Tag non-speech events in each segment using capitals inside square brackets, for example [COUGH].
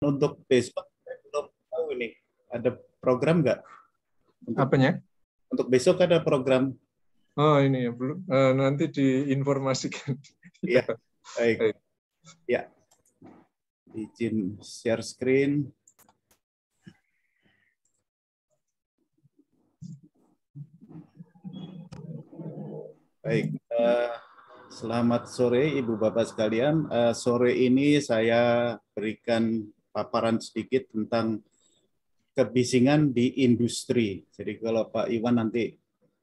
untuk besok saya belum tahu ini ada program nggak? Untuk, Apanya? Untuk besok ada program. Oh ini ya belum. Uh, nanti diinformasikan. Iya, [LAUGHS] baik. Ya, izin share screen. Baik, uh, selamat sore Ibu Bapak sekalian. Uh, sore ini saya berikan paparan sedikit tentang kebisingan di industri. Jadi kalau Pak Iwan nanti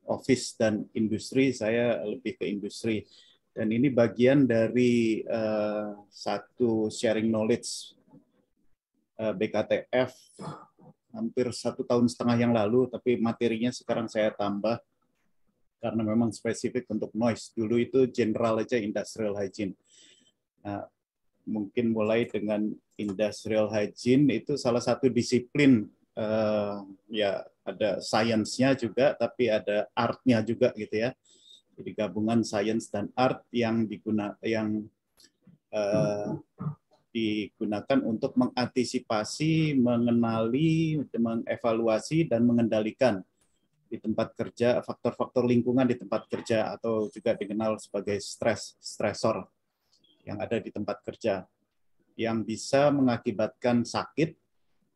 office dan industri, saya lebih ke industri. Dan ini bagian dari uh, satu sharing knowledge uh, eh, BKTF hampir satu tahun setengah yang lalu, tapi materinya sekarang saya tambah karena memang spesifik untuk noise. Dulu itu general aja industrial hygiene. Nah, mungkin mulai dengan industrial hygiene itu salah satu disiplin uh, ya ada sainsnya juga tapi ada artnya juga gitu ya. Jadi gabungan sains dan art yang digunakan yang uh, digunakan untuk mengantisipasi, mengenali, mengevaluasi dan mengendalikan di tempat kerja faktor-faktor lingkungan di tempat kerja atau juga dikenal sebagai stres stresor yang ada di tempat kerja yang bisa mengakibatkan sakit,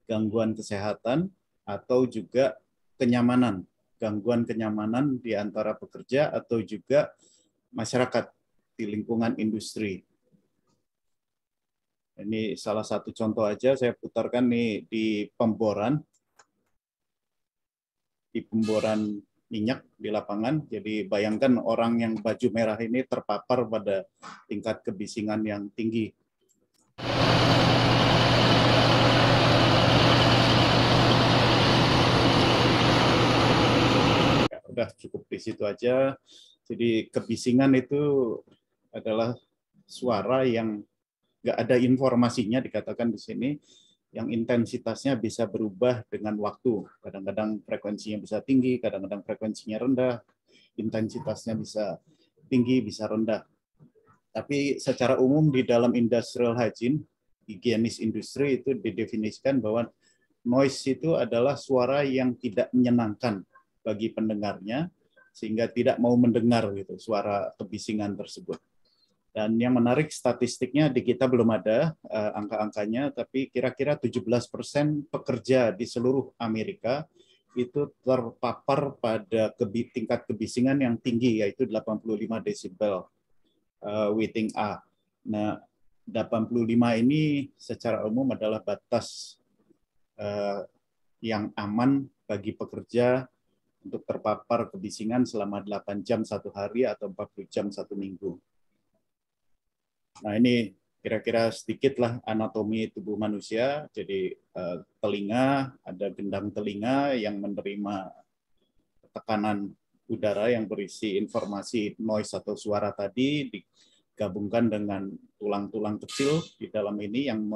gangguan kesehatan, atau juga kenyamanan, gangguan kenyamanan di antara pekerja atau juga masyarakat di lingkungan industri. Ini salah satu contoh aja saya putarkan nih di pemboran di pemboran minyak di lapangan. Jadi bayangkan orang yang baju merah ini terpapar pada tingkat kebisingan yang tinggi. Ya, udah cukup di situ aja. Jadi kebisingan itu adalah suara yang nggak ada informasinya dikatakan di sini yang intensitasnya bisa berubah dengan waktu. Kadang-kadang frekuensinya bisa tinggi, kadang-kadang frekuensinya rendah, intensitasnya bisa tinggi, bisa rendah. Tapi secara umum di dalam industrial hygiene, higienis industri itu didefinisikan bahwa noise itu adalah suara yang tidak menyenangkan bagi pendengarnya, sehingga tidak mau mendengar gitu suara kebisingan tersebut. Dan yang menarik statistiknya di kita belum ada uh, angka-angkanya, tapi kira-kira 17% pekerja di seluruh Amerika itu terpapar pada kebi tingkat kebisingan yang tinggi, yaitu 85 desibel uh, weighting A. Nah, 85 ini secara umum adalah batas uh, yang aman bagi pekerja untuk terpapar kebisingan selama 8 jam satu hari atau 40 jam satu minggu. Nah ini kira-kira sedikit lah anatomi tubuh manusia. Jadi eh, telinga, ada gendang telinga yang menerima tekanan udara yang berisi informasi noise atau suara tadi digabungkan dengan tulang-tulang kecil di dalam ini yang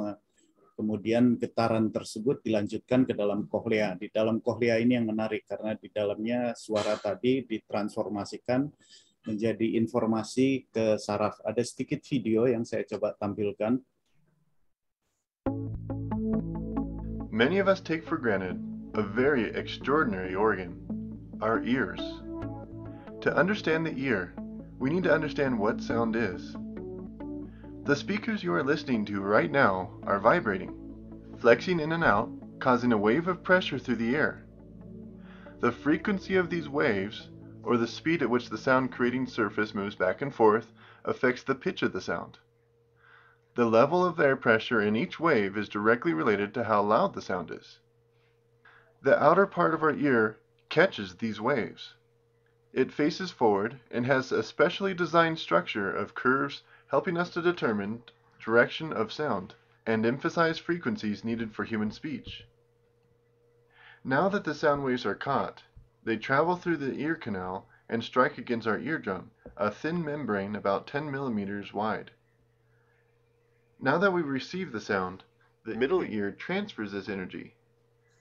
kemudian getaran tersebut dilanjutkan ke dalam kohlea. Di dalam kohlea ini yang menarik karena di dalamnya suara tadi ditransformasikan menjadi informasi ke saraf. Ada sedikit video yang saya coba tampilkan. Many of us take for granted a very extraordinary organ, our ears. To understand the ear, we need to understand what sound is. The speakers you are listening to right now are vibrating, flexing in and out, causing a wave of pressure through the air. The frequency of these waves or the speed at which the sound creating surface moves back and forth, affects the pitch of the sound. The level of air pressure in each wave is directly related to how loud the sound is. The outer part of our ear catches these waves. It faces forward and has a specially designed structure of curves helping us to determine direction of sound and emphasize frequencies needed for human speech. Now that the sound waves are caught, they travel through the ear canal and strike against our eardrum, a thin membrane about 10 millimeters wide. Now that we receive the sound, the middle ear transfers this energy.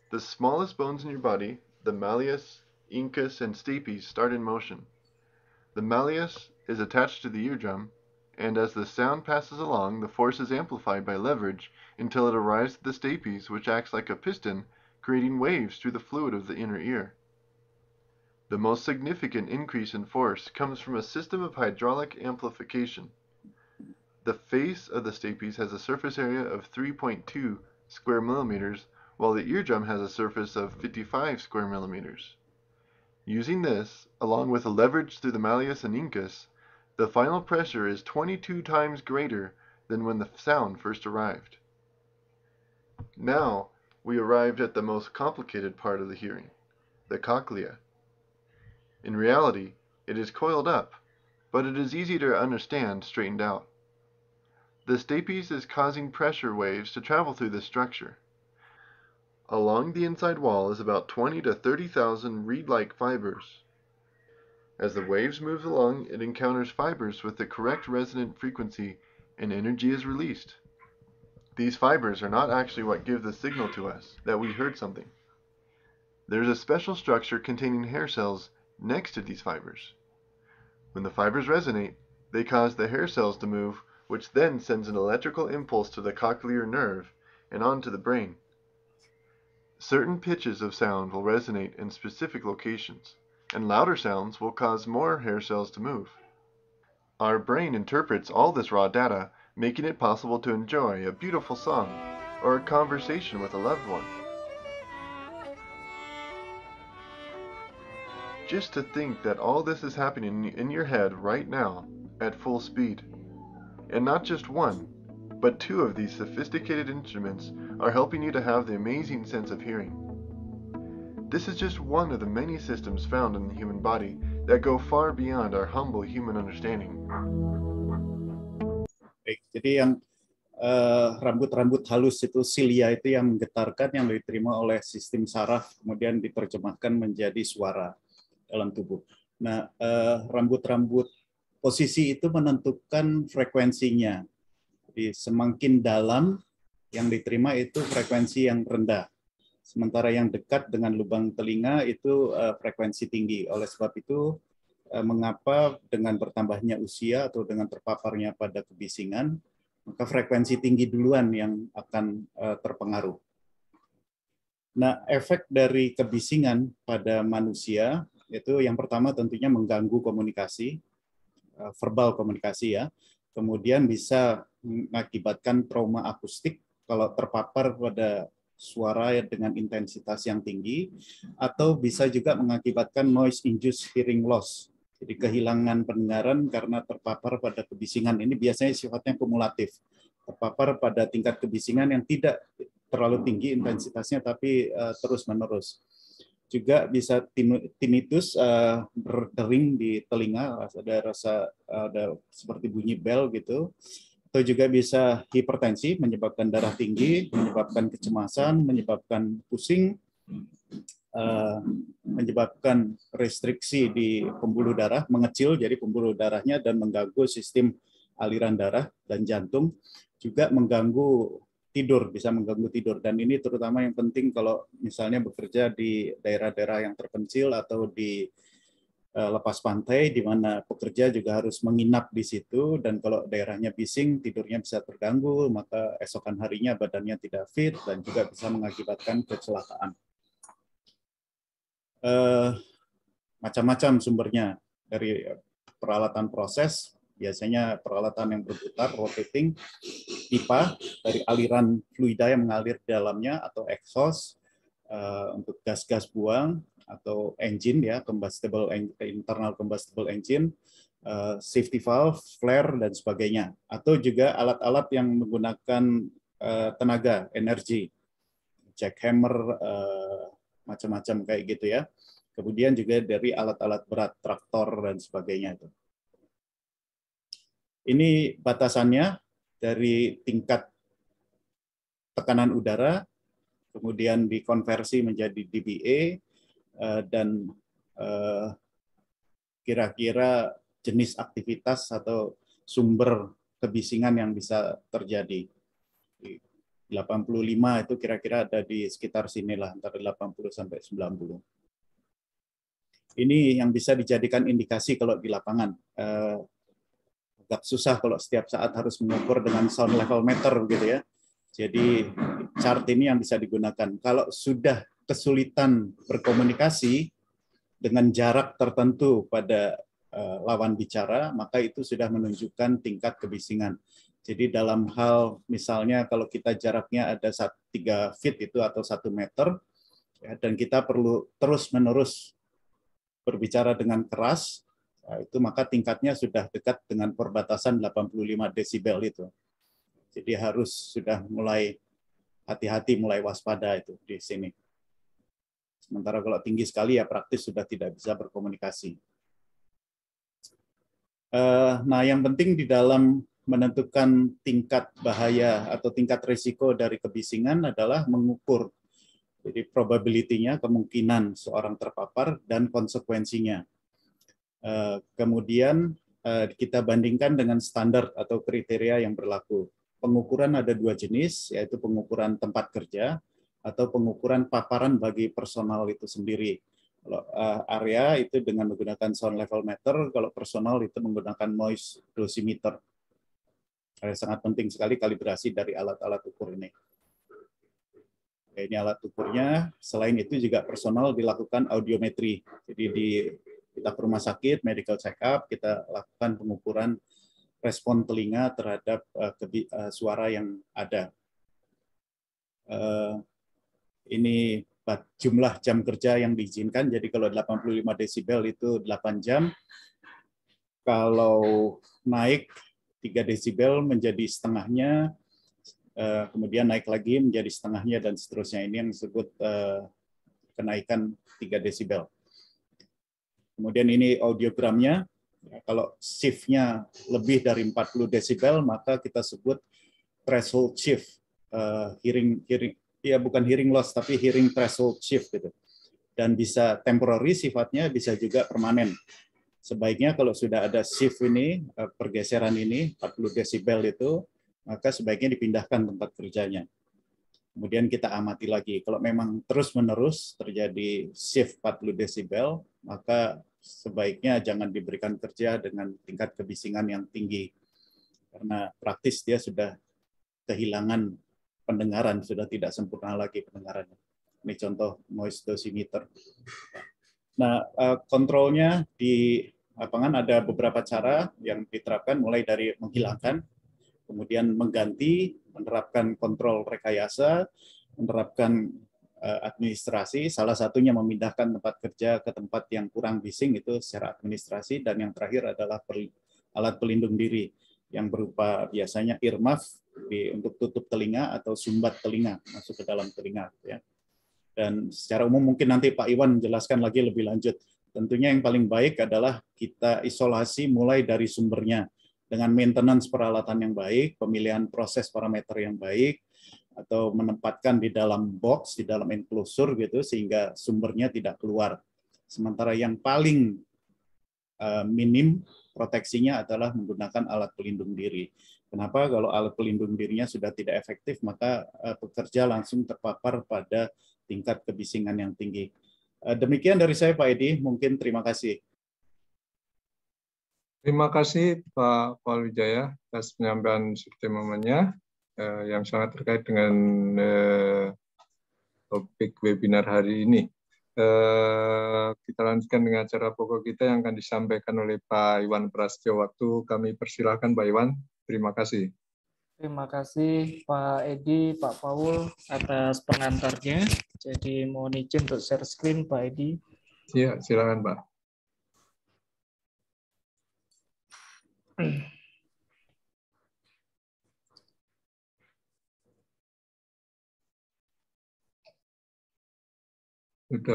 The smallest bones in your body, the malleus, incus, and stapes start in motion. The malleus is attached to the eardrum, and as the sound passes along, the force is amplified by leverage until it arrives at the stapes, which acts like a piston, creating waves through the fluid of the inner ear. The most significant increase in force comes from a system of hydraulic amplification. The face of the stapes has a surface area of 3.2 square millimeters, while the eardrum has a surface of 55 square millimeters. Using this, along with a leverage through the malleus and incus, the final pressure is 22 times greater than when the sound first arrived. Now, we arrived at the most complicated part of the hearing, the cochlea. In reality, it is coiled up, but it is easy to understand straightened out. The stapes is causing pressure waves to travel through this structure. Along the inside wall is about 20 to 30,000 reed-like fibers. As the waves move along, it encounters fibers with the correct resonant frequency and energy is released. These fibers are not actually what give the signal to us that we heard something. There is a special structure containing hair cells next to these fibers. When the fibers resonate, they cause the hair cells to move, which then sends an electrical impulse to the cochlear nerve and on to the brain. Certain pitches of sound will resonate in specific locations and louder sounds will cause more hair cells to move. Our brain interprets all this raw data, making it possible to enjoy a beautiful song or a conversation with a loved one. Just to think that all this is happening in your head right now at full speed. And not just one, but two of these sophisticated instruments are helping you to have the amazing sense of hearing. This is just one of the many systems found in the human body that go far beyond our humble human understanding. Baik, jadi yang eh, rambut-rambut halus itu silia itu yang menggetarkan yang diterima oleh sistem saraf kemudian diterjemahkan menjadi suara dalam tubuh. Nah, eh, rambut-rambut posisi itu menentukan frekuensinya. Jadi semakin dalam yang diterima itu frekuensi yang rendah. Sementara yang dekat dengan lubang telinga itu uh, frekuensi tinggi. Oleh sebab itu, uh, mengapa dengan bertambahnya usia atau dengan terpaparnya pada kebisingan, maka frekuensi tinggi duluan yang akan uh, terpengaruh. Nah, efek dari kebisingan pada manusia itu yang pertama tentunya mengganggu komunikasi, verbal komunikasi ya. Kemudian bisa mengakibatkan trauma akustik kalau terpapar pada suara dengan intensitas yang tinggi atau bisa juga mengakibatkan noise induced hearing loss. Jadi kehilangan pendengaran karena terpapar pada kebisingan ini biasanya sifatnya kumulatif. Terpapar pada tingkat kebisingan yang tidak terlalu tinggi intensitasnya tapi uh, terus-menerus. Juga bisa tinnitus uh, berdering di telinga, ada rasa ada seperti bunyi bel gitu. Atau juga bisa hipertensi, menyebabkan darah tinggi, menyebabkan kecemasan, menyebabkan pusing, eh, menyebabkan restriksi di pembuluh darah, mengecil jadi pembuluh darahnya dan mengganggu sistem aliran darah dan jantung, juga mengganggu tidur, bisa mengganggu tidur. Dan ini terutama yang penting kalau misalnya bekerja di daerah-daerah yang terpencil atau di Eh, lepas pantai di mana pekerja juga harus menginap di situ dan kalau daerahnya bising tidurnya bisa terganggu maka esokan harinya badannya tidak fit dan juga bisa mengakibatkan kecelakaan. Eh, macam-macam sumbernya dari peralatan proses biasanya peralatan yang berputar rotating pipa dari aliran fluida yang mengalir di dalamnya atau exhaust uh, untuk gas-gas buang atau engine ya combustible internal combustible engine uh, safety valve flare dan sebagainya. Atau juga alat-alat yang menggunakan uh, tenaga energi jackhammer uh, macam-macam kayak gitu ya. Kemudian juga dari alat-alat berat traktor dan sebagainya itu ini batasannya dari tingkat tekanan udara kemudian dikonversi menjadi dBA Eh, dan eh, kira-kira jenis aktivitas atau sumber kebisingan yang bisa terjadi. 85 itu kira-kira ada di sekitar sinilah antara 80 sampai 90. Ini yang bisa dijadikan indikasi kalau di lapangan. Agak susah kalau setiap saat harus mengukur dengan sound level meter gitu ya. Jadi chart ini yang bisa digunakan. Kalau sudah kesulitan berkomunikasi dengan jarak tertentu pada eh, lawan bicara, maka itu sudah menunjukkan tingkat kebisingan. Jadi dalam hal misalnya kalau kita jaraknya ada 3 feet itu atau satu meter, ya, dan kita perlu terus-menerus berbicara dengan keras, Nah, itu maka tingkatnya sudah dekat dengan perbatasan 85 desibel itu. Jadi harus sudah mulai hati-hati, mulai waspada itu di sini. Sementara kalau tinggi sekali ya praktis sudah tidak bisa berkomunikasi. Eh, nah, yang penting di dalam menentukan tingkat bahaya atau tingkat risiko dari kebisingan adalah mengukur jadi probability-nya, kemungkinan seorang terpapar dan konsekuensinya. Eh, kemudian eh, kita bandingkan dengan standar atau kriteria yang berlaku. Pengukuran ada dua jenis, yaitu pengukuran tempat kerja atau pengukuran paparan bagi personal itu sendiri. Kalau eh, area itu dengan menggunakan sound level meter, kalau personal itu menggunakan noise dosimeter. Sangat penting sekali kalibrasi dari alat-alat ukur ini. Ini alat ukurnya. Selain itu juga personal dilakukan audiometri. Jadi di kita ke rumah sakit, medical check up, kita lakukan pengukuran respon telinga terhadap kebi, uh, suara yang ada. Uh, ini jumlah jam kerja yang diizinkan. Jadi kalau 85 desibel itu 8 jam. Kalau naik 3 desibel menjadi setengahnya, kemudian naik lagi menjadi setengahnya dan seterusnya. Ini yang disebut kenaikan 3 desibel. Kemudian ini audiogramnya. Ya, kalau shift-nya lebih dari 40 desibel, maka kita sebut threshold shift. Uh, hearing, hearing, ya bukan hearing loss, tapi hearing threshold shift. Gitu. Dan bisa temporary sifatnya, bisa juga permanen. Sebaiknya kalau sudah ada shift ini, uh, pergeseran ini, 40 desibel itu, maka sebaiknya dipindahkan tempat kerjanya. Kemudian kita amati lagi. Kalau memang terus-menerus terjadi shift 40 desibel, maka sebaiknya jangan diberikan kerja dengan tingkat kebisingan yang tinggi. Karena praktis dia sudah kehilangan pendengaran, sudah tidak sempurna lagi pendengarannya. Ini contoh noise dosimeter. Nah, eh, kontrolnya di lapangan ada beberapa cara yang diterapkan, mulai dari menghilangkan, kemudian mengganti, menerapkan kontrol rekayasa, menerapkan eh, administrasi, salah satunya memindahkan tempat kerja ke tempat yang kurang bising itu secara administrasi, dan yang terakhir adalah alat pelindung diri yang berupa biasanya earmuff di, untuk tutup telinga atau sumbat telinga masuk ke dalam telinga. Ya. Dan secara umum mungkin nanti Pak Iwan menjelaskan lagi lebih lanjut. Tentunya yang paling baik adalah kita isolasi mulai dari sumbernya dengan maintenance peralatan yang baik, pemilihan proses parameter yang baik, atau menempatkan di dalam box, di dalam enclosure gitu, sehingga sumbernya tidak keluar. Sementara yang paling uh, minim proteksinya adalah menggunakan alat pelindung diri. Kenapa? Kalau alat pelindung dirinya sudah tidak efektif, maka uh, pekerja langsung terpapar pada tingkat kebisingan yang tinggi. Uh, demikian dari saya, Pak Edi. Mungkin terima kasih. Terima kasih Pak Paul Wijaya atas penyampaian sistemnya eh, yang sangat terkait dengan eh, topik webinar hari ini. Eh, kita lanjutkan dengan acara pokok kita yang akan disampaikan oleh Pak Iwan Prasetyo. Waktu kami persilahkan Pak Iwan. Terima kasih. Terima kasih Pak Edi, Pak Paul atas pengantarnya. Jadi mohon izin untuk share screen Pak Edi. Iya, silakan Pak. Sudah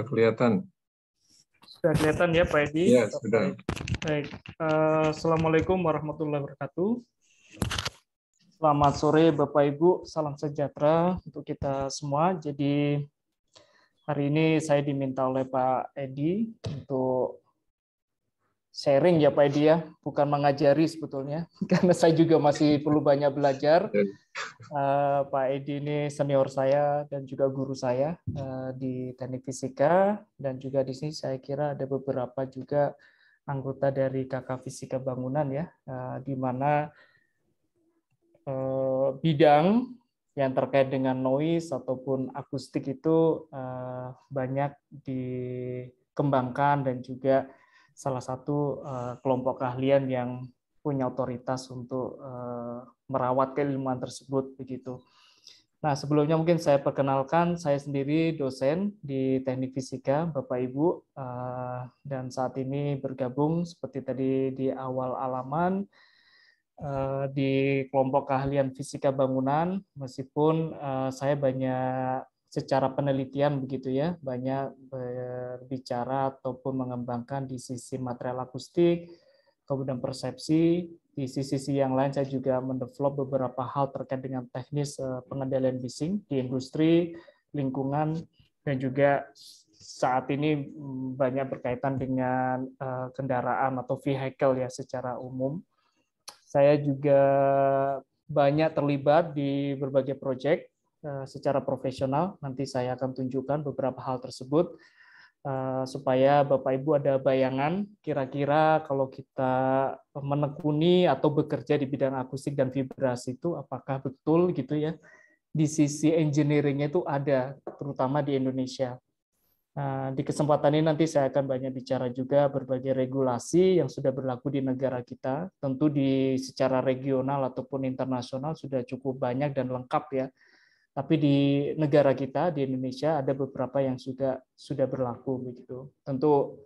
kelihatan. Sudah kelihatan ya Pak Edi? Ya, sudah. Baik. Uh, Assalamualaikum warahmatullahi wabarakatuh. Selamat sore Bapak Ibu, salam sejahtera untuk kita semua. Jadi hari ini saya diminta oleh Pak Edi untuk sharing ya Pak Edi ya, bukan mengajari sebetulnya, [LAUGHS] karena saya juga masih perlu banyak belajar. Uh, Pak Edi ini senior saya dan juga guru saya uh, di teknik fisika. Dan juga di sini saya kira ada beberapa juga anggota dari Kakak Fisika Bangunan ya, di mana bidang yang terkait dengan noise ataupun akustik itu banyak dikembangkan dan juga salah satu kelompok keahlian yang punya otoritas untuk merawat keilmuan tersebut begitu. Nah, sebelumnya mungkin saya perkenalkan, saya sendiri dosen di Teknik Fisika, Bapak Ibu, eh, dan saat ini bergabung seperti tadi di awal alaman eh, di kelompok keahlian fisika bangunan, meskipun eh, saya banyak secara penelitian begitu ya, banyak berbicara ataupun mengembangkan di sisi material akustik, kemudian persepsi. Di sisi yang lain saya juga mendevelop beberapa hal terkait dengan teknis eh, pengendalian bising di industri, lingkungan, dan juga saat ini mm, banyak berkaitan dengan eh, kendaraan atau vehicle ya secara umum. Saya juga banyak terlibat di berbagai proyek secara profesional. Nanti saya akan tunjukkan beberapa hal tersebut Eh, supaya Bapak Ibu ada bayangan kira-kira kalau kita menekuni atau bekerja di bidang akustik dan vibrasi itu apakah betul gitu ya di sisi engineering itu ada terutama di Indonesia. Nah, di kesempatan ini nanti saya akan banyak bicara juga berbagai regulasi yang sudah berlaku di negara kita. Tentu di secara regional ataupun internasional sudah cukup banyak dan lengkap ya tapi di negara kita di Indonesia ada beberapa yang juga sudah berlaku begitu. Tentu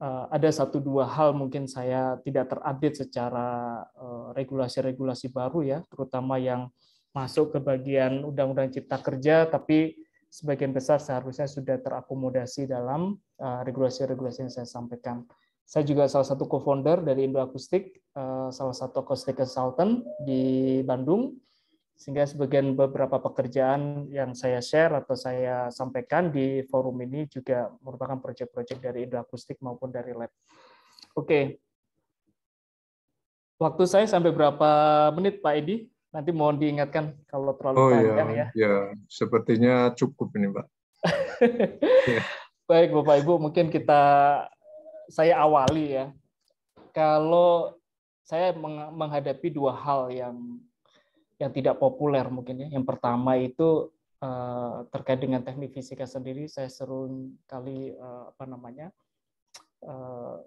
eh, ada satu dua hal mungkin saya tidak terupdate secara eh, regulasi-regulasi baru ya, terutama yang masuk ke bagian Undang-Undang Cipta Kerja, tapi sebagian besar seharusnya sudah terakomodasi dalam eh, regulasi-regulasi yang saya sampaikan. Saya juga salah satu co-founder dari Indo Akustik, salah satu acoustic consultant di Bandung, sehingga sebagian beberapa pekerjaan yang saya share atau saya sampaikan di forum ini juga merupakan proyek-proyek dari Indo Akustik maupun dari lab. Oke. Waktu saya sampai berapa menit Pak Edi? Nanti mohon diingatkan kalau terlalu oh, panjang ya. ya. Ya, sepertinya cukup ini, Pak. [LAUGHS] ya. Baik, Bapak Ibu, mungkin kita saya awali ya. Kalau saya menghadapi dua hal yang yang tidak populer mungkin ya. Yang pertama itu uh, terkait dengan teknik fisika sendiri, saya sering kali uh, apa namanya uh,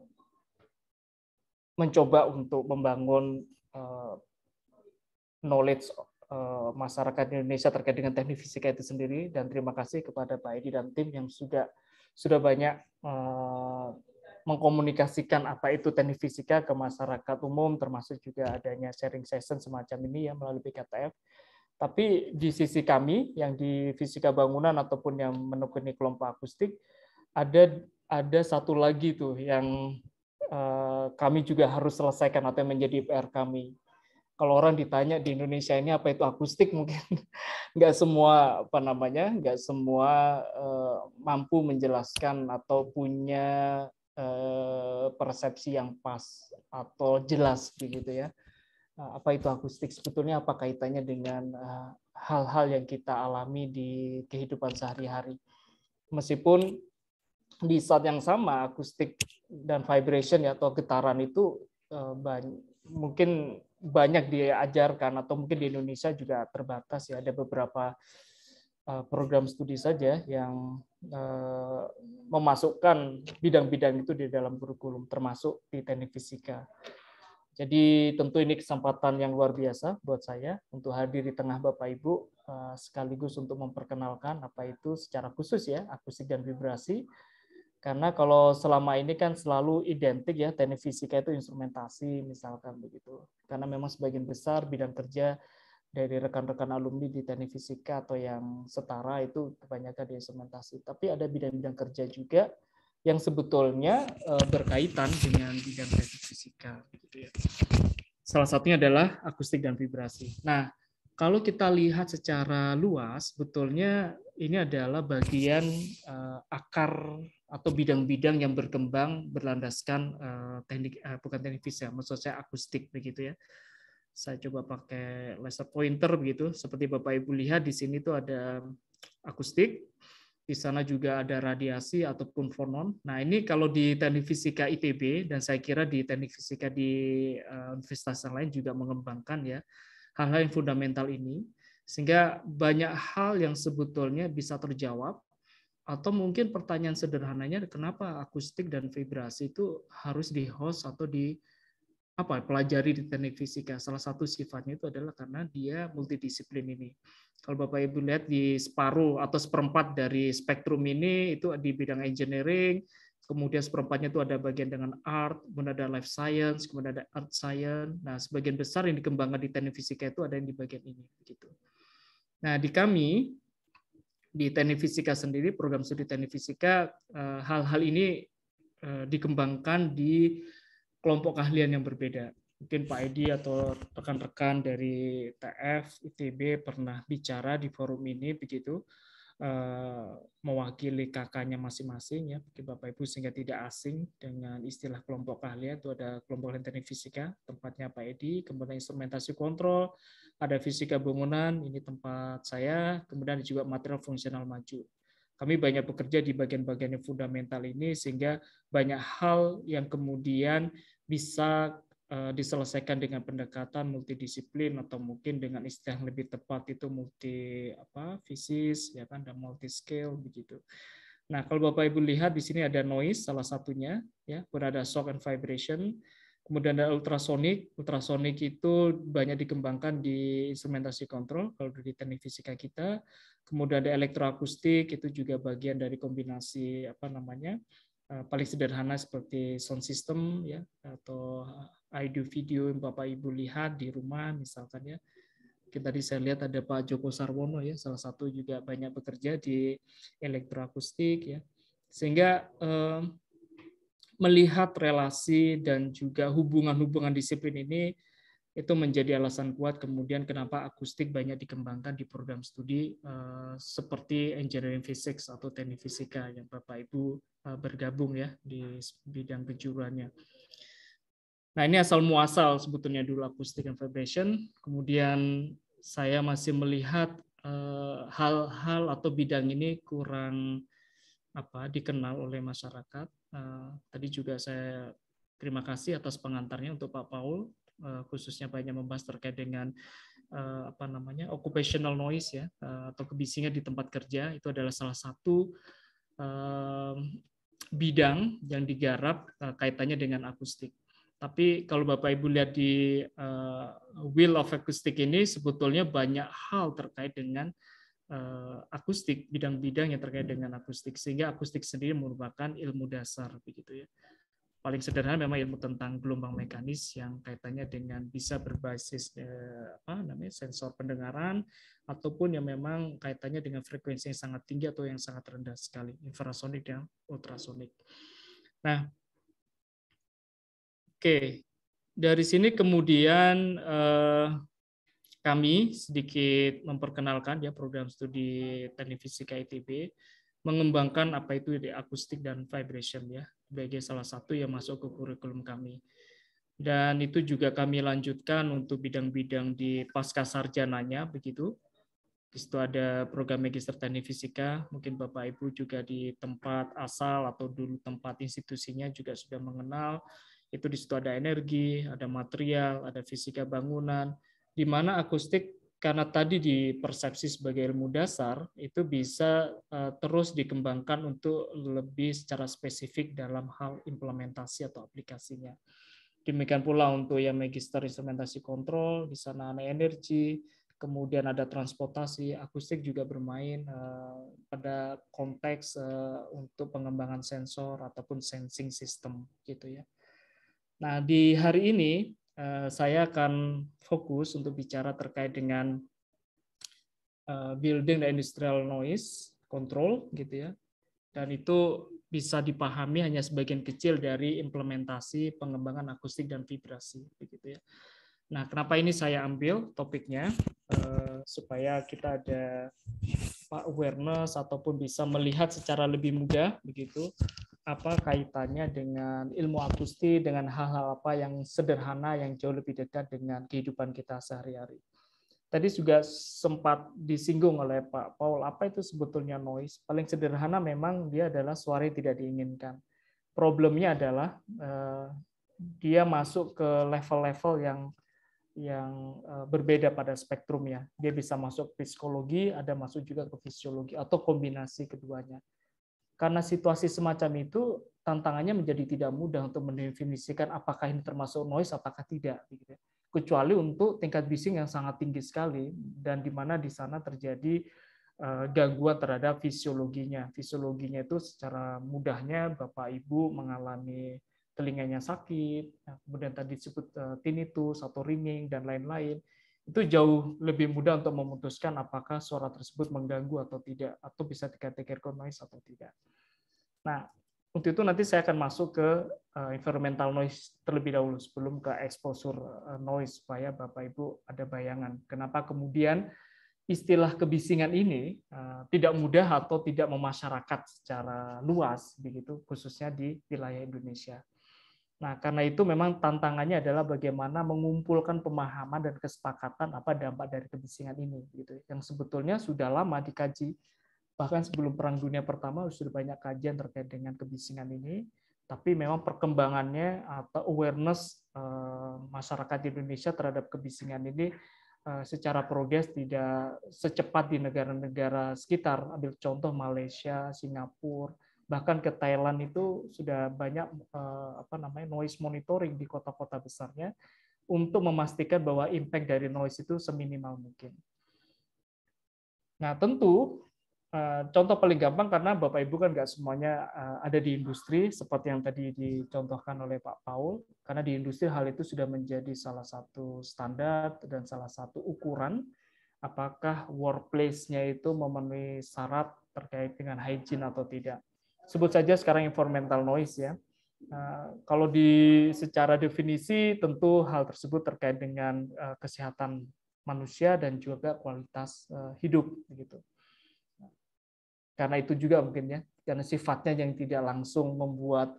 mencoba untuk membangun uh, knowledge uh, masyarakat Indonesia terkait dengan teknik fisika itu sendiri. Dan terima kasih kepada Pak Edi dan tim yang sudah sudah banyak uh, mengkomunikasikan apa itu teknik fisika ke masyarakat umum, termasuk juga adanya sharing session semacam ini ya melalui PKTF. Tapi di sisi kami yang di fisika bangunan ataupun yang menekuni kelompok akustik, ada ada satu lagi tuh yang uh, kami juga harus selesaikan atau menjadi PR kami. Kalau orang ditanya di Indonesia ini apa itu akustik mungkin [LAUGHS] nggak semua apa namanya nggak semua uh, mampu menjelaskan atau punya persepsi yang pas atau jelas begitu ya. Eh, apa itu akustik sebetulnya apa kaitannya dengan eh, hal-hal yang kita alami di kehidupan sehari-hari. Meskipun di saat yang sama akustik dan vibration ya, atau getaran itu mungkin banyak diajarkan atau mungkin di Indonesia juga terbatas ya ada beberapa program studi saja yang Eh, memasukkan bidang-bidang itu di dalam kurikulum, termasuk di teknik fisika. Jadi tentu ini kesempatan yang luar biasa buat saya untuk hadir di tengah Bapak Ibu, eh, sekaligus untuk memperkenalkan apa itu secara khusus ya, akustik dan vibrasi. Karena kalau selama ini kan selalu identik ya, teknik fisika itu instrumentasi misalkan begitu. Karena memang sebagian besar bidang kerja dari rekan-rekan alumni di teknik fisika atau yang setara itu kebanyakan di instrumentasi. Tapi ada bidang-bidang kerja juga yang sebetulnya eh, berkaitan dengan bidang teknik fisika. Gitu ya. Salah satunya adalah akustik dan vibrasi. Nah, kalau kita lihat secara luas, betulnya ini adalah bagian eh, akar atau bidang-bidang yang berkembang berlandaskan eh, teknik bukan teknik fisika, maksud saya akustik begitu ya saya coba pakai laser pointer begitu. Seperti Bapak Ibu lihat di sini tuh ada akustik. Di sana juga ada radiasi ataupun fonon. Nah, ini kalau di teknik fisika ITB dan saya kira di teknik fisika di uh, universitas yang lain juga mengembangkan ya hal-hal yang fundamental ini. Sehingga banyak hal yang sebetulnya bisa terjawab atau mungkin pertanyaan sederhananya kenapa akustik dan vibrasi itu harus di host atau di apa pelajari di teknik fisika. Salah satu sifatnya itu adalah karena dia multidisiplin ini. Kalau Bapak Ibu lihat di separuh atau seperempat dari spektrum ini itu di bidang engineering, kemudian seperempatnya itu ada bagian dengan art, kemudian ada life science, kemudian ada art science. Nah, sebagian besar yang dikembangkan di teknik fisika itu ada yang di bagian ini begitu. Nah, di kami di teknik fisika sendiri, program studi teknik fisika eh, hal-hal ini eh, dikembangkan di kelompok keahlian yang berbeda. Mungkin Pak Edi atau rekan-rekan dari TF, ITB pernah bicara di forum ini begitu eh, mewakili kakaknya masing-masing ya bagi Bapak Ibu sehingga tidak asing dengan istilah kelompok keahlian itu ada kelompok teknik fisika tempatnya Pak Edi kemudian instrumentasi kontrol ada fisika bangunan ini tempat saya kemudian juga material fungsional maju kami banyak bekerja di bagian-bagian yang fundamental ini sehingga banyak hal yang kemudian bisa eh, diselesaikan dengan pendekatan multidisiplin atau mungkin dengan istilah yang lebih tepat itu multi apa fisis ya kan dan multi scale begitu. Nah, kalau Bapak Ibu lihat di sini ada noise salah satunya ya, berada shock and vibration. Kemudian ada ultrasonic. Ultrasonic itu banyak dikembangkan di instrumentasi kontrol kalau di teknik fisika kita. Kemudian ada elektroakustik itu juga bagian dari kombinasi apa namanya eh, paling sederhana seperti sound system ya atau audio video yang Bapak Ibu lihat di rumah misalkan ya. Kita tadi saya lihat ada Pak Joko Sarwono ya salah satu juga banyak bekerja di elektroakustik ya. Sehingga eh, melihat relasi dan juga hubungan-hubungan disiplin ini itu menjadi alasan kuat kemudian kenapa akustik banyak dikembangkan di program studi uh, seperti engineering physics atau teknik fisika yang Bapak Ibu uh, bergabung ya di bidang kejuruannya. Nah ini asal muasal sebetulnya dulu akustik and vibration. Kemudian saya masih melihat eh, hal-hal atau bidang ini kurang apa dikenal oleh masyarakat. Uh, tadi juga saya terima kasih atas pengantarnya untuk Pak Paul uh, khususnya banyak membahas terkait dengan uh, apa namanya occupational noise ya atau kebisingan di tempat kerja itu adalah salah satu bidang yang digarap kaitannya dengan akustik. Tapi kalau Bapak Ibu lihat di Wheel of Acoustic ini sebetulnya banyak hal terkait dengan akustik, bidang-bidang yang terkait dengan akustik sehingga akustik sendiri merupakan ilmu dasar begitu ya. Paling sederhana memang ilmu tentang gelombang mekanis yang kaitannya dengan bisa berbasis eh, apa namanya sensor pendengaran ataupun yang memang kaitannya dengan frekuensi yang sangat tinggi atau yang sangat rendah sekali, infrasonik dan ultrasonik. Nah, Oke, dari sini kemudian eh, kami sedikit memperkenalkan ya program studi teknik fisika ITB mengembangkan apa itu di akustik dan vibration ya sebagai salah satu yang masuk ke kurikulum kami. Dan itu juga kami lanjutkan untuk bidang-bidang di pasca sarjananya begitu. Di situ ada program magister teknik fisika, mungkin Bapak Ibu juga di tempat asal atau dulu tempat institusinya juga sudah mengenal itu di situ ada energi, ada material, ada fisika bangunan, di mana akustik karena tadi dipersepsi sebagai ilmu dasar itu bisa uh, terus dikembangkan untuk lebih secara spesifik dalam hal implementasi atau aplikasinya. Demikian pula untuk yang magister instrumentasi kontrol, di sana ada energi, kemudian ada transportasi, akustik juga bermain uh, pada konteks uh, untuk pengembangan sensor ataupun sensing system gitu ya. Nah, di hari ini eh, saya akan fokus untuk bicara terkait dengan eh, building the industrial noise control gitu ya. Dan itu bisa dipahami hanya sebagian kecil dari implementasi pengembangan akustik dan vibrasi begitu ya. Nah, kenapa ini saya ambil topiknya eh, supaya kita ada awareness ataupun bisa melihat secara lebih mudah begitu apa kaitannya dengan ilmu akustik dengan hal-hal apa yang sederhana yang jauh lebih dekat dengan kehidupan kita sehari-hari. tadi juga sempat disinggung oleh Pak Paul, apa itu sebetulnya noise? Paling sederhana memang dia adalah suara yang tidak diinginkan. Problemnya adalah eh, dia masuk ke level-level yang yang eh, berbeda pada spektrumnya. Dia bisa masuk psikologi, ada masuk juga ke fisiologi atau kombinasi keduanya. Karena situasi semacam itu tantangannya menjadi tidak mudah untuk mendefinisikan apakah ini termasuk noise apakah tidak gitu ya. Kecuali untuk tingkat bising yang sangat tinggi sekali dan di mana di sana terjadi eh, gangguan terhadap fisiologinya. Fisiologinya itu secara mudahnya Bapak Ibu mengalami telinganya sakit, kemudian tadi disebut eh, tinnitus atau ringing dan lain-lain itu jauh lebih mudah untuk memutuskan apakah suara tersebut mengganggu atau tidak, atau bisa dikategorikan noise atau tidak. Nah, untuk itu nanti saya akan masuk ke uh, environmental noise terlebih dahulu sebelum ke exposure uh, noise supaya Bapak Ibu ada bayangan kenapa kemudian istilah kebisingan ini uh, tidak mudah atau tidak memasyarakat secara luas begitu khususnya di wilayah Indonesia. Nah, karena itu memang tantangannya adalah bagaimana mengumpulkan pemahaman dan kesepakatan apa dampak dari kebisingan ini, gitu. Yang sebetulnya sudah lama dikaji, bahkan sebelum Perang Dunia Pertama sudah banyak kajian terkait dengan kebisingan ini, tapi memang perkembangannya atau awareness eh, masyarakat Indonesia terhadap kebisingan ini eh, secara progres tidak secepat di negara-negara sekitar. Ambil contoh Malaysia, Singapura, bahkan ke Thailand itu sudah banyak eh, apa namanya noise monitoring di kota-kota besarnya untuk memastikan bahwa impact dari noise itu seminimal mungkin. Nah tentu eh, contoh paling gampang karena Bapak Ibu kan nggak semuanya eh, ada di industri seperti yang tadi dicontohkan oleh Pak Paul karena di industri hal itu sudah menjadi salah satu standar dan salah satu ukuran apakah workplace-nya itu memenuhi syarat terkait dengan hygiene atau tidak sebut saja sekarang environmental noise ya. Nah, kalau di secara definisi tentu hal tersebut terkait dengan uh, kesehatan manusia dan juga kualitas uh, hidup begitu. Karena itu juga mungkin ya, karena sifatnya yang tidak langsung membuat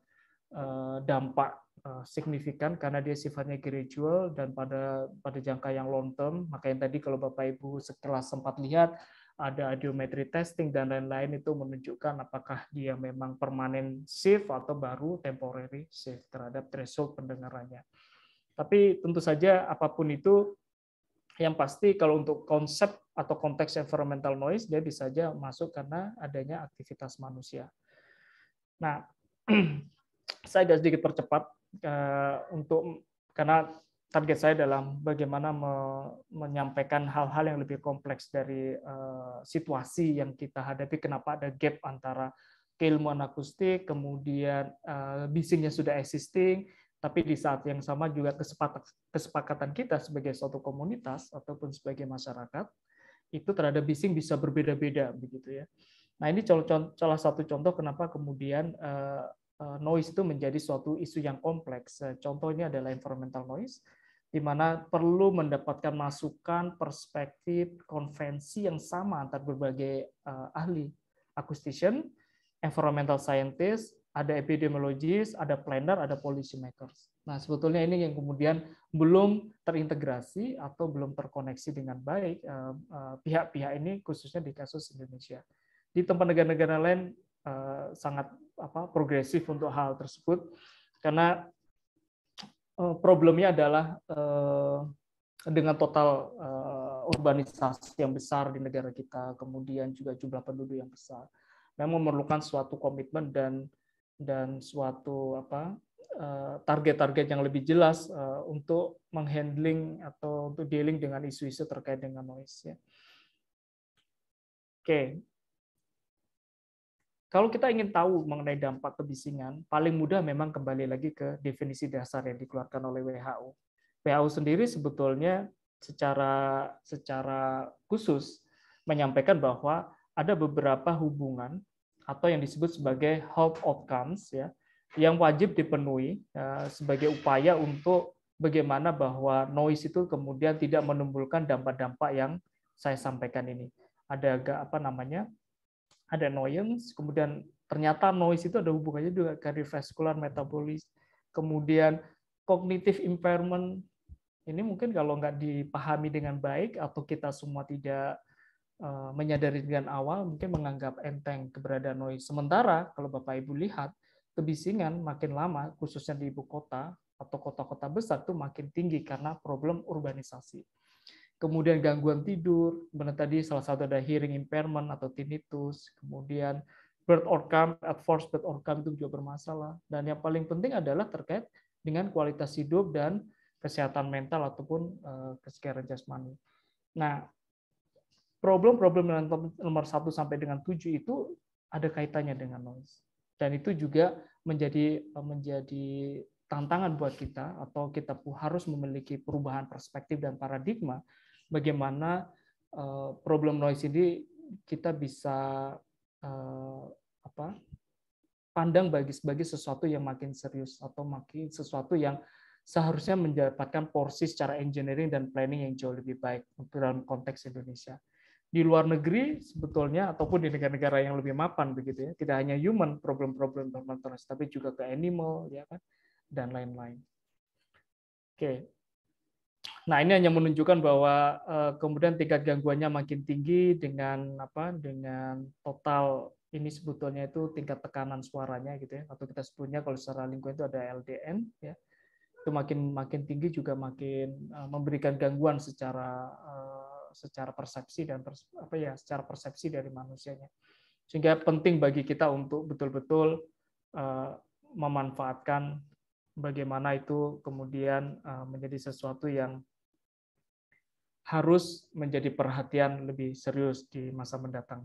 dampak signifikan karena dia sifatnya gradual dan pada pada jangka yang long term. Maka yang tadi kalau Bapak Ibu setelah sempat lihat ada audiometry testing dan lain-lain itu menunjukkan apakah dia memang permanen shift atau baru temporary shift terhadap threshold pendengarannya. Tapi tentu saja apa pun itu yang pasti kalau untuk konsep atau konteks environmental noise dia bisa saja masuk karena adanya aktivitas manusia. Nah, [CLEARS THROAT] saya agak sedikit percepat uh, untuk karena target saya dalam bagaimana me menyampaikan hal-hal yang lebih kompleks dari uh, situasi yang kita hadapi. Kenapa ada gap antara keilmuan akustik, kemudian uh, bisingnya sudah existing, tapi di saat yang sama juga kesepakatan kita sebagai suatu komunitas ataupun sebagai masyarakat itu terhadap bising bisa berbeda-beda begitu ya. Nah ini salah satu contoh kenapa kemudian uh, noise itu menjadi suatu isu yang kompleks. Contohnya adalah environmental noise di mana perlu mendapatkan masukan, perspektif, konvensi yang sama antar berbagai uh, ahli, acoustician, environmental scientist, ada epidemiologis, ada planner, ada policy makers. Nah, sebetulnya ini yang kemudian belum terintegrasi atau belum terkoneksi dengan baik uh, uh, pihak-pihak ini khususnya di kasus Indonesia. Di tempat negara-negara lain uh, sangat apa progresif untuk hal tersebut karena problemnya adalah eh, dengan total eh, urbanisasi yang besar di negara kita, kemudian juga jumlah penduduk yang besar, memang memerlukan suatu komitmen dan dan suatu apa target-target yang lebih jelas untuk menghandling atau untuk dealing dengan isu-isu terkait dengan noise. Ya. Oke, kalau kita ingin tahu mengenai dampak kebisingan, paling mudah memang kembali lagi ke definisi dasar yang dikeluarkan oleh WHO. WHO sendiri sebetulnya secara secara khusus menyampaikan bahwa ada beberapa hubungan atau yang disebut sebagai health outcomes ya yang wajib dipenuhi ya, sebagai upaya untuk bagaimana bahwa noise itu kemudian tidak menimbulkan dampak-dampak yang saya sampaikan ini. Ada agak apa namanya ada annoyance, kemudian ternyata noise itu ada hubungannya juga cardiovascular metabolis, kemudian cognitive impairment, Ini mungkin kalau nggak dipahami dengan baik atau kita semua tidak uh, menyadari dengan awal, mungkin menganggap enteng keberadaan noise. Sementara kalau Bapak Ibu lihat, kebisingan makin lama, khususnya di ibu kota atau kota-kota besar, itu makin tinggi karena problem urbanisasi. Kemudian gangguan tidur, benar tadi salah satu ada hearing impairment atau tinnitus, kemudian bird outcome, adverse bird outcome itu juga bermasalah. Dan yang paling penting adalah terkait dengan kualitas hidup dan kesehatan mental ataupun uh, kesegaran jasmani. Nah, problem-problem nomor 1 sampai dengan 7 itu ada kaitannya dengan noise. Dan itu juga menjadi eh, menjadi tantangan buat kita atau kita harus memiliki perubahan perspektif dan paradigma bagaimana eh, problem noise ini kita bisa apa pandang bagi sebagai sesuatu yang makin serius atau makin sesuatu yang seharusnya mendapatkan porsi secara engineering dan planning yang jauh lebih baik untuk dalam konteks Indonesia. Di luar negeri sebetulnya ataupun di negara-negara yang lebih mapan begitu ya, tidak hanya human problem-problem tapi juga ke animal ya kan dan lain-lain. Oke. Nah, ini hanya menunjukkan bahwa uh, kemudian tingkat gangguannya makin tinggi dengan apa? dengan total ini sebetulnya itu tingkat tekanan suaranya gitu ya atau kita sebutnya kalau secara lingkungan itu ada LDN ya itu makin makin tinggi juga makin uh, memberikan gangguan secara uh, secara persepsi dan pers apa ya secara persepsi dari manusianya sehingga penting bagi kita untuk betul-betul memanfaatkan bagaimana itu kemudian menjadi sesuatu yang harus menjadi perhatian lebih serius di masa mendatang.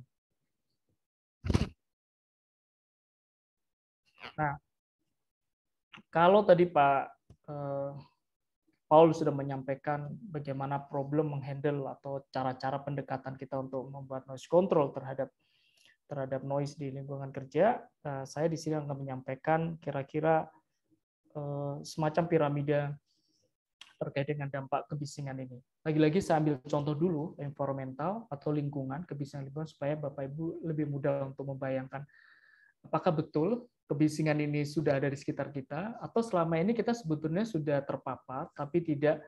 Nah, kalau tadi Pak Eh, Paul sudah menyampaikan bagaimana problem menghandle atau cara-cara pendekatan kita untuk membuat noise control terhadap terhadap noise di lingkungan kerja. Eh, saya di sini akan menyampaikan kira-kira eh, semacam piramida terkait dengan dampak kebisingan ini. Lagi-lagi saya ambil contoh dulu environmental atau lingkungan, kebisingan lingkungan supaya Bapak Ibu lebih mudah untuk membayangkan apakah betul kebisingan ini sudah ada di sekitar kita atau selama ini kita sebetulnya sudah terpapar tapi tidak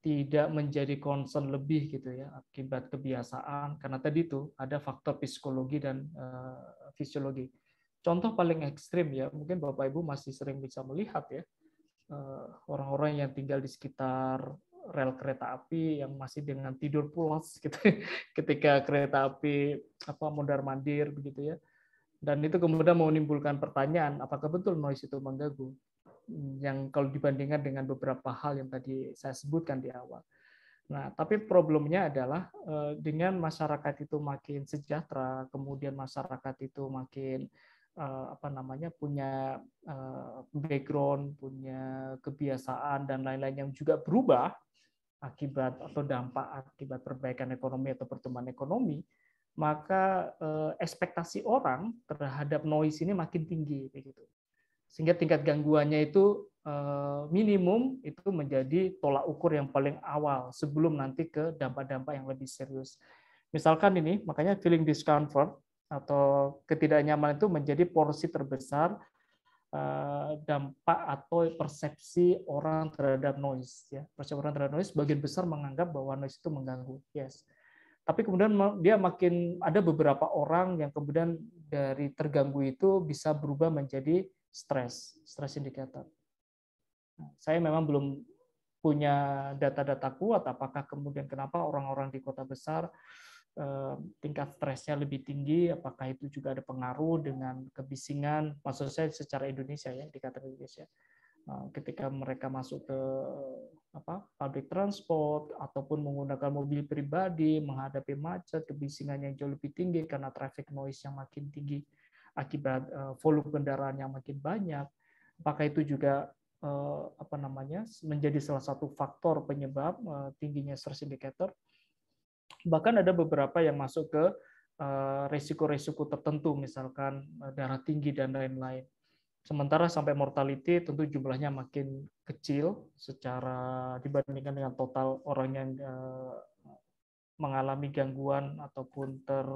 tidak menjadi concern lebih gitu ya akibat kebiasaan karena tadi itu ada faktor psikologi dan uh, fisiologi. Contoh paling ekstrim ya mungkin Bapak Ibu masih sering bisa melihat ya orang-orang uh, yang tinggal di sekitar rel kereta api yang masih dengan tidur pulas [LAUGHS] gitu ketika kereta api apa mondar mandir begitu ya dan itu kemudian menimbulkan pertanyaan, apakah betul noise itu mengganggu? Yang kalau dibandingkan dengan beberapa hal yang tadi saya sebutkan di awal. Nah, tapi problemnya adalah eh, dengan masyarakat itu makin sejahtera, kemudian masyarakat itu makin eh, apa namanya punya eh, background, punya kebiasaan dan lain-lain yang juga berubah akibat atau dampak akibat perbaikan ekonomi atau pertumbuhan ekonomi, maka eh, ekspektasi orang terhadap noise ini makin tinggi begitu. Sehingga tingkat gangguannya itu minimum itu menjadi tolak ukur yang paling awal sebelum nanti ke dampak-dampak yang lebih serius. Misalkan ini, makanya feeling discomfort atau ketidaknyamanan itu menjadi porsi terbesar eh, dampak atau persepsi orang terhadap noise ya persepsi orang terhadap noise bagian besar menganggap bahwa noise itu mengganggu yes tapi kemudian dia makin ada beberapa orang yang kemudian dari terganggu itu bisa berubah menjadi stres, stres indikator. Nah, saya memang belum punya data-data kuat apakah kemudian kenapa orang-orang di kota besar tingkat stresnya lebih tinggi, apakah itu juga ada pengaruh dengan kebisingan, maksud saya secara Indonesia ya, indikator Indonesia. Nah, ketika mereka masuk ke apa public transport ataupun menggunakan mobil pribadi menghadapi macet kebisingan yang jauh lebih tinggi karena traffic noise yang makin tinggi akibat volume kendaraan yang makin banyak apakah itu juga apa namanya menjadi salah satu faktor penyebab tingginya stress indicator bahkan ada beberapa yang masuk ke resiko-resiko tertentu misalkan darah tinggi dan lain-lain Sementara sampai mortality tentu jumlahnya makin kecil secara dibandingkan dengan total orang yang eh, mengalami gangguan ataupun ter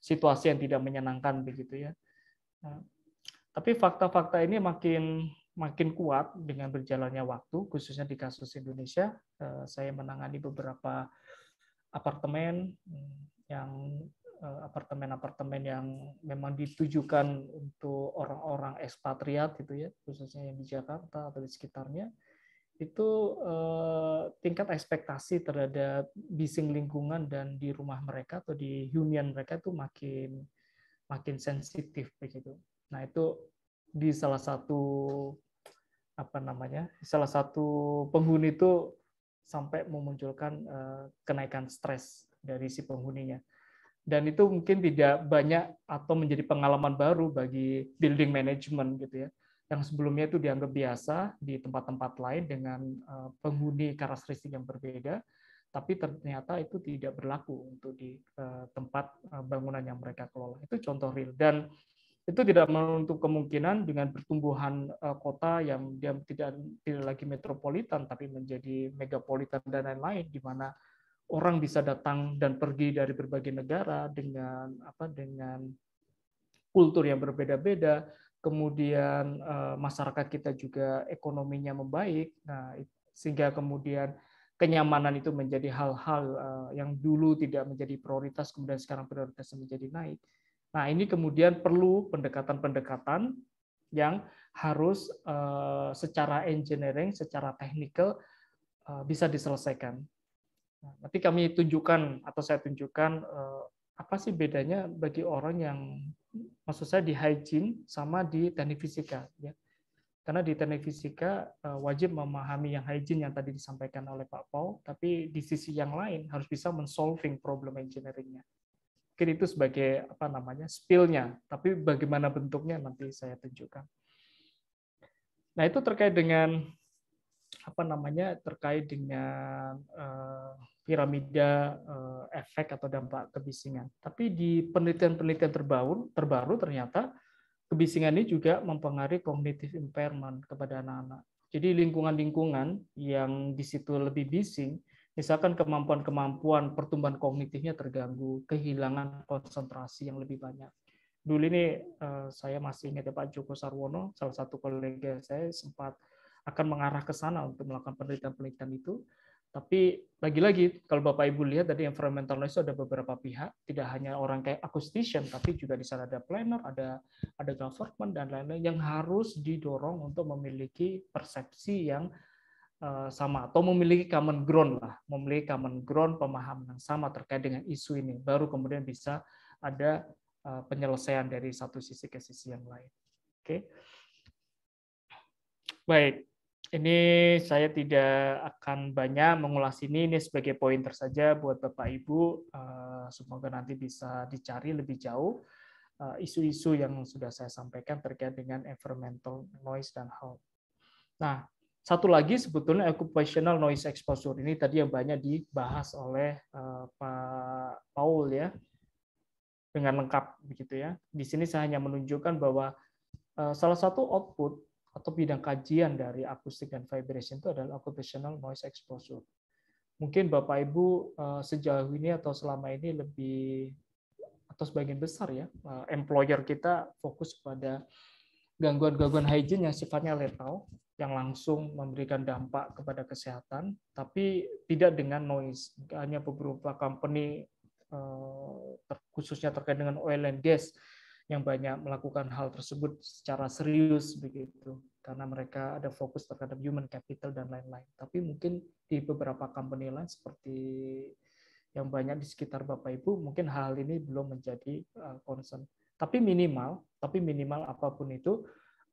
situasi yang tidak menyenangkan begitu ya. Tapi fakta-fakta ini makin makin kuat dengan berjalannya waktu, khususnya di kasus Indonesia. Eh, saya menangani beberapa apartemen yang eh, apartemen-apartemen yang memang ditujukan untuk orang-orang ekspatriat gitu ya, khususnya yang di Jakarta atau di sekitarnya. Itu eh, tingkat ekspektasi terhadap bising lingkungan dan di rumah mereka atau di hunian mereka itu makin makin sensitif begitu. Nah, itu di salah satu apa namanya salah satu penghuni itu sampai memunculkan uh, kenaikan stres dari si penghuninya. Dan itu mungkin tidak banyak atau menjadi pengalaman baru bagi building management gitu ya. Yang sebelumnya itu dianggap biasa di tempat-tempat lain dengan uh, penghuni karakteristik yang berbeda tapi ternyata itu tidak berlaku untuk di uh, tempat bangunan yang mereka kelola. Itu contoh real. Dan itu tidak menutup kemungkinan dengan pertumbuhan uh, kota yang dia tidak tidak lagi metropolitan tapi menjadi megapolitan dan lain-lain di mana orang bisa datang dan pergi dari berbagai negara dengan apa dengan kultur yang berbeda-beda. Kemudian uh, masyarakat kita juga ekonominya membaik. Nah sehingga kemudian kenyamanan itu menjadi hal-hal uh, yang dulu tidak menjadi prioritas kemudian sekarang prioritasnya menjadi naik Nah, ini kemudian perlu pendekatan-pendekatan yang harus uh, secara engineering, secara teknikal uh, bisa diselesaikan. Nah, nanti kami tunjukkan atau saya tunjukkan uh, apa sih bedanya bagi orang yang maksud saya di hygiene sama di teknik fisika ya. Karena di teknik fisika wajib memahami yang hygiene yang tadi disampaikan oleh Pak Paul, tapi di sisi yang lain harus bisa mensolving problem engineeringnya mungkin itu sebagai apa namanya spillnya. Tapi bagaimana bentuknya nanti saya tunjukkan. Nah itu terkait dengan apa namanya terkait dengan uh, piramida uh, efek atau dampak kebisingan. Tapi di penelitian-penelitian terbaru terbaru ternyata kebisingan ini juga mempengaruhi kognitif impairment kepada anak-anak. Jadi lingkungan-lingkungan yang di situ lebih bising misalkan kemampuan-kemampuan pertumbuhan kognitifnya terganggu, kehilangan konsentrasi yang lebih banyak. Dulu ini eh, saya masih ingat ya Pak Joko Sarwono, salah satu kolega saya sempat akan mengarah ke sana untuk melakukan penelitian-penelitian itu. Tapi lagi-lagi kalau Bapak Ibu lihat tadi environmental noise ada beberapa pihak, tidak hanya orang kayak acoustician, tapi juga di sana ada planner, ada ada government dan lain-lain yang harus didorong untuk memiliki persepsi yang sama atau memiliki common ground lah, memiliki common ground pemahaman yang sama terkait dengan isu ini, baru kemudian bisa ada eh, penyelesaian dari satu sisi ke sisi yang lain. Oke, baik. Ini saya tidak akan banyak mengulas ini, ini sebagai pointer saja buat Bapak Ibu. Eh, semoga nanti bisa dicari lebih jauh isu-isu yang sudah saya sampaikan terkait dengan environmental noise dan health. Nah, satu lagi sebetulnya occupational noise exposure ini tadi yang banyak dibahas oleh uh, Pak Paul ya dengan lengkap begitu ya. Di sini saya hanya menunjukkan bahwa uh, salah satu output atau bidang kajian dari akustik dan vibration itu adalah occupational noise exposure. Mungkin Bapak Ibu uh, sejauh ini atau selama ini lebih atau sebagian besar ya employer kita fokus pada gangguan-gangguan hygiene yang sifatnya letal yang langsung memberikan dampak kepada kesehatan, tapi tidak dengan noise. Hanya beberapa company eh, khususnya terkait dengan oil and gas yang banyak melakukan hal tersebut secara serius begitu karena mereka ada fokus terhadap human capital dan lain-lain. Tapi mungkin di beberapa company lain seperti yang banyak di sekitar Bapak Ibu mungkin hal ini belum menjadi eh, concern. Tapi minimal, tapi minimal apa pun itu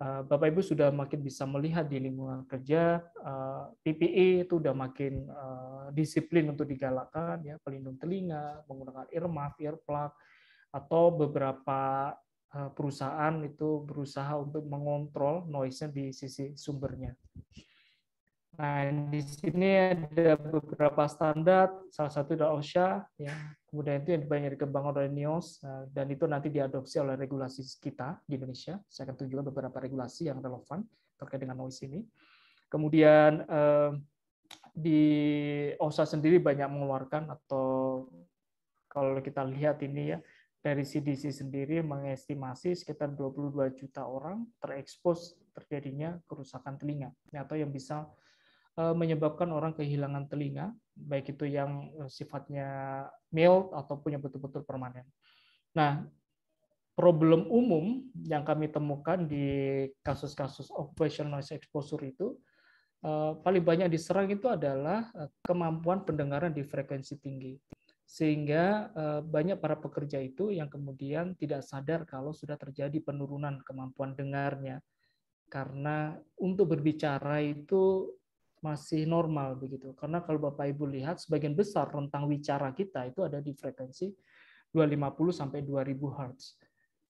Bapak Ibu sudah makin bisa melihat di lingkungan kerja eh, PPE itu sudah makin eh, disiplin untuk digalakkan ya pelindung telinga menggunakan earmuff, earplug atau beberapa perusahaan itu berusaha untuk mengontrol noise-nya di sisi sumbernya. Nah, di sini ada beberapa standar, salah satu adalah OSHA, ya. kemudian itu yang banyak dikembangkan oleh NIOS, dan itu nanti diadopsi oleh regulasi kita di Indonesia. Saya akan tunjukkan beberapa regulasi yang relevan terkait dengan noise ini. Kemudian eh, di OSHA sendiri banyak mengeluarkan atau kalau kita lihat ini ya, dari CDC sendiri mengestimasi sekitar 22 juta orang terekspos terjadinya kerusakan telinga atau yang bisa menyebabkan orang kehilangan telinga baik itu yang eh, sifatnya mild ataupun yang betul-betul permanen. Nah, problem umum yang kami temukan di kasus-kasus occupational noise exposure itu eh, paling banyak diserang itu adalah kemampuan pendengaran di frekuensi tinggi sehingga eh, banyak para pekerja itu yang kemudian tidak sadar kalau sudah terjadi penurunan kemampuan dengarnya karena untuk berbicara itu masih normal begitu. Karena kalau Bapak Ibu lihat sebagian besar rentang wicara kita itu ada di frekuensi 250 sampai 2000 Hz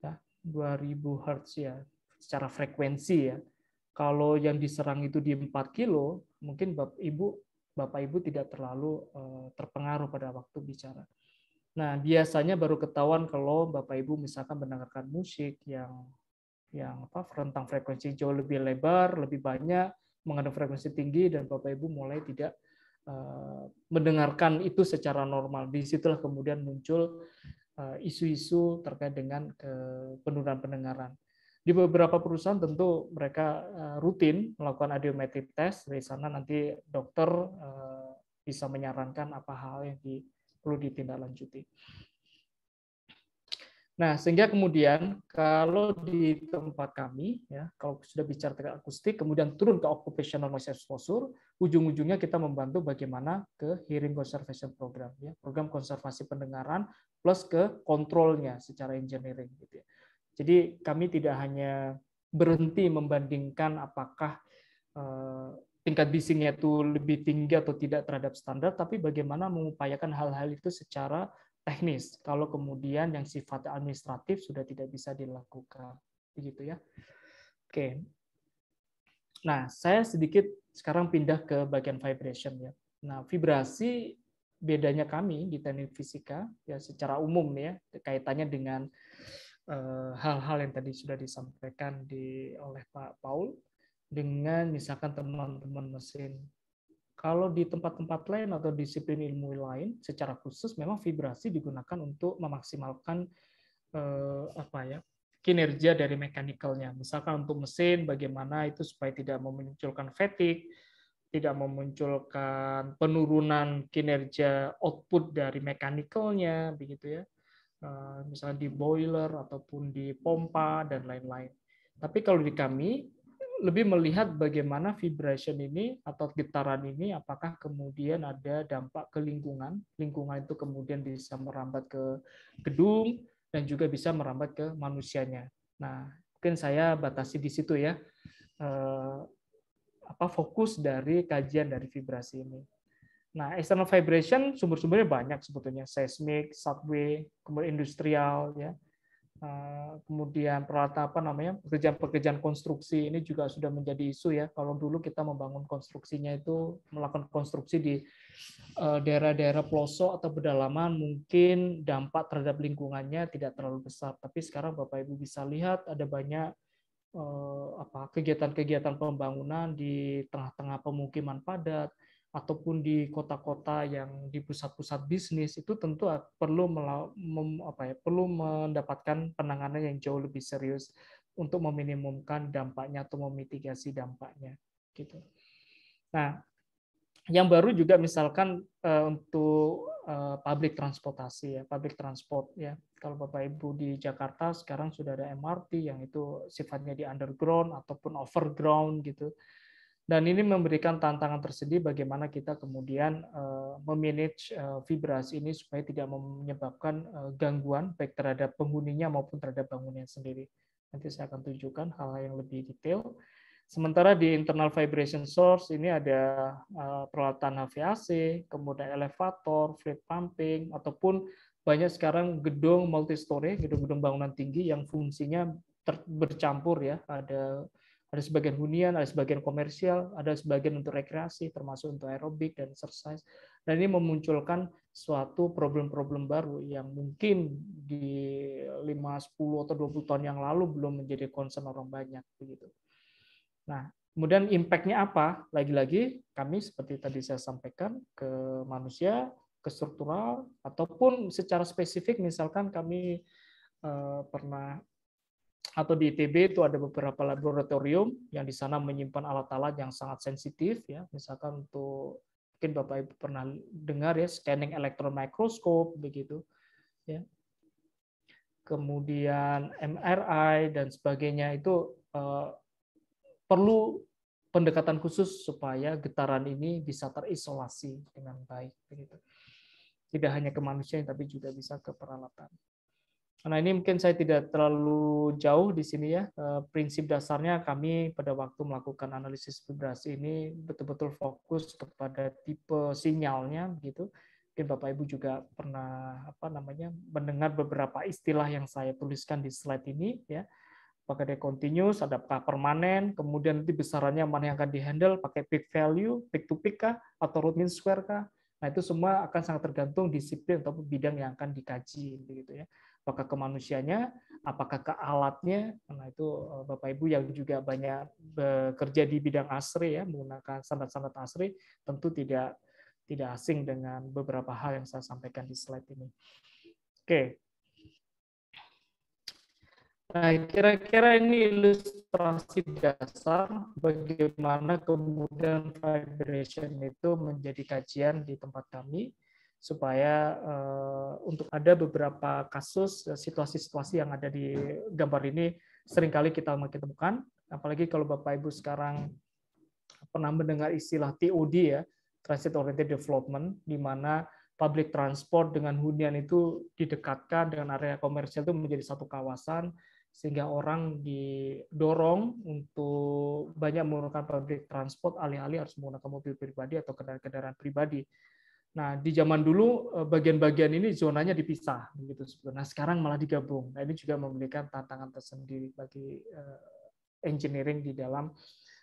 ya 2000 Hz ya secara frekuensi ya. Kalau yang diserang itu di 4 kilo mungkin Bapak Ibu Bapak Ibu tidak terlalu eh, terpengaruh pada waktu bicara. Nah, biasanya baru ketahuan kalau Bapak Ibu misalkan mendengarkan musik yang yang apa rentang frekuensi jauh lebih lebar, lebih banyak, mengandung frekuensi tinggi dan Bapak Ibu mulai tidak uh, mendengarkan itu secara normal. Di situlah kemudian muncul eh, isu-isu terkait dengan penurunan pendengaran. Di beberapa perusahaan tentu mereka eh, rutin melakukan audiometry test. Dari sana nanti dokter eh, bisa menyarankan apa hal yang di, perlu ditindaklanjuti. Nah, sehingga kemudian kalau di tempat kami, ya, kalau sudah bicara tentang akustik, kemudian turun ke occupational noise exposure, ujung-ujungnya kita membantu bagaimana ke hearing conservation program, ya, program konservasi pendengaran plus ke kontrolnya secara engineering, gitu ya. Jadi kami tidak hanya berhenti membandingkan apakah eh, tingkat bisingnya itu lebih tinggi atau tidak terhadap standar, tapi bagaimana mengupayakan hal-hal itu secara teknis. Kalau kemudian yang sifatnya administratif sudah tidak bisa dilakukan, begitu ya. Oke. Nah, saya sedikit sekarang pindah ke bagian vibration ya. Nah, vibrasi bedanya kami di teknik fisika ya secara umum ya kaitannya dengan Eh, hal-hal yang tadi sudah disampaikan di oleh Pak Paul dengan misalkan teman-teman mesin. Kalau di tempat-tempat lain atau disiplin ilmu lain, secara khusus memang vibrasi digunakan untuk memaksimalkan eh, apa ya kinerja dari mekanikalnya. Misalkan untuk mesin, bagaimana itu supaya tidak memunculkan fatigue, tidak memunculkan penurunan kinerja output dari mekanikalnya, begitu ya Eh, misalnya di boiler ataupun di pompa dan lain-lain. Tapi kalau di kami lebih melihat bagaimana vibration ini atau getaran ini apakah kemudian ada dampak ke lingkungan. Lingkungan itu kemudian bisa merambat ke gedung dan juga bisa merambat ke manusianya. Nah, mungkin saya batasi di situ ya. Eh, apa fokus dari kajian dari vibrasi ini. Nah, external vibration sumber-sumbernya banyak sebetulnya, seismik, subway, kemudian industrial, ya, kemudian peralatan apa namanya pekerjaan-pekerjaan konstruksi ini juga sudah menjadi isu ya. Kalau dulu kita membangun konstruksinya itu melakukan konstruksi di eh, daerah-daerah pelosok atau pedalaman, mungkin dampak terhadap lingkungannya tidak terlalu besar. Tapi sekarang Bapak Ibu bisa lihat ada banyak eh, kegiatan-kegiatan pembangunan di tengah-tengah pemukiman padat ataupun di kota-kota yang di pusat-pusat bisnis itu tentu perlu mem, apa ya, perlu mendapatkan penanganan yang jauh lebih serius untuk meminimumkan dampaknya atau memitigasi dampaknya gitu. Nah, yang baru juga misalkan uh, untuk uh, public transportasi ya, public transport ya. Kalau Bapak Ibu di Jakarta sekarang sudah ada MRT yang itu sifatnya di underground ataupun overground gitu dan ini memberikan tantangan tersendiri bagaimana kita kemudian uh, memanage vibrasi ini supaya tidak menyebabkan uh, gangguan baik terhadap penghuninya maupun terhadap bangunannya sendiri. Nanti saya akan tunjukkan hal-hal yang lebih detail. Sementara di internal vibration source ini ada peralatan HVAC, kemudian elevator, fluid pumping, ataupun banyak sekarang gedung multi-story, gedung-gedung bangunan tinggi yang fungsinya bercampur ya, ada ada sebagian hunian, ada sebagian komersial, ada sebagian untuk rekreasi, termasuk untuk aerobik dan exercise. Dan ini memunculkan suatu problem-problem baru yang mungkin di 5, 10 atau 20 tahun yang lalu belum menjadi concern orang banyak begitu. Nah, kemudian impact-nya apa? Lagi-lagi kami seperti tadi saya sampaikan ke manusia, ke struktural ataupun secara spesifik misalkan kami uh, pernah atau di ITB itu ada beberapa laboratorium yang di sana menyimpan alat-alat yang sangat sensitif ya. Misalkan untuk mungkin Bapak Ibu pernah dengar ya scanning electron microscope begitu ya. Kemudian MRI dan sebagainya itu uh, perlu pendekatan khusus supaya getaran ini bisa terisolasi dengan baik begitu. Tidak hanya ke manusia tapi juga bisa ke peralatan Nah ini mungkin saya tidak terlalu jauh di sini ya. Eh, prinsip dasarnya kami pada waktu melakukan analisis vibrasi ini betul-betul fokus kepada tipe sinyalnya gitu. Mungkin Bapak Ibu juga pernah apa namanya mendengar beberapa istilah yang saya tuliskan di slide ini ya. Apakah dia continuous, adakah permanen, kemudian nanti besarannya mana yang akan dihandle, pakai peak value, peak to peak kah, atau root mean square kah? Nah itu semua akan sangat tergantung disiplin atau bidang yang akan dikaji begitu ya apakah ke manusianya, apakah ke alatnya. Nah, itu eh, Bapak Ibu yang juga banyak bekerja di bidang ASRI ya, menggunakan standar-standar ASRI, tentu tidak tidak asing dengan beberapa hal yang saya sampaikan di slide ini. Oke. Nah, kira-kira ini ilustrasi dasar bagaimana kemudian vibration itu menjadi kajian di tempat kami supaya uh, untuk ada beberapa kasus eh, situasi-situasi yang ada di gambar ini sering kali kita temukan. Apalagi kalau Bapak Ibu sekarang pernah mendengar istilah TOD ya Transit Oriented Development di mana public transport dengan hunian itu didekatkan dengan area komersial itu menjadi satu kawasan sehingga orang didorong untuk banyak menggunakan public transport alih-alih harus menggunakan mobil pribadi atau kendaraan-kendaraan pribadi Nah, di zaman dulu eh, bagian-bagian ini zonanya dipisah begitu Nah, sekarang malah digabung. Nah, ini juga memberikan tantangan tersendiri bagi eh, engineering di dalam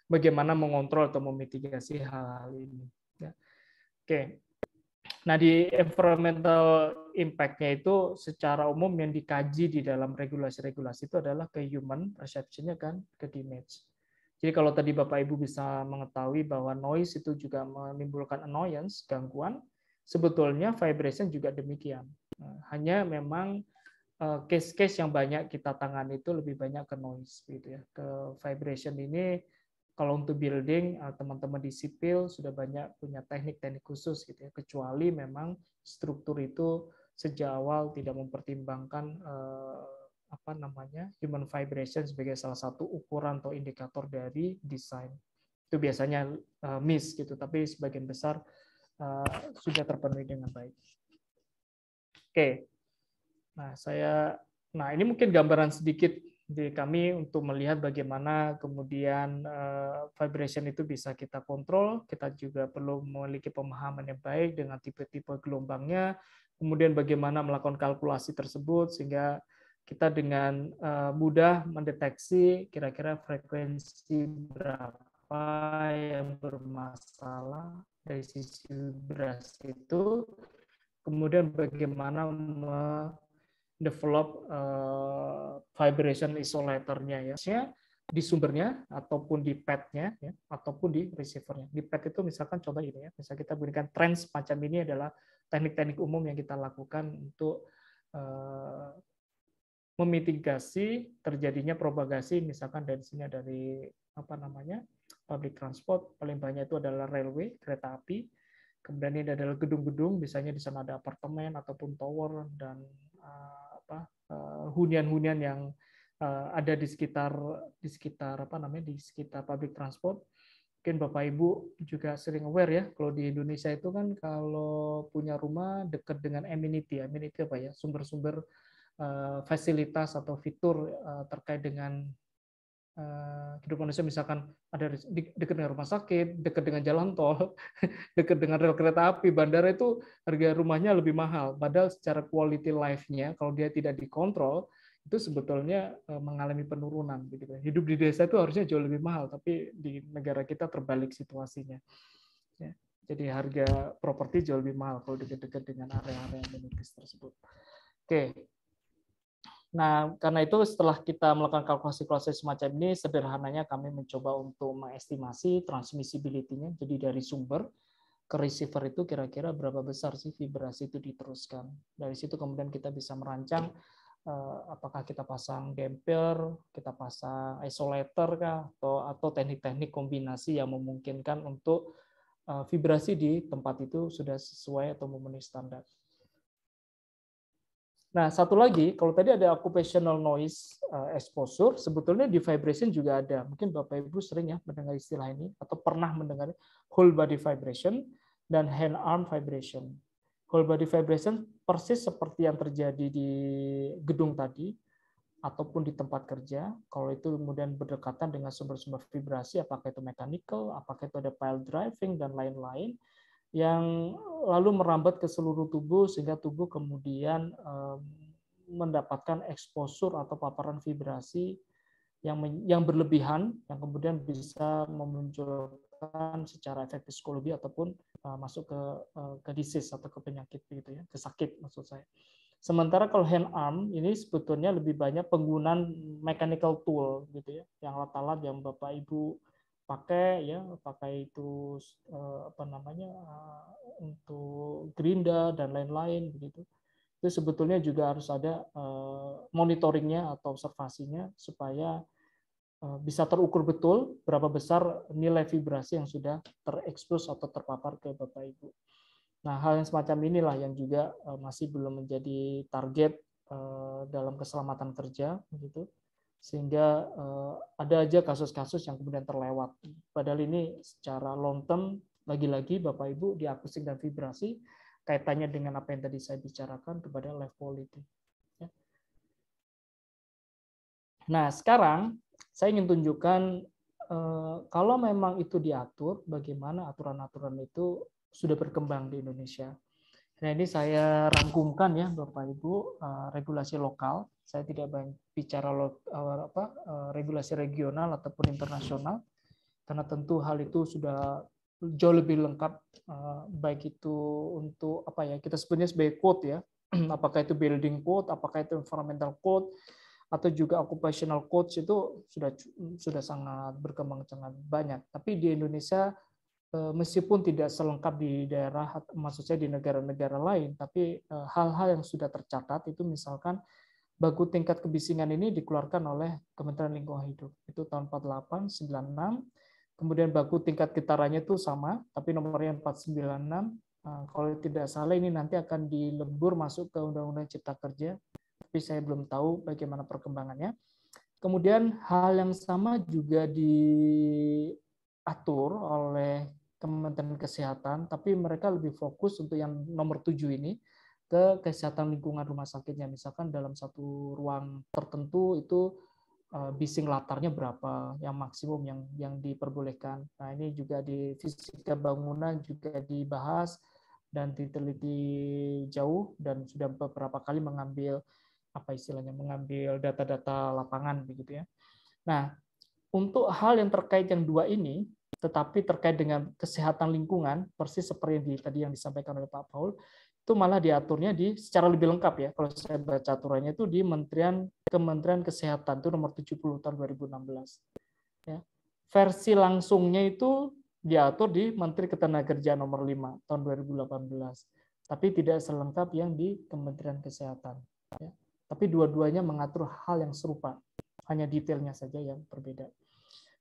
bagaimana mengontrol atau memitigasi hal-hal ini. Ya. Oke. Nah, di environmental impact-nya itu secara umum yang dikaji di dalam regulasi-regulasi itu adalah ke human perception-nya kan, ke image. Jadi kalau tadi Bapak Ibu bisa mengetahui bahwa noise itu juga menimbulkan annoyance, gangguan, Sebetulnya vibration juga demikian. Nah, hanya memang eh, case-case yang banyak kita tangani itu lebih banyak ke noise gitu ya. Ke vibration ini kalau untuk building eh, teman-teman di sipil sudah banyak punya teknik-teknik khusus gitu ya. Kecuali memang struktur itu sejak awal tidak mempertimbangkan eh, apa namanya human vibration sebagai salah satu ukuran atau indikator dari desain itu biasanya miss gitu tapi sebagian besar Eh, sudah terpenuhi dengan baik. Oke, nah saya, nah ini mungkin gambaran sedikit di kami untuk melihat bagaimana kemudian uh, vibration itu bisa kita kontrol. Kita juga perlu memiliki pemahaman yang baik dengan tipe-tipe gelombangnya. Kemudian bagaimana melakukan kalkulasi tersebut sehingga kita dengan uh, mudah mendeteksi kira-kira frekuensi berapa yang bermasalah dari sisi vibrasi itu. Kemudian bagaimana develop uh, vibration isolatornya ya. Di sumbernya ataupun di padnya ya ataupun di receivernya. Di pad itu misalkan coba ini ya misal kita berikan trend semacam ini adalah teknik-teknik umum yang kita lakukan untuk uh, memitigasi terjadinya propagasi misalkan dari sini dari apa namanya public transport paling banyak itu adalah railway kereta api. Kemudian ini adalah gedung-gedung misalnya di sana ada apartemen ataupun tower dan uh, apa uh, hunian-hunian yang uh, ada di sekitar di sekitar apa namanya di sekitar public transport. Mungkin bapak ibu juga sering aware ya kalau di Indonesia itu kan kalau punya rumah dekat dengan amenity. Amenity apa ya? Sumber-sumber fasilitas atau fitur terkait dengan kehidupan manusia misalkan ada dekat dengan rumah sakit, dekat dengan jalan tol, [LAUGHS] dekat dengan rel kereta api, bandara itu harga rumahnya lebih mahal. Padahal secara quality life-nya kalau dia tidak dikontrol itu sebetulnya uh, mengalami penurunan gitu. Hidup di desa itu harusnya jauh lebih mahal, tapi di negara kita terbalik situasinya. Ya. Jadi harga properti jauh lebih mahal kalau dekat-dekat dengan area-area yang tersebut. Oke, Nah, karena itu setelah kita melakukan kalkulasi-kalkulasi semacam ini, sederhananya kami mencoba untuk mengestimasi transmissibility-nya, jadi dari sumber ke receiver itu kira-kira berapa besar sih vibrasi itu diteruskan. Dari situ kemudian kita bisa merancang eh, apakah kita pasang damper, kita pasang isolator kah atau atau teknik-teknik kombinasi yang memungkinkan untuk eh, vibrasi di tempat itu sudah sesuai atau memenuhi standar. Nah, satu lagi, kalau tadi ada occupational noise eh, exposure, sebetulnya di vibration juga ada. Mungkin Bapak Ibu sering ya mendengar istilah ini atau pernah mendengar whole body vibration dan hand arm vibration. Whole body vibration persis seperti yang terjadi di gedung tadi ataupun di tempat kerja. Kalau itu kemudian berdekatan dengan sumber-sumber vibrasi, apakah itu mechanical, apakah itu ada pile driving dan lain-lain yang lalu merambat ke seluruh tubuh sehingga tubuh kemudian mendapatkan eksposur atau paparan vibrasi yang yang berlebihan yang kemudian bisa memunculkan secara efek psikologi ataupun masuk ke ke disease atau ke penyakit gitu ya, ke sakit maksud saya. Sementara kalau hand arm ini sebetulnya lebih banyak penggunaan mechanical tool gitu ya, yang alat-alat yang Bapak Ibu pakai ya pakai itu eh, apa namanya eh, untuk gerinda dan lain-lain begitu itu sebetulnya juga harus ada eh, monitoringnya atau observasinya supaya bisa terukur betul berapa besar nilai vibrasi yang sudah terekspos atau terpapar ke Bapak Ibu. Nah, hal yang semacam inilah yang juga masih belum menjadi target dalam keselamatan kerja begitu sehingga uh, ada aja kasus-kasus yang kemudian terlewat. Padahal ini secara long term lagi-lagi Bapak Ibu di akustik dan vibrasi kaitannya dengan apa yang tadi saya bicarakan kepada life quality. Ya. Nah sekarang saya ingin tunjukkan uh, kalau memang itu diatur, bagaimana aturan-aturan itu sudah berkembang di Indonesia. Nah ini saya rangkumkan ya Bapak Ibu uh, regulasi lokal saya tidak bicara eh, apa, eh, regulasi regional ataupun internasional, karena tentu hal itu sudah jauh lebih lengkap, eh, baik itu untuk apa ya kita sebenarnya sebagai code ya, [CLEARS THROAT] apakah itu building code, apakah itu environmental code, atau juga occupational code itu sudah sudah sangat berkembang sangat banyak. Tapi di Indonesia meskipun tidak selengkap di daerah, maksud saya di negara-negara lain, tapi hal-hal yang sudah tercatat itu misalkan Baku tingkat kebisingan ini dikeluarkan oleh Kementerian Lingkungan Hidup. Itu tahun 48, 96. Kemudian baku tingkat getarannya itu sama, tapi nomornya 496. Nah, kalau tidak salah ini nanti akan dilebur masuk ke Undang-Undang Cipta Kerja, tapi saya belum tahu bagaimana perkembangannya. Kemudian hal yang sama juga diatur oleh Kementerian Kesehatan, tapi mereka lebih fokus untuk yang nomor 7 ini, ke kesehatan lingkungan rumah sakitnya. Misalkan dalam satu ruang tertentu itu eh, bising latarnya berapa yang maksimum yang yang diperbolehkan. Nah, ini juga di fisika bangunan juga dibahas dan diteliti jauh dan sudah beberapa kali mengambil apa istilahnya mengambil data-data lapangan begitu ya. Nah, untuk hal yang terkait yang dua ini tetapi terkait dengan kesehatan lingkungan persis seperti yang di, tadi yang disampaikan oleh Pak Paul itu malah diaturnya di secara lebih lengkap ya. Kalau saya baca aturannya itu di Kementerian Kementerian Kesehatan itu nomor 70 tahun 2016. Ya. Versi langsungnya itu diatur di Menteri Ketenagakerjaan nomor 5 tahun 2018. Tapi tidak selengkap yang di Kementerian Kesehatan. Ya. Tapi dua-duanya mengatur hal yang serupa, hanya detailnya saja yang berbeda.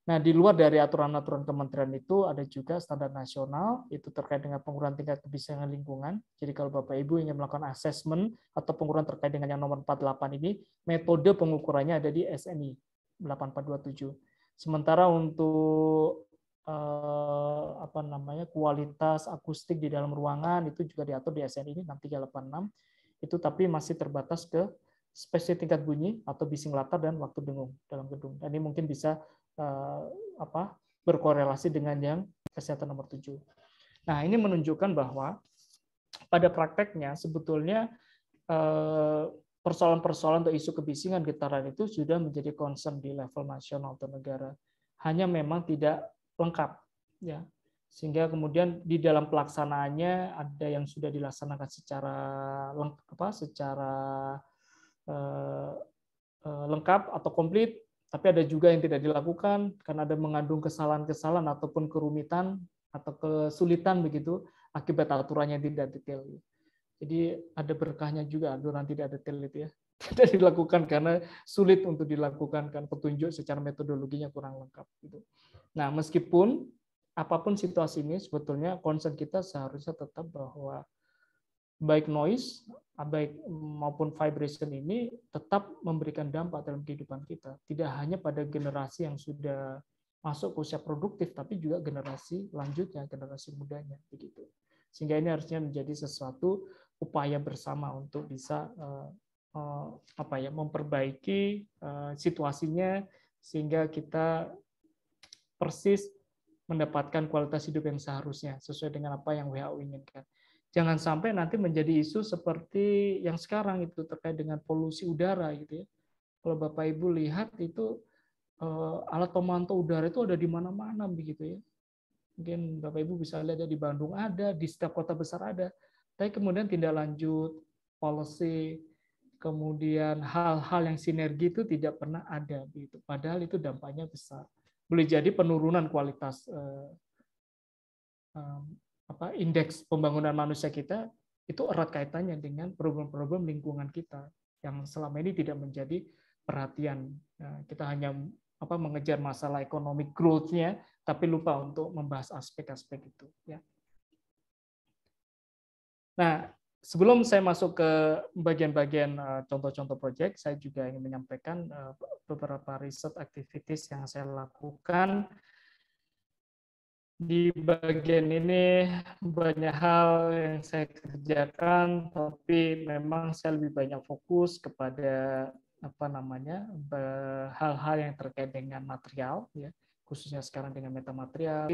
Nah, di luar dari aturan-aturan kementerian itu ada juga standar nasional, itu terkait dengan pengurangan tingkat kebisingan lingkungan. Jadi kalau Bapak Ibu ingin melakukan assessment atau pengurangan terkait dengan yang nomor 48 ini, metode pengukurannya ada di SNI 8427. Sementara untuk eh, apa namanya kualitas akustik di dalam ruangan itu juga diatur di SNI ini 6386. Itu tapi masih terbatas ke spesies tingkat bunyi atau bising latar dan waktu dengung dalam gedung. Ini mungkin bisa Eh, apa berkorelasi dengan yang kesehatan nomor 7. Nah, ini menunjukkan bahwa pada prakteknya sebetulnya eh, persoalan-persoalan untuk isu kebisingan getaran itu sudah menjadi concern di level nasional atau negara. Hanya memang tidak lengkap ya. Sehingga kemudian di dalam pelaksanaannya ada yang sudah dilaksanakan secara lengkap apa secara eh, lengkap atau komplit tapi ada juga yang tidak dilakukan karena ada mengandung kesalahan-kesalahan ataupun kerumitan atau kesulitan begitu akibat aturannya tidak detail. Jadi ada berkahnya juga aturan tidak detail itu ya. [LAUGHS] Tidak dilakukan karena sulit untuk dilakukan kan petunjuk secara metodologinya kurang lengkap gitu. Nah, meskipun apa pun situasi ini sebetulnya concern kita seharusnya tetap bahwa baik noise baik maupun vibration ini tetap memberikan dampak dalam kehidupan kita. Tidak hanya pada generasi yang sudah masuk usia produktif, tapi juga generasi lanjutnya, generasi mudanya, begitu. Sehingga ini harusnya menjadi sesuatu upaya bersama untuk bisa uh, uh, apa ya memperbaiki uh, situasinya sehingga kita persis mendapatkan kualitas hidup yang seharusnya sesuai dengan apa yang WHO inginkan. Jangan sampai nanti menjadi isu seperti yang sekarang itu terkait dengan polusi udara gitu ya. Kalau Bapak Ibu lihat itu alat pemantau udara itu ada di mana-mana begitu ya. Mungkin Bapak Ibu bisa lihat ya di Bandung ada, di setiap kota besar ada. Tapi kemudian tindak lanjut, policy, kemudian hal-hal yang sinergi itu tidak pernah ada begitu. Padahal itu dampaknya besar. Boleh jadi penurunan kualitas eh, apa indeks pembangunan manusia kita itu erat kaitannya dengan problem-problem lingkungan kita yang selama ini tidak menjadi perhatian. Nah, kita hanya apa mengejar masalah ekonomi growth-nya tapi lupa untuk membahas aspek-aspek itu ya. Nah, sebelum saya masuk ke bagian-bagian eh, contoh-contoh proyek, saya juga ingin menyampaikan eh, beberapa riset activities yang saya lakukan. Di bagian ini banyak hal yang saya kerjakan, tapi memang saya lebih banyak fokus kepada apa namanya hal-hal yang terkait dengan material, ya khususnya sekarang dengan metamaterial.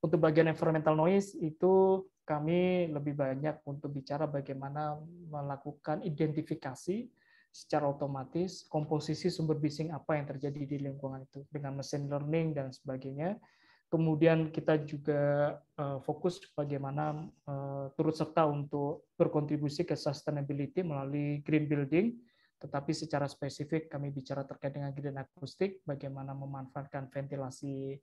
Untuk bagian environmental noise itu kami lebih banyak untuk bicara bagaimana melakukan identifikasi secara otomatis komposisi sumber bising apa yang terjadi di lingkungan itu dengan machine learning dan sebagainya. Kemudian kita juga uh, fokus bagaimana uh, turut serta untuk berkontribusi ke sustainability melalui green building, tetapi secara spesifik kami bicara terkait dengan green akustik, bagaimana memanfaatkan ventilasi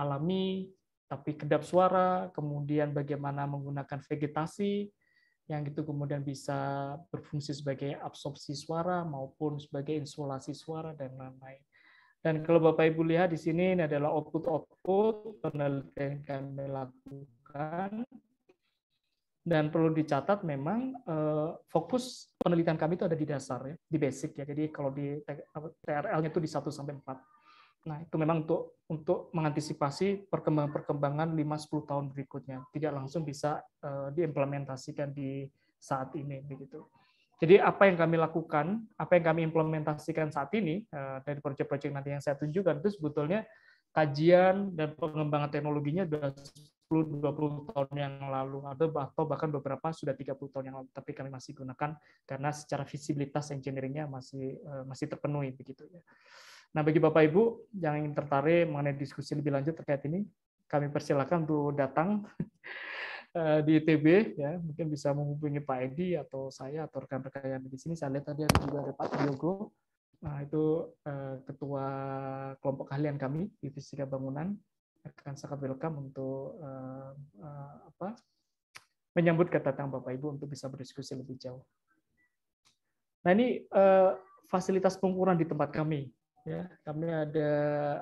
alami, tapi kedap suara, kemudian bagaimana menggunakan vegetasi yang itu kemudian bisa berfungsi sebagai absorpsi suara maupun sebagai insulasi suara dan lain-lain. Dan kalau Bapak Ibu lihat di sini ini adalah output-output penelitian yang kami lakukan. Dan perlu dicatat memang eh, fokus penelitian kami itu ada di dasar ya, di basic ya. Jadi kalau di TRL-nya itu di 1 sampai 4 Nah, itu memang untuk untuk mengantisipasi perkembangan-perkembangan 5-10 tahun berikutnya. Tidak langsung bisa uh, diimplementasikan di saat ini begitu. Jadi apa yang kami lakukan, apa yang kami implementasikan saat ini uh, dari proyek-proyek nanti yang saya tunjukkan itu sebetulnya kajian dan pengembangan teknologinya sudah 10-20 tahun yang lalu atau bahkan beberapa sudah 30 tahun yang lalu tapi kami masih gunakan karena secara visibilitas engineeringnya masih uh, masih terpenuhi begitu ya. Nah, bagi Bapak Ibu yang ingin tertarik mengenai diskusi lebih lanjut terkait ini, kami persilakan untuk datang eh, [LAUGHS] di ITB ya mungkin bisa menghubungi Pak Edi atau saya atau rekan-rekan yang di sini. Saya lihat tadi ada juga ada Pak Diogo. Nah itu eh, ketua kelompok kalian kami di fisika bangunan. Akan sangat welcome untuk eh, apa menyambut kedatangan Bapak Ibu untuk bisa berdiskusi lebih jauh. Nah ini fasilitas pengukuran di tempat kami Ya, kami ada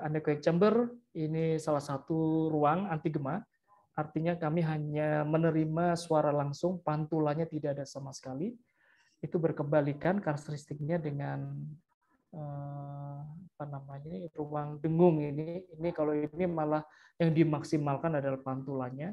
anechoic chamber, ini salah satu ruang anti gema. Artinya kami hanya menerima suara langsung, pantulannya tidak ada sama sekali. Itu berkebalikan karakteristiknya dengan eh, apa namanya ruang dengung ini. Ini kalau ini malah yang dimaksimalkan adalah pantulannya.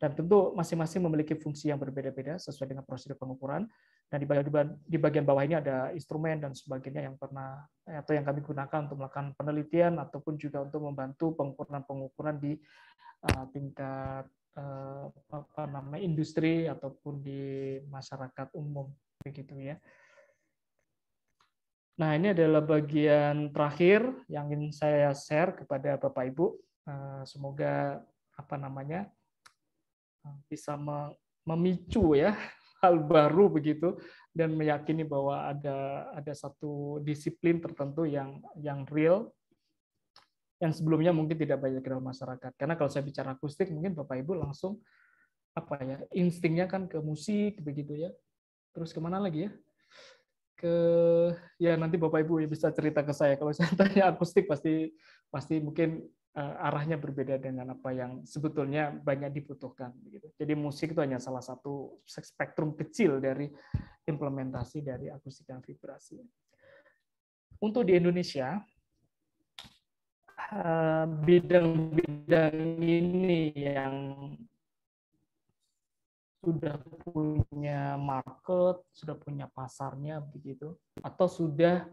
Dan tentu masing-masing memiliki fungsi yang berbeda-beda sesuai dengan prosedur pengukuran. Dan di bagian, di bagian bawah ini ada instrumen dan sebagainya yang pernah atau yang kami gunakan untuk melakukan penelitian ataupun juga untuk membantu pengukuran-pengukuran di uh, tingkat uh, apa namanya industri ataupun di masyarakat umum begitu ya. Nah, ini adalah bagian terakhir yang ingin saya share kepada Bapak Ibu. Uh, semoga apa namanya bisa memicu ya hal baru begitu dan meyakini bahwa ada ada satu disiplin tertentu yang yang real yang sebelumnya mungkin tidak banyak dalam masyarakat. Karena kalau saya bicara akustik mungkin Bapak Ibu langsung apa ya instingnya kan ke musik begitu ya. Terus ke mana lagi ya? Ke ya nanti bapak ibu bisa cerita ke saya. Kalau saya [LAUGHS] tanya akustik pasti pasti mungkin arahnya berbeda dengan apa yang sebetulnya banyak dibutuhkan. Jadi musik itu hanya salah satu spektrum kecil dari implementasi dari akustik dan vibrasi. Untuk di Indonesia, eh, bidang-bidang ini yang sudah punya market, sudah punya pasarnya begitu, atau sudah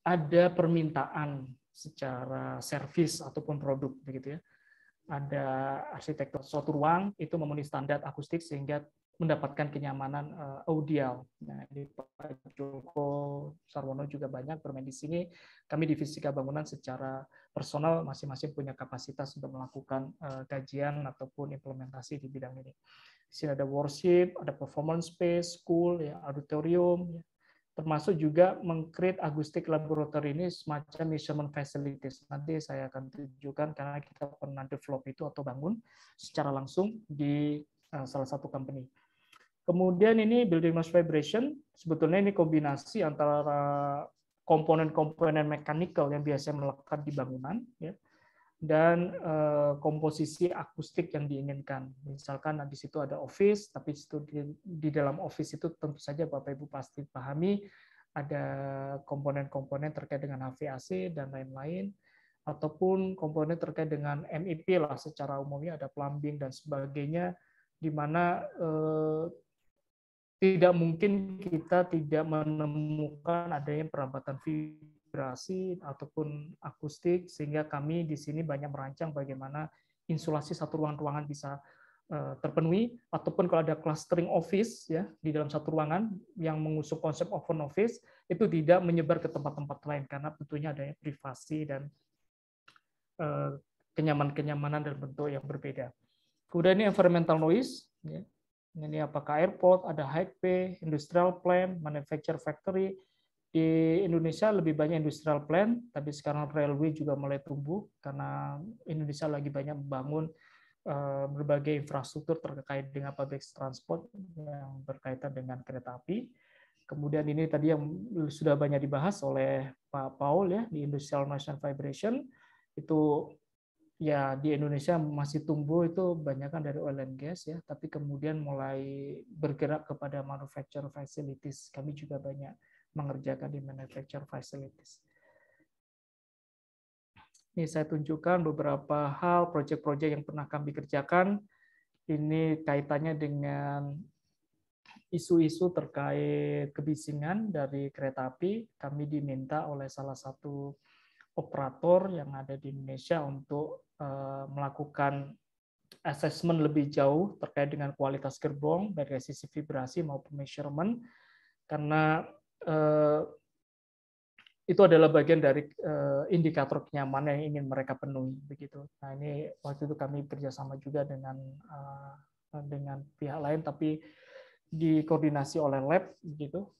ada permintaan secara servis ataupun produk begitu ya. Ada arsitektur suatu ruang itu memenuhi standar akustik sehingga mendapatkan kenyamanan uh, audial. Nah, di Pak Joko Sarwono juga banyak bermain di sini. Kami di Fisika Bangunan secara personal masing-masing punya kapasitas untuk melakukan uh, kajian ataupun implementasi di bidang ini. Di sini ada worship, ada performance space, school, ya, auditorium, ya, termasuk juga mengcreate akustik laboratory ini semacam measurement facilities. Nanti saya akan tunjukkan karena kita pernah develop itu atau bangun secara langsung di uh, salah satu company. Kemudian ini building noise vibration, sebetulnya ini kombinasi antara komponen-komponen mechanical yang biasa melekat di bangunan, ya, dan uh, komposisi akustik yang diinginkan. Misalkan di situ ada office, tapi situ di, di dalam office itu tentu saja Bapak Ibu pasti pahami ada komponen-komponen terkait dengan HVAC dan lain-lain ataupun komponen terkait dengan MIP lah secara umumnya ada plumbing dan sebagainya di mana eh, tidak mungkin kita tidak menemukan adanya perambatan vibrasi ataupun akustik sehingga kami di sini banyak merancang bagaimana insulasi satu ruangan-ruangan bisa eh, terpenuhi ataupun kalau ada clustering office ya di dalam satu ruangan yang mengusung konsep open office itu tidak menyebar ke tempat-tempat lain karena tentunya adanya privasi dan eh, kenyamanan-kenyamanan dan bentuk yang berbeda. Kemudian ini environmental noise ya. Ini apakah airport, ada high pay, industrial plant, manufacture factory, di Indonesia lebih banyak industrial plant, tapi sekarang railway juga mulai tumbuh karena Indonesia lagi banyak membangun eh, berbagai infrastruktur terkait dengan public transport yang berkaitan dengan kereta api. Kemudian ini tadi yang sudah banyak dibahas oleh Pak Paul ya di industrial and vibration itu ya di Indonesia masih tumbuh itu banyak dari oil and gas ya, tapi kemudian mulai bergerak kepada manufacture facilities. Kami juga banyak mengerjakan di manufacture facilities. Ini saya tunjukkan beberapa hal proyek-proyek yang pernah kami kerjakan. Ini kaitannya dengan isu-isu terkait kebisingan dari kereta api. Kami diminta oleh salah satu operator yang ada di Indonesia untuk eh, melakukan assessment lebih jauh terkait dengan kualitas gerbong dari sisi vibrasi maupun measurement karena itu adalah bagian dari eh, indikator kenyamanan yang ingin mereka penuhi begitu. Nah ini waktu itu kami kerjasama juga dengan eh, dengan pihak lain, tapi dikoordinasi oleh lab gitu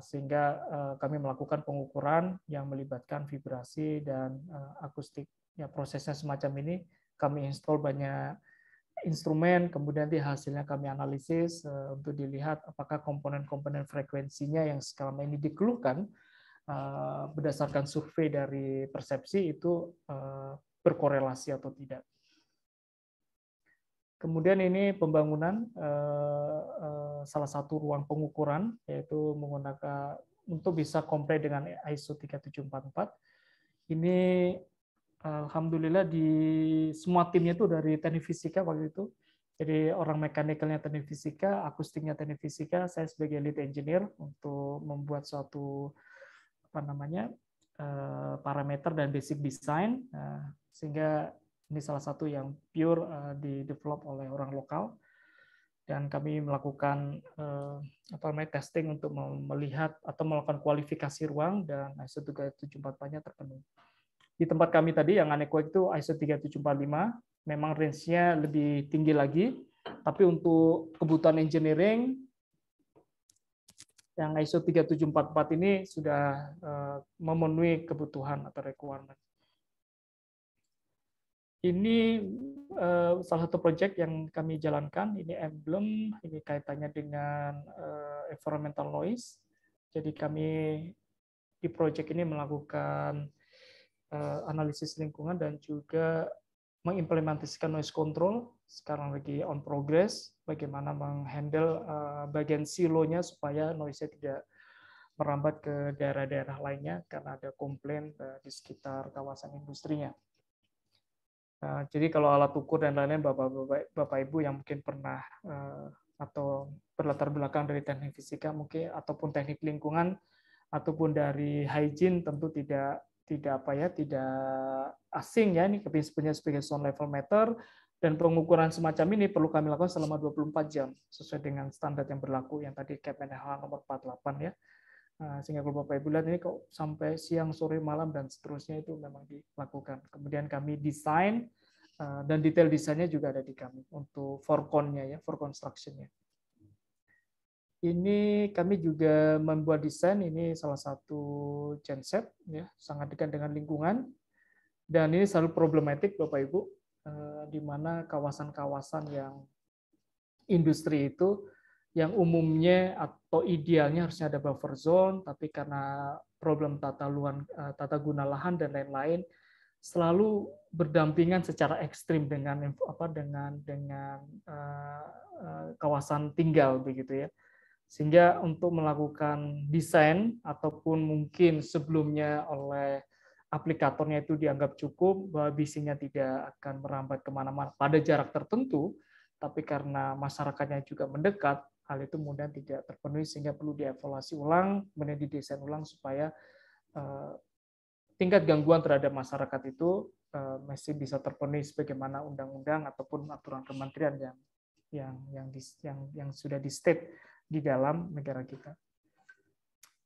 sehingga kami melakukan pengukuran yang melibatkan vibrasi dan akustik ya prosesnya semacam ini kami install banyak instrumen, kemudian di hasilnya kami analisis uh, untuk dilihat apakah komponen-komponen frekuensinya yang selama ini dikeluhkan uh, berdasarkan survei dari persepsi itu uh, berkorelasi atau tidak. Kemudian ini pembangunan salah satu ruang pengukuran yaitu menggunakan untuk bisa comply dengan ISO 3744. Ini alhamdulillah di semua timnya itu dari teknik fisika waktu itu. Jadi orang mekanikalnya teknik fisika, akustiknya teknik fisika, saya sebagai lead engineer untuk membuat suatu apa namanya eh, parameter dan basic design. Eh, sehingga ini salah satu yang pure eh, di develop oleh orang lokal. Dan kami melakukan apa namanya testing untuk melihat atau melakukan kualifikasi ruang dan ISO 3744-nya terpenuhi di tempat kami tadi yang Aneko itu ISO 3745 memang range-nya lebih tinggi lagi tapi untuk kebutuhan engineering yang ISO 3744 ini sudah eh, memenuhi kebutuhan atau requirement. ini uh, salah satu proyek yang kami jalankan. Ini emblem, ini kaitannya dengan uh, environmental noise. Jadi kami di proyek ini melakukan analisis lingkungan dan juga mengimplementasikan noise control. Sekarang lagi on progress, bagaimana menghandle uh, bagian silonya supaya noise-nya tidak merambat ke daerah-daerah lainnya karena ada komplain uh, di sekitar kawasan industrinya. Jadi kalau alat ukur dan lain-lain bapak-bapak bapak ibu yang mungkin pernah atau berlatar belakang dari teknik fisika mungkin ataupun teknik lingkungan ataupun dari hygiene tentu tidak tidak apa ya tidak asing ya ini sebagai sound level meter dan pengukuran semacam ini perlu kami lakukan selama 24 jam sesuai dengan standar yang berlaku yang tadi KPNH nomor 48 ya. Nah, sehingga kalau Bapak Ibu lihat ini kok sampai siang, sore, malam, dan seterusnya itu memang dilakukan. Kemudian kami desain, eh, dan detail desainnya juga ada di kami untuk foreconnya ya, for construction-nya. Ini kami juga membuat desain, ini salah satu genset, ya, sangat dekat dengan lingkungan, dan ini selalu problematik Bapak Ibu, eh, di mana kawasan-kawasan yang industri itu yang umumnya atau idealnya harusnya ada buffer zone, tapi karena problem tata luan, eh, tata guna lahan dan lain-lain selalu berdampingan secara ekstrim dengan apa dengan dengan uh, uh, kawasan tinggal begitu ya. Sehingga untuk melakukan desain ataupun mungkin sebelumnya oleh aplikatornya itu dianggap cukup bahwa bisinya tidak akan merambat ke mana-mana pada jarak tertentu, tapi karena masyarakatnya juga mendekat, hal itu kemudian tidak terpenuhi sehingga perlu dievaluasi ulang, kemudian didesain ulang supaya uh, tingkat gangguan terhadap masyarakat itu uh, masih bisa terpenuhi sebagaimana undang-undang ataupun aturan kementerian yang yang yang yang yang sudah di state di dalam negara kita.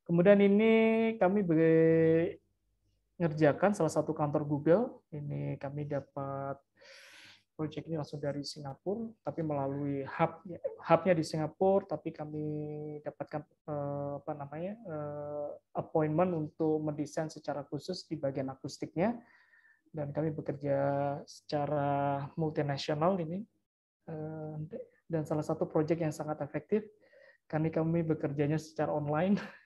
Kemudian ini kami mengerjakan salah satu kantor Google. Ini kami dapat Project ini langsung dari Singapura, tapi melalui hub hubnya di Singapura, tapi kami dapatkan eh, apa namanya eh, appointment untuk mendesain secara khusus di bagian akustiknya, dan kami bekerja secara multinasional ini, eh, dan salah satu proyek yang sangat efektif, kami kami bekerjanya secara online [LAUGHS]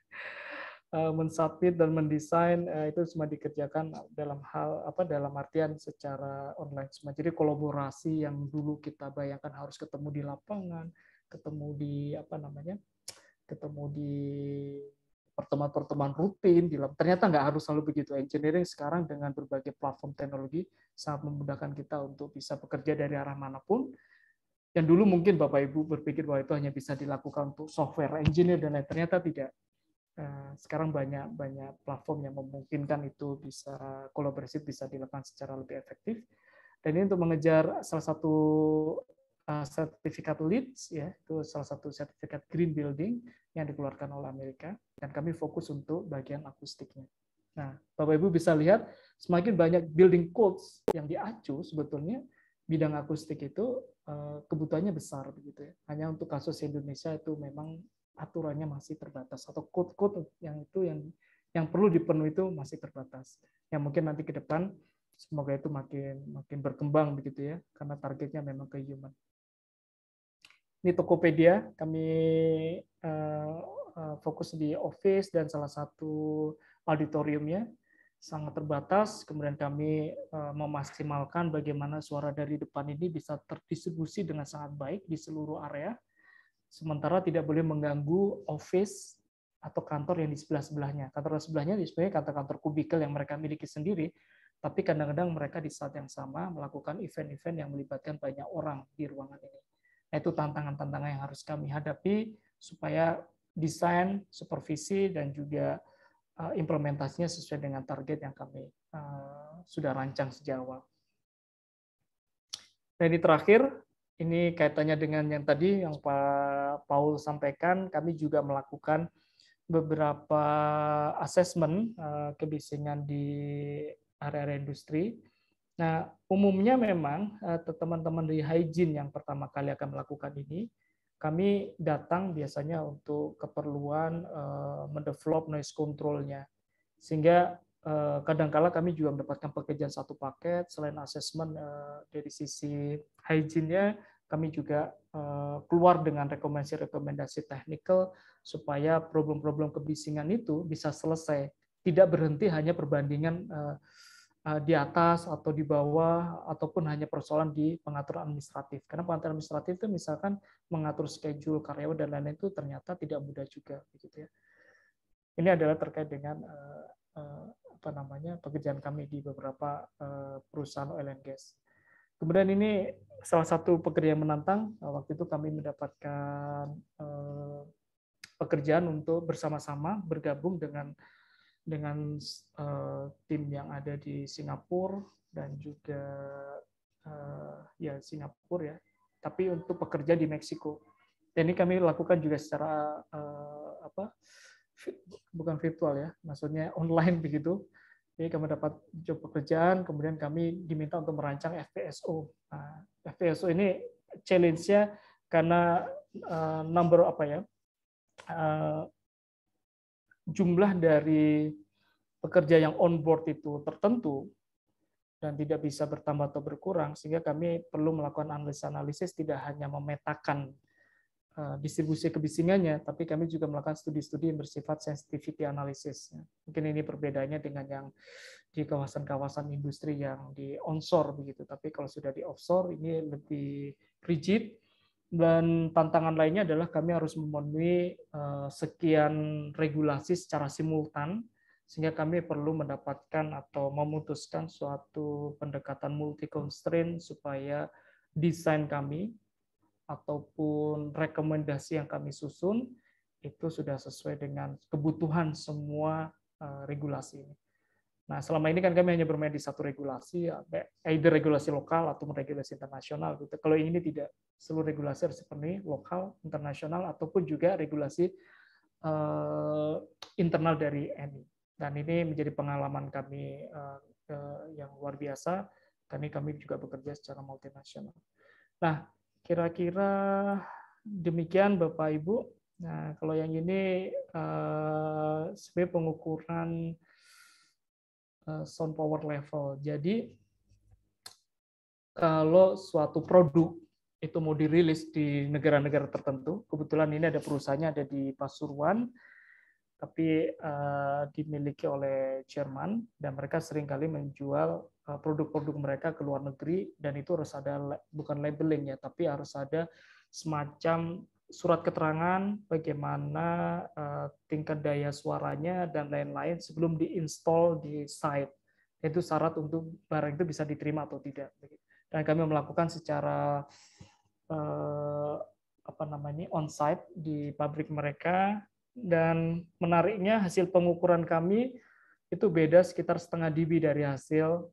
Eh, mensubmit dan mendesain eh, itu semua dikerjakan dalam hal apa dalam artian secara online semua. Jadi kolaborasi yang dulu kita bayangkan harus ketemu di lapangan, ketemu di apa namanya, ketemu di pertemuan-pertemuan rutin di ternyata nggak harus selalu begitu engineering sekarang dengan berbagai platform teknologi sangat memudahkan kita untuk bisa bekerja dari arah mana pun yang dulu mungkin Bapak Ibu berpikir bahwa itu hanya bisa dilakukan untuk software engineer dan lain ternyata tidak Eh, sekarang banyak banyak platform yang memungkinkan itu bisa kolaborasi bisa dilakukan secara lebih efektif. Dan ini untuk mengejar salah satu uh, sertifikat LEED, ya itu salah satu sertifikat green building yang dikeluarkan oleh Amerika. Dan kami fokus untuk bagian akustiknya. Nah, Bapak Ibu bisa lihat semakin banyak building codes yang diacu sebetulnya bidang akustik itu uh, kebutuhannya besar begitu ya. Hanya untuk kasus Indonesia itu memang aturannya masih terbatas atau code-code yang itu yang yang perlu dipenuhi itu masih terbatas. Yang mungkin nanti ke depan semoga itu makin makin berkembang begitu ya karena targetnya memang ke human. Ini Tokopedia kami uh, uh, fokus di office dan salah satu auditoriumnya sangat terbatas. Kemudian kami uh, memaksimalkan bagaimana suara dari depan ini bisa terdistribusi dengan sangat baik di seluruh area sementara tidak boleh mengganggu office atau kantor yang di sebelah-sebelahnya. Kantor sebelahnya sebenarnya kantor-kantor kubikel yang mereka miliki sendiri, tapi kadang-kadang mereka di saat yang sama melakukan event-event yang melibatkan banyak orang di ruangan ini. Nah, itu tantangan-tantangan yang harus kami hadapi supaya desain, supervisi, dan juga implementasinya sesuai dengan target yang kami uh, sudah rancang sejak awal. Dan ini terakhir, ini kaitannya dengan yang tadi yang Pak Paul sampaikan, kami juga melakukan beberapa asesmen uh, kebisingan di area-area industri. Nah, umumnya memang teman-teman dari hygiene yang pertama kali akan melakukan ini, kami datang biasanya untuk keperluan uh, mendevelop noise control-nya. Sehingga eh, kadangkala kami juga mendapatkan pekerjaan satu paket selain asesmen dari sisi hygiene-nya kami juga keluar dengan rekomendasi-rekomendasi teknikal supaya problem-problem kebisingan itu bisa selesai tidak berhenti hanya perbandingan Eh, di atas atau di bawah ataupun hanya persoalan di pengaturan administratif. Karena pengaturan administratif itu misalkan mengatur schedule karyawan dan lain-lain itu ternyata tidak mudah juga begitu ya. Ini adalah terkait dengan uh, uh, apa namanya pekerjaan kami di beberapa perusahaan oil and gas. Kemudian ini salah satu pekerjaan menantang. Waktu itu kami mendapatkan pekerjaan untuk bersama-sama bergabung dengan dengan uh, tim yang ada di Singapura dan juga uh, ya Singapura ya, tapi untuk pekerja di Meksiko. Dan ini kami lakukan juga secara uh, apa? bukan virtual ya, maksudnya online [LAUGHS] begitu. Jadi kami dapat job pekerjaan, kemudian kami diminta untuk merancang FPSO. Nah, FPSO ini challenge-nya karena number apa ya? Jumlah dari pekerja yang on board itu tertentu dan tidak bisa bertambah atau berkurang sehingga kami perlu melakukan analisis-analisis tidak hanya memetakan eh, distribusi kebisingannya tapi kami juga melakukan studi-studi yang bersifat sensitivity analysis. Mungkin ini perbedaannya dengan yang di kawasan-kawasan industri yang di onshore begitu tapi kalau sudah di offshore ini lebih rigid dan tantangan lainnya adalah kami harus memenuhi uh, sekian regulasi secara simultan sehingga kami perlu mendapatkan atau memutuskan suatu pendekatan multi constraint supaya desain kami ataupun rekomendasi yang kami susun itu sudah sesuai dengan kebutuhan semua uh, regulasi ini. Nah, selama ini kan kami hanya bermain di satu regulasi, ya, either regulasi lokal atau regulasi internasional. Gitu. Kalau ini tidak, seluruh regulasi harus seperti lokal, internasional, ataupun juga regulasi uh, internal dari ENI. Dan ini menjadi pengalaman kami uh, uh, yang luar biasa, karena kami juga bekerja secara multinasional. Nah, kira-kira demikian Bapak Ibu. Nah, kalau yang ini uh, sebagai pengukuran sound power level. Jadi kalau suatu produk itu mau dirilis di negara-negara tertentu, kebetulan ini ada perusahaannya ada di Pasuruan, tapi uh, dimiliki oleh Jerman dan mereka sering kali menjual uh, produk-produk mereka ke luar negeri dan itu harus ada bukan labeling ya, tapi harus ada semacam surat keterangan bagaimana uh, tingkat daya suaranya dan lain-lain sebelum diinstal di site. Itu syarat untuk barang itu bisa diterima atau tidak. Dan kami melakukan secara uh, apa namanya on-site di pabrik mereka dan menariknya hasil pengukuran kami itu beda sekitar setengah dB dari hasil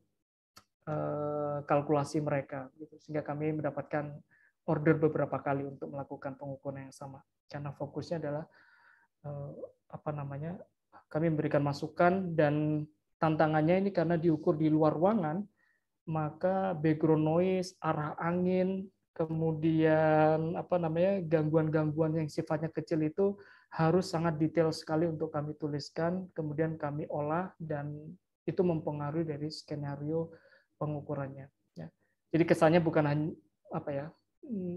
uh, kalkulasi mereka. Sehingga kami mendapatkan order beberapa kali untuk melakukan pengukuran yang sama karena fokusnya adalah eh, apa namanya kami memberikan masukan dan tantangannya ini karena diukur di luar ruangan maka background noise arah angin kemudian apa namanya gangguan-gangguan yang sifatnya kecil itu harus sangat detail sekali untuk kami tuliskan kemudian kami olah dan itu mempengaruhi dari skenario pengukurannya ya. jadi kesannya bukan hanya apa ya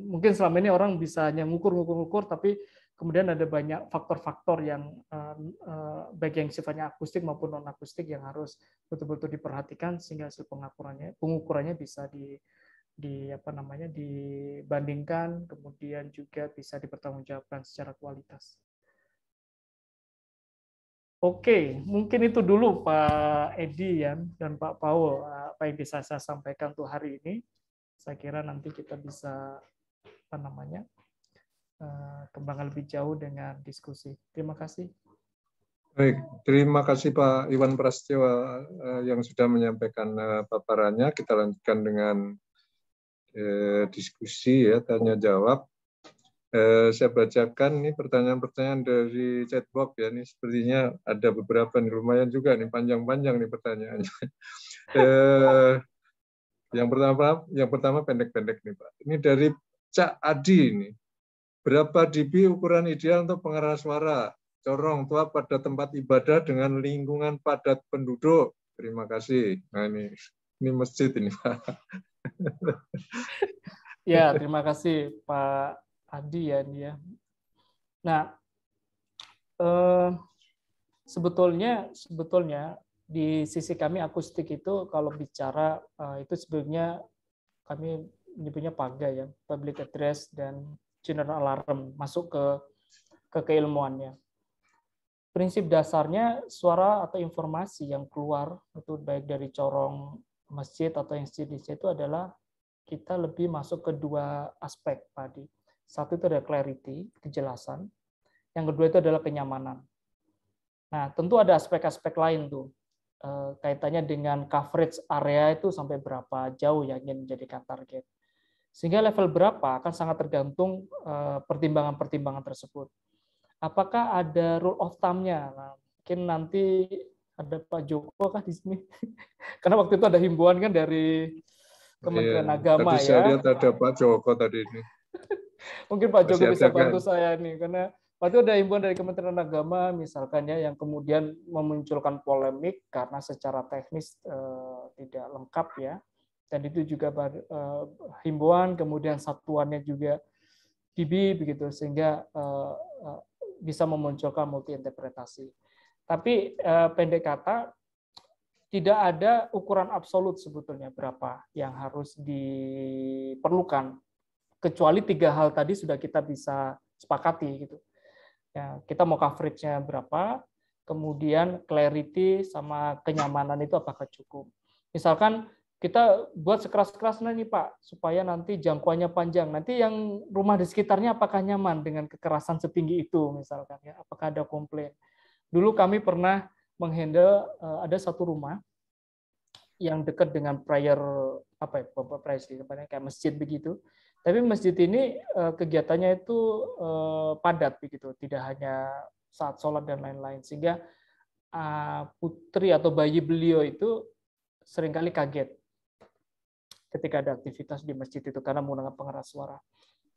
mungkin selama ini orang bisa hanya ngukur ngukur ngukur tapi kemudian ada banyak faktor-faktor yang uh, uh, baik yang sifatnya akustik maupun non akustik yang harus betul-betul diperhatikan sehingga hasil pengukurannya pengukurannya bisa di di apa namanya dibandingkan kemudian juga bisa dipertanggungjawabkan secara kualitas. Oke, mungkin itu dulu Pak Edi ya dan Pak Paul apa yang bisa saya sampaikan untuk hari ini saya kira nanti kita bisa apa namanya eh, kembangkan lebih jauh dengan diskusi. Terima kasih. Baik, terima kasih Pak Iwan Prasetyo eh, yang sudah menyampaikan eh, paparannya. Kita lanjutkan dengan diskusi ya, tanya jawab. Saya bacakan nih pertanyaan-pertanyaan dari chatbox ya. Ini sepertinya ada beberapa nih lumayan juga nih panjang-panjang nih pertanyaannya. [LAUGHS] Yang pertama, yang pertama pendek-pendek nih Pak. Ini dari Cak Adi ini. Berapa dB ukuran ideal untuk pengeras suara? corong tua pada tempat ibadah dengan lingkungan padat penduduk. Terima kasih. Nah ini ini masjid ini Pak. [LAUGHS] ya terima kasih Pak Adi ya dia. Nah eh, sebetulnya sebetulnya di sisi kami akustik itu kalau bicara eh, itu sebenarnya kami menyebutnya PAGA ya, public address dan general alarm masuk ke ke keilmuannya. Prinsip dasarnya suara atau informasi yang keluar itu baik dari corong masjid atau yang institusi itu adalah kita lebih masuk ke dua aspek tadi. Satu itu ada clarity, kejelasan. Yang kedua itu adalah kenyamanan. Nah, tentu ada aspek-aspek lain tuh. Eh, kaitannya dengan coverage area itu sampai berapa jauh yang ingin menjadikan target. Sehingga level berapa akan sangat tergantung eh, pertimbangan-pertimbangan tersebut. Apakah ada rule of thumb-nya? Nah, mungkin nanti ada Pak Joko kah di sini? [LAUGHS] Karena waktu itu ada himbauan kan dari Kementerian iya, Agama tadi ya. Saya lihat ada Pak Joko tadi ini. [LAUGHS] mungkin Pak Joko bisa bantu kan? saya nih karena waktu ada himbauan dari Kementerian Agama misalkan ya yang kemudian memunculkan polemik karena secara teknis eh, tidak lengkap ya dan itu juga uh, himbauan kemudian satuannya juga DB begitu sehingga uh, uh, bisa memunculkan multi interpretasi. Tapi uh, pendek kata tidak ada ukuran absolut sebetulnya berapa yang harus diperlukan kecuali tiga hal tadi sudah kita bisa sepakati gitu. Ya, kita mau coverage-nya berapa, kemudian clarity sama kenyamanan itu apakah cukup. Misalkan kita buat sekeras-kerasnya nih Pak, supaya nanti jangkauannya panjang. Nanti yang rumah di sekitarnya apakah nyaman dengan kekerasan setinggi itu misalkan ya? Apakah ada komplain? Dulu kami pernah menghandle eh, ada satu rumah yang dekat dengan prayer apa ya Bapak Presiden kayak masjid begitu. Tapi masjid ini eh, kegiatannya itu eh, padat begitu, tidak hanya saat sholat dan lain-lain. Sehingga ah, putri atau bayi beliau itu sering kali kaget ketika ada aktivitas di masjid itu karena menggunakan pengeras suara.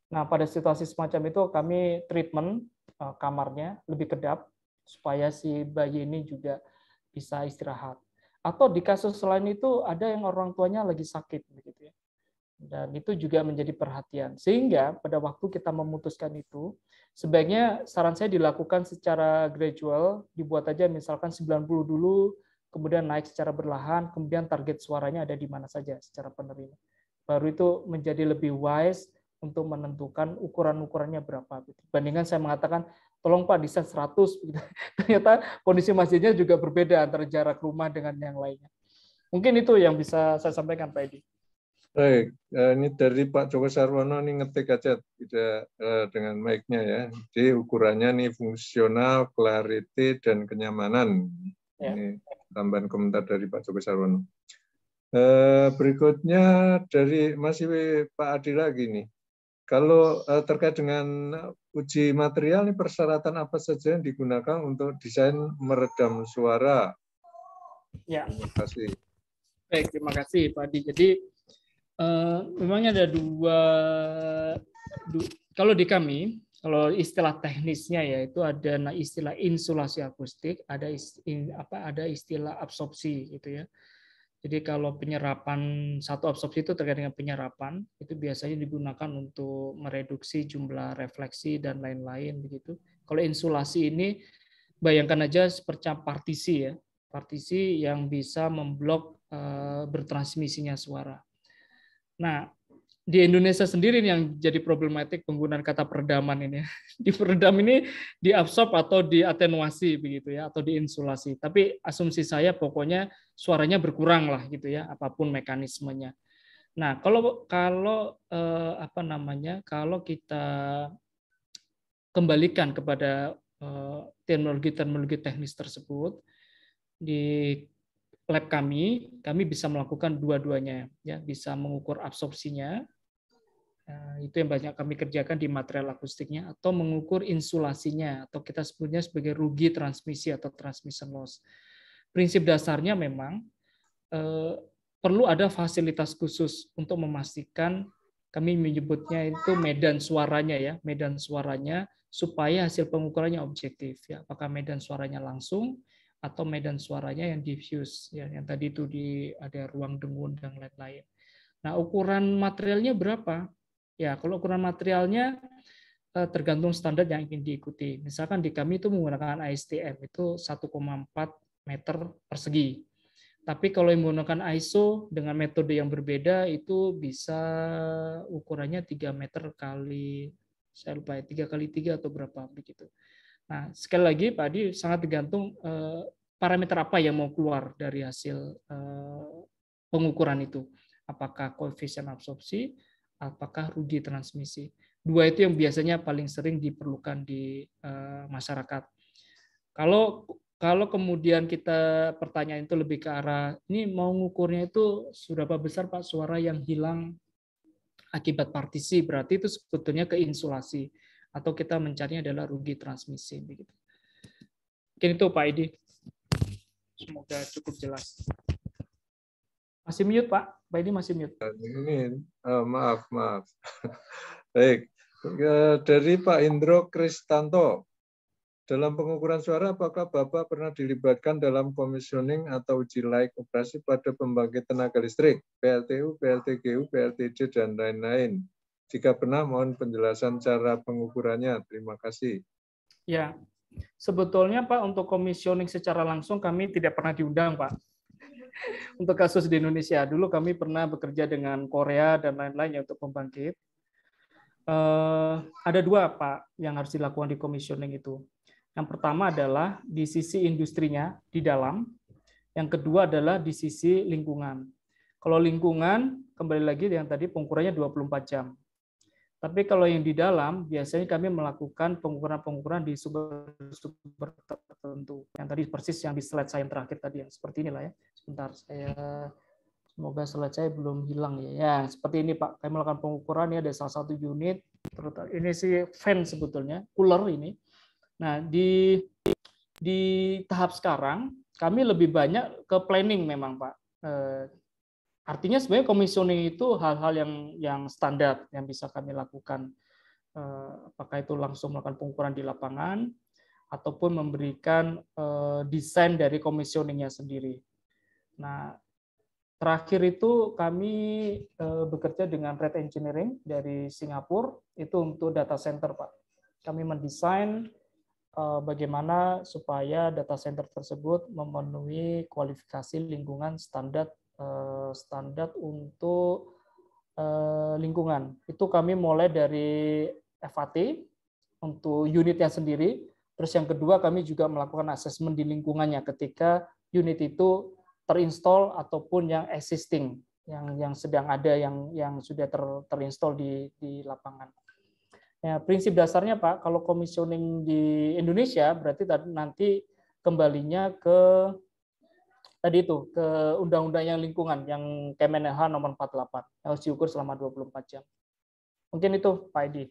Nah, pada situasi semacam itu kami treatment eh, kamarnya lebih kedap supaya si bayi ini juga bisa istirahat. Atau di kasus selain itu ada yang orang tuanya lagi sakit begitu ya. Dan itu juga menjadi perhatian. Sehingga pada waktu kita memutuskan itu, sebaiknya saran saya dilakukan secara gradual, dibuat aja misalkan 90 dulu, kemudian naik secara berlahan, kemudian target suaranya ada di mana saja secara penerima. Baru itu menjadi lebih wise untuk menentukan ukuran-ukurannya berapa. Bandingkan saya mengatakan, tolong Pak desain 100. [LAUGHS] Ternyata kondisi masjidnya juga berbeda antara jarak rumah dengan yang lainnya. Mungkin itu yang bisa saya sampaikan Pak Edi. Baik, eh, ini dari Pak Joko Sarwono ini ngetik aja tidak eh, dengan mic-nya ya. Jadi ukurannya nih fungsional, clarity, dan kenyamanan. Ya. Ini tambahan komentar dari Pak Joko Sarwono. Eh, berikutnya dari masih Pak Adi lagi nih. Kalau terkait dengan uji material ini persyaratan apa saja yang digunakan untuk desain meredam suara? Ya. Terima kasih. Baik, terima kasih Pak Adi. Jadi uh, memangnya ada dua, du, kalau di kami kalau istilah teknisnya ya itu ada istilah insulasi akustik, ada istilah, apa ada istilah absorpsi gitu ya. Jadi kalau penyerapan satu absorpsi itu terkait dengan penyerapan itu biasanya digunakan untuk mereduksi jumlah refleksi dan lain-lain begitu. Kalau insulasi ini bayangkan aja seperti partisi ya, partisi yang bisa memblok uh, bertransmisinya suara. Nah, di Indonesia sendiri yang jadi problematik penggunaan kata peredaman ini. [LAUGHS] Di peredam ini diabsorb atau diatenuasi begitu ya atau diinsulasi. Tapi asumsi saya pokoknya suaranya berkurang lah gitu ya apa pun mekanismenya. Nah, kalau kalau eh, apa namanya? Kalau kita kembalikan kepada eh, teknologi-teknologi teknis tersebut di lab kami, kami bisa melakukan dua-duanya, ya, bisa mengukur absorpsinya Eh, itu yang banyak kami kerjakan di material akustiknya atau mengukur insulasinya atau kita sebutnya sebagai rugi transmisi atau transmission loss. Prinsip dasarnya memang eh, perlu ada fasilitas khusus untuk memastikan kami menyebutnya itu medan suaranya ya, medan suaranya supaya hasil pengukurannya objektif ya apakah medan suaranya langsung atau medan suaranya yang diffuse ya yang tadi itu di ada ruang dengun dan lain-lain. Nah, ukuran materialnya berapa? Ya, kalau ukuran materialnya eh, tergantung standar yang ingin diikuti. Misalkan di kami itu menggunakan ASTM itu 1,4 meter persegi. Tapi kalau yang menggunakan ISO dengan metode yang berbeda itu bisa ukurannya 3 meter kali saya lupa ya 3 kali 3 atau berapa begitu. Nah, sekali lagi Pak Adi sangat tergantung eh, parameter apa yang mau keluar dari hasil eh, pengukuran itu. Apakah koefisien absorpsi, apakah rugi transmisi. Dua itu yang biasanya paling sering diperlukan di eh, masyarakat. Kalau kalau kemudian kita pertanyaan itu lebih ke arah ini mau ngukurnya itu sudah apa besar Pak suara yang hilang akibat partisi berarti itu sebetulnya keinsulasi atau kita mencarinya adalah rugi transmisi begitu. Mungkin itu Pak Edi. Semoga cukup jelas. Masih mute Pak? Pak Edi masih mute. Oh, maaf maaf. [LAUGHS] Baik. Dari Pak Indro Kristanto. Dalam pengukuran suara, apakah Bapak pernah dilibatkan dalam komisioning atau uji laik operasi pada pembangkit tenaga listrik, PLTU, PLTGU, PLTD, dan lain-lain? Jika pernah, mohon penjelasan cara pengukurannya. Terima kasih. Ya, sebetulnya Pak, untuk komisioning secara langsung kami tidak pernah diundang, Pak. [LAUGHS] Untuk kasus di Indonesia, dulu kami pernah bekerja dengan Korea dan lain-lain untuk pembangkit. Uh, ada dua Pak yang harus dilakukan di komisioning itu. Yang pertama adalah di sisi industrinya di dalam, yang kedua adalah di sisi lingkungan. Kalau lingkungan, kembali lagi yang tadi pengukurannya 24 jam. Tapi kalau yang di dalam, biasanya kami melakukan pengukuran-pengukuran di sumber-sumber tertentu. Yang tadi persis yang di slide saya yang terakhir tadi, yang seperti inilah ya. Sebentar, saya semoga slide saya belum hilang ya. Ya, seperti ini Pak. Kami melakukan pengukuran, ya ada salah satu unit. Ini sih fan sebetulnya, cooler ini Nah, di di tahap sekarang kami lebih banyak ke planning memang, Pak. Artinya sebenarnya komisioning itu hal-hal yang yang standar yang bisa kami lakukan. Eh, apakah itu langsung melakukan pengukuran di lapangan ataupun memberikan eh, desain dari komisioningnya sendiri. Nah, terakhir itu kami eh, bekerja dengan Red Engineering dari Singapura itu untuk data center, Pak. Kami mendesain bagaimana supaya data center tersebut memenuhi kualifikasi lingkungan standar standar untuk eh, lingkungan. Itu kami mulai dari FAT untuk unitnya sendiri. Terus yang kedua kami juga melakukan asesmen di lingkungannya ketika unit itu terinstall ataupun yang existing yang yang sedang ada yang yang sudah ter, terinstall di di lapangan. Ya, prinsip dasarnya Pak, kalau komisioning di Indonesia berarti nanti kembalinya ke tadi itu ke undang-undang yang lingkungan yang Kemenha nomor 48 yang harus diukur selama 24 jam. Mungkin itu Pak Edi.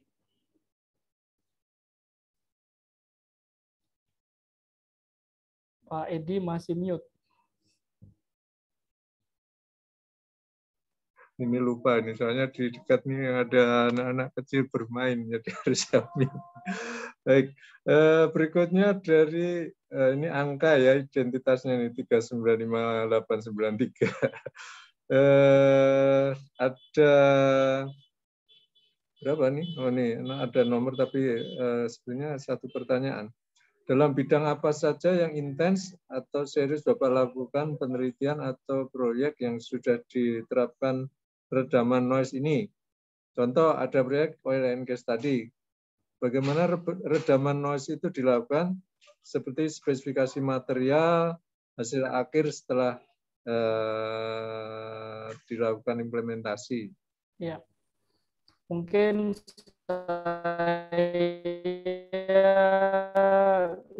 Pak Edi masih mute. Ini lupa ini soalnya di dekat nih ada anak-anak kecil bermain [LAUGHS] jadi harus siapin. Baik, eh, berikutnya dari eh, ini angka ya identitasnya ini 395893. [LAUGHS] eh, ada berapa nih? Oh nih, ada nomor tapi sebenarnya satu pertanyaan. Dalam bidang apa saja yang intens atau serius Bapak lakukan penelitian atau proyek yang sudah diterapkan redaman noise ini. Contoh ada proyek oil and gas tadi. Bagaimana redaman noise itu dilakukan seperti spesifikasi material, hasil akhir setelah eh, dilakukan implementasi. Ya, mungkin saya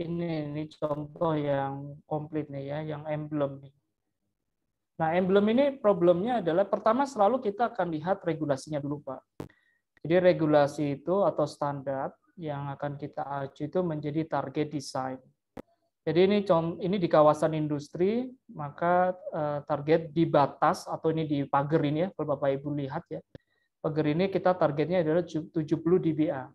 ini ini contoh yang komplit nih ya, yang emblem nih. Nah, emblem ini problemnya adalah pertama selalu kita akan lihat regulasinya dulu, Pak. Jadi regulasi itu atau standar yang akan kita acu itu menjadi target design. Jadi ini ini di kawasan industri, maka eh, target di batas atau ini di pagar ini ya, kalau Bapak Ibu lihat ya. Pagar ini kita targetnya adalah 70 dBA.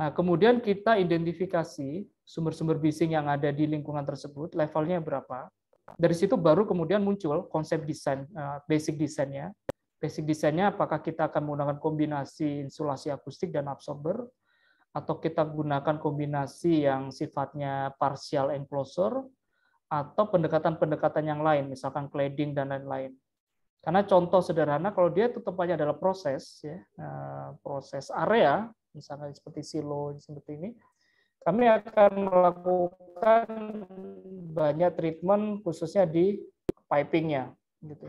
Nah, kemudian kita identifikasi sumber-sumber bising yang ada di lingkungan tersebut, levelnya berapa. Dari situ baru kemudian muncul konsep desain, eh, basic desainnya. Basic desainnya apakah kita akan menggunakan kombinasi insulasi akustik dan absorber, atau kita gunakan kombinasi yang sifatnya partial enclosure, atau pendekatan-pendekatan yang lain, misalkan cladding dan lain-lain. Karena contoh sederhana, kalau dia tutupannya adalah proses, ya, eh, proses area, misalnya seperti silo seperti ini, kami akan melakukan banyak treatment khususnya di pipingnya. Gitu.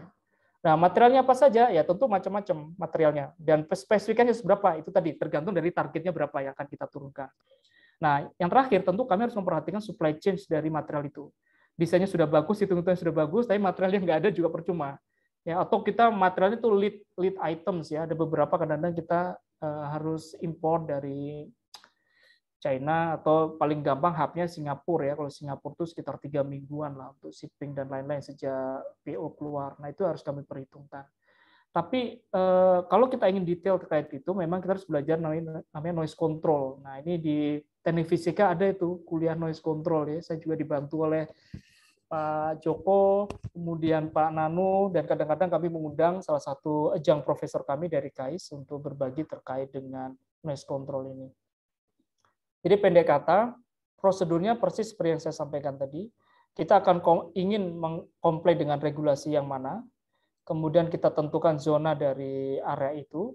Nah, materialnya apa saja? Ya tentu macam-macam materialnya. Dan spesifikasinya seberapa? Itu tadi tergantung dari targetnya berapa yang akan kita turunkan. Nah, yang terakhir tentu kami harus memperhatikan supply chain dari material itu desainnya sudah bagus, hitung-hitungan sudah bagus, tapi materialnya nggak ada juga percuma. Ya, atau kita materialnya itu lead lead items ya. Ada beberapa kadang-kadang kita uh, harus impor dari China atau paling gampang hubnya Singapura ya. Kalau Singapura itu sekitar tiga mingguan lah untuk shipping dan lain-lain sejak PO keluar. Nah itu harus kami perhitungkan. Tapi eh, kalau kita ingin detail terkait itu, memang kita harus belajar namanya, noise control. Nah ini di teknik fisika ada itu kuliah noise control ya. Saya juga dibantu oleh Pak Joko, kemudian Pak Nano, dan kadang-kadang kami mengundang salah satu ejang profesor kami dari KAIS untuk berbagi terkait dengan noise control ini. Jadi pendek kata, prosedurnya persis seperti yang saya sampaikan tadi. Kita akan ingin mengkomplain dengan regulasi yang mana, kemudian kita tentukan zona dari area itu,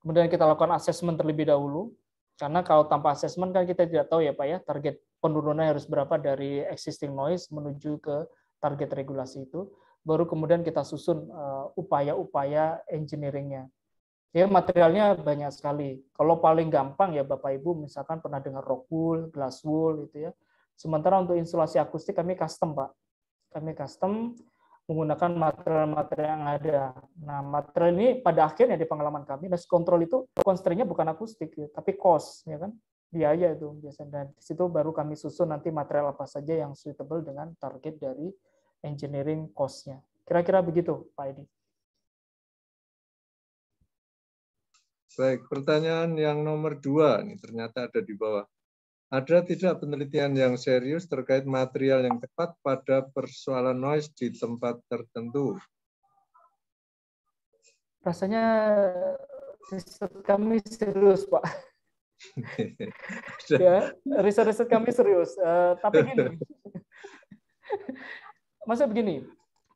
kemudian kita lakukan asesmen terlebih dahulu, karena kalau tanpa asesmen kan kita tidak tahu ya Pak ya, target penurunan harus berapa dari existing noise menuju ke target regulasi itu, baru kemudian kita susun eh, upaya-upaya engineeringnya. Ya materialnya banyak sekali. Kalau paling gampang ya Bapak Ibu misalkan pernah dengar rock wool, glass wool itu ya. Sementara untuk insulasi akustik kami custom Pak. Kami custom menggunakan material-material yang ada. Nah, material ini pada akhirnya di pengalaman kami, noise control itu constraint-nya bukan akustik, ya, tapi cost, ya kan? Biaya itu biasanya. Dan di situ baru kami susun nanti material apa saja yang suitable dengan target dari engineering cost-nya. Kira-kira begitu, Pak Edi. Baik, pertanyaan yang nomor dua, ini ternyata ada di bawah. Ada tidak penelitian yang serius terkait material yang tepat pada persoalan noise di tempat tertentu? Rasanya riset kami serius, Pak. [LAUGHS] ya, riset-riset kami serius. Uh, tapi gini, [LAUGHS] maksudnya begini,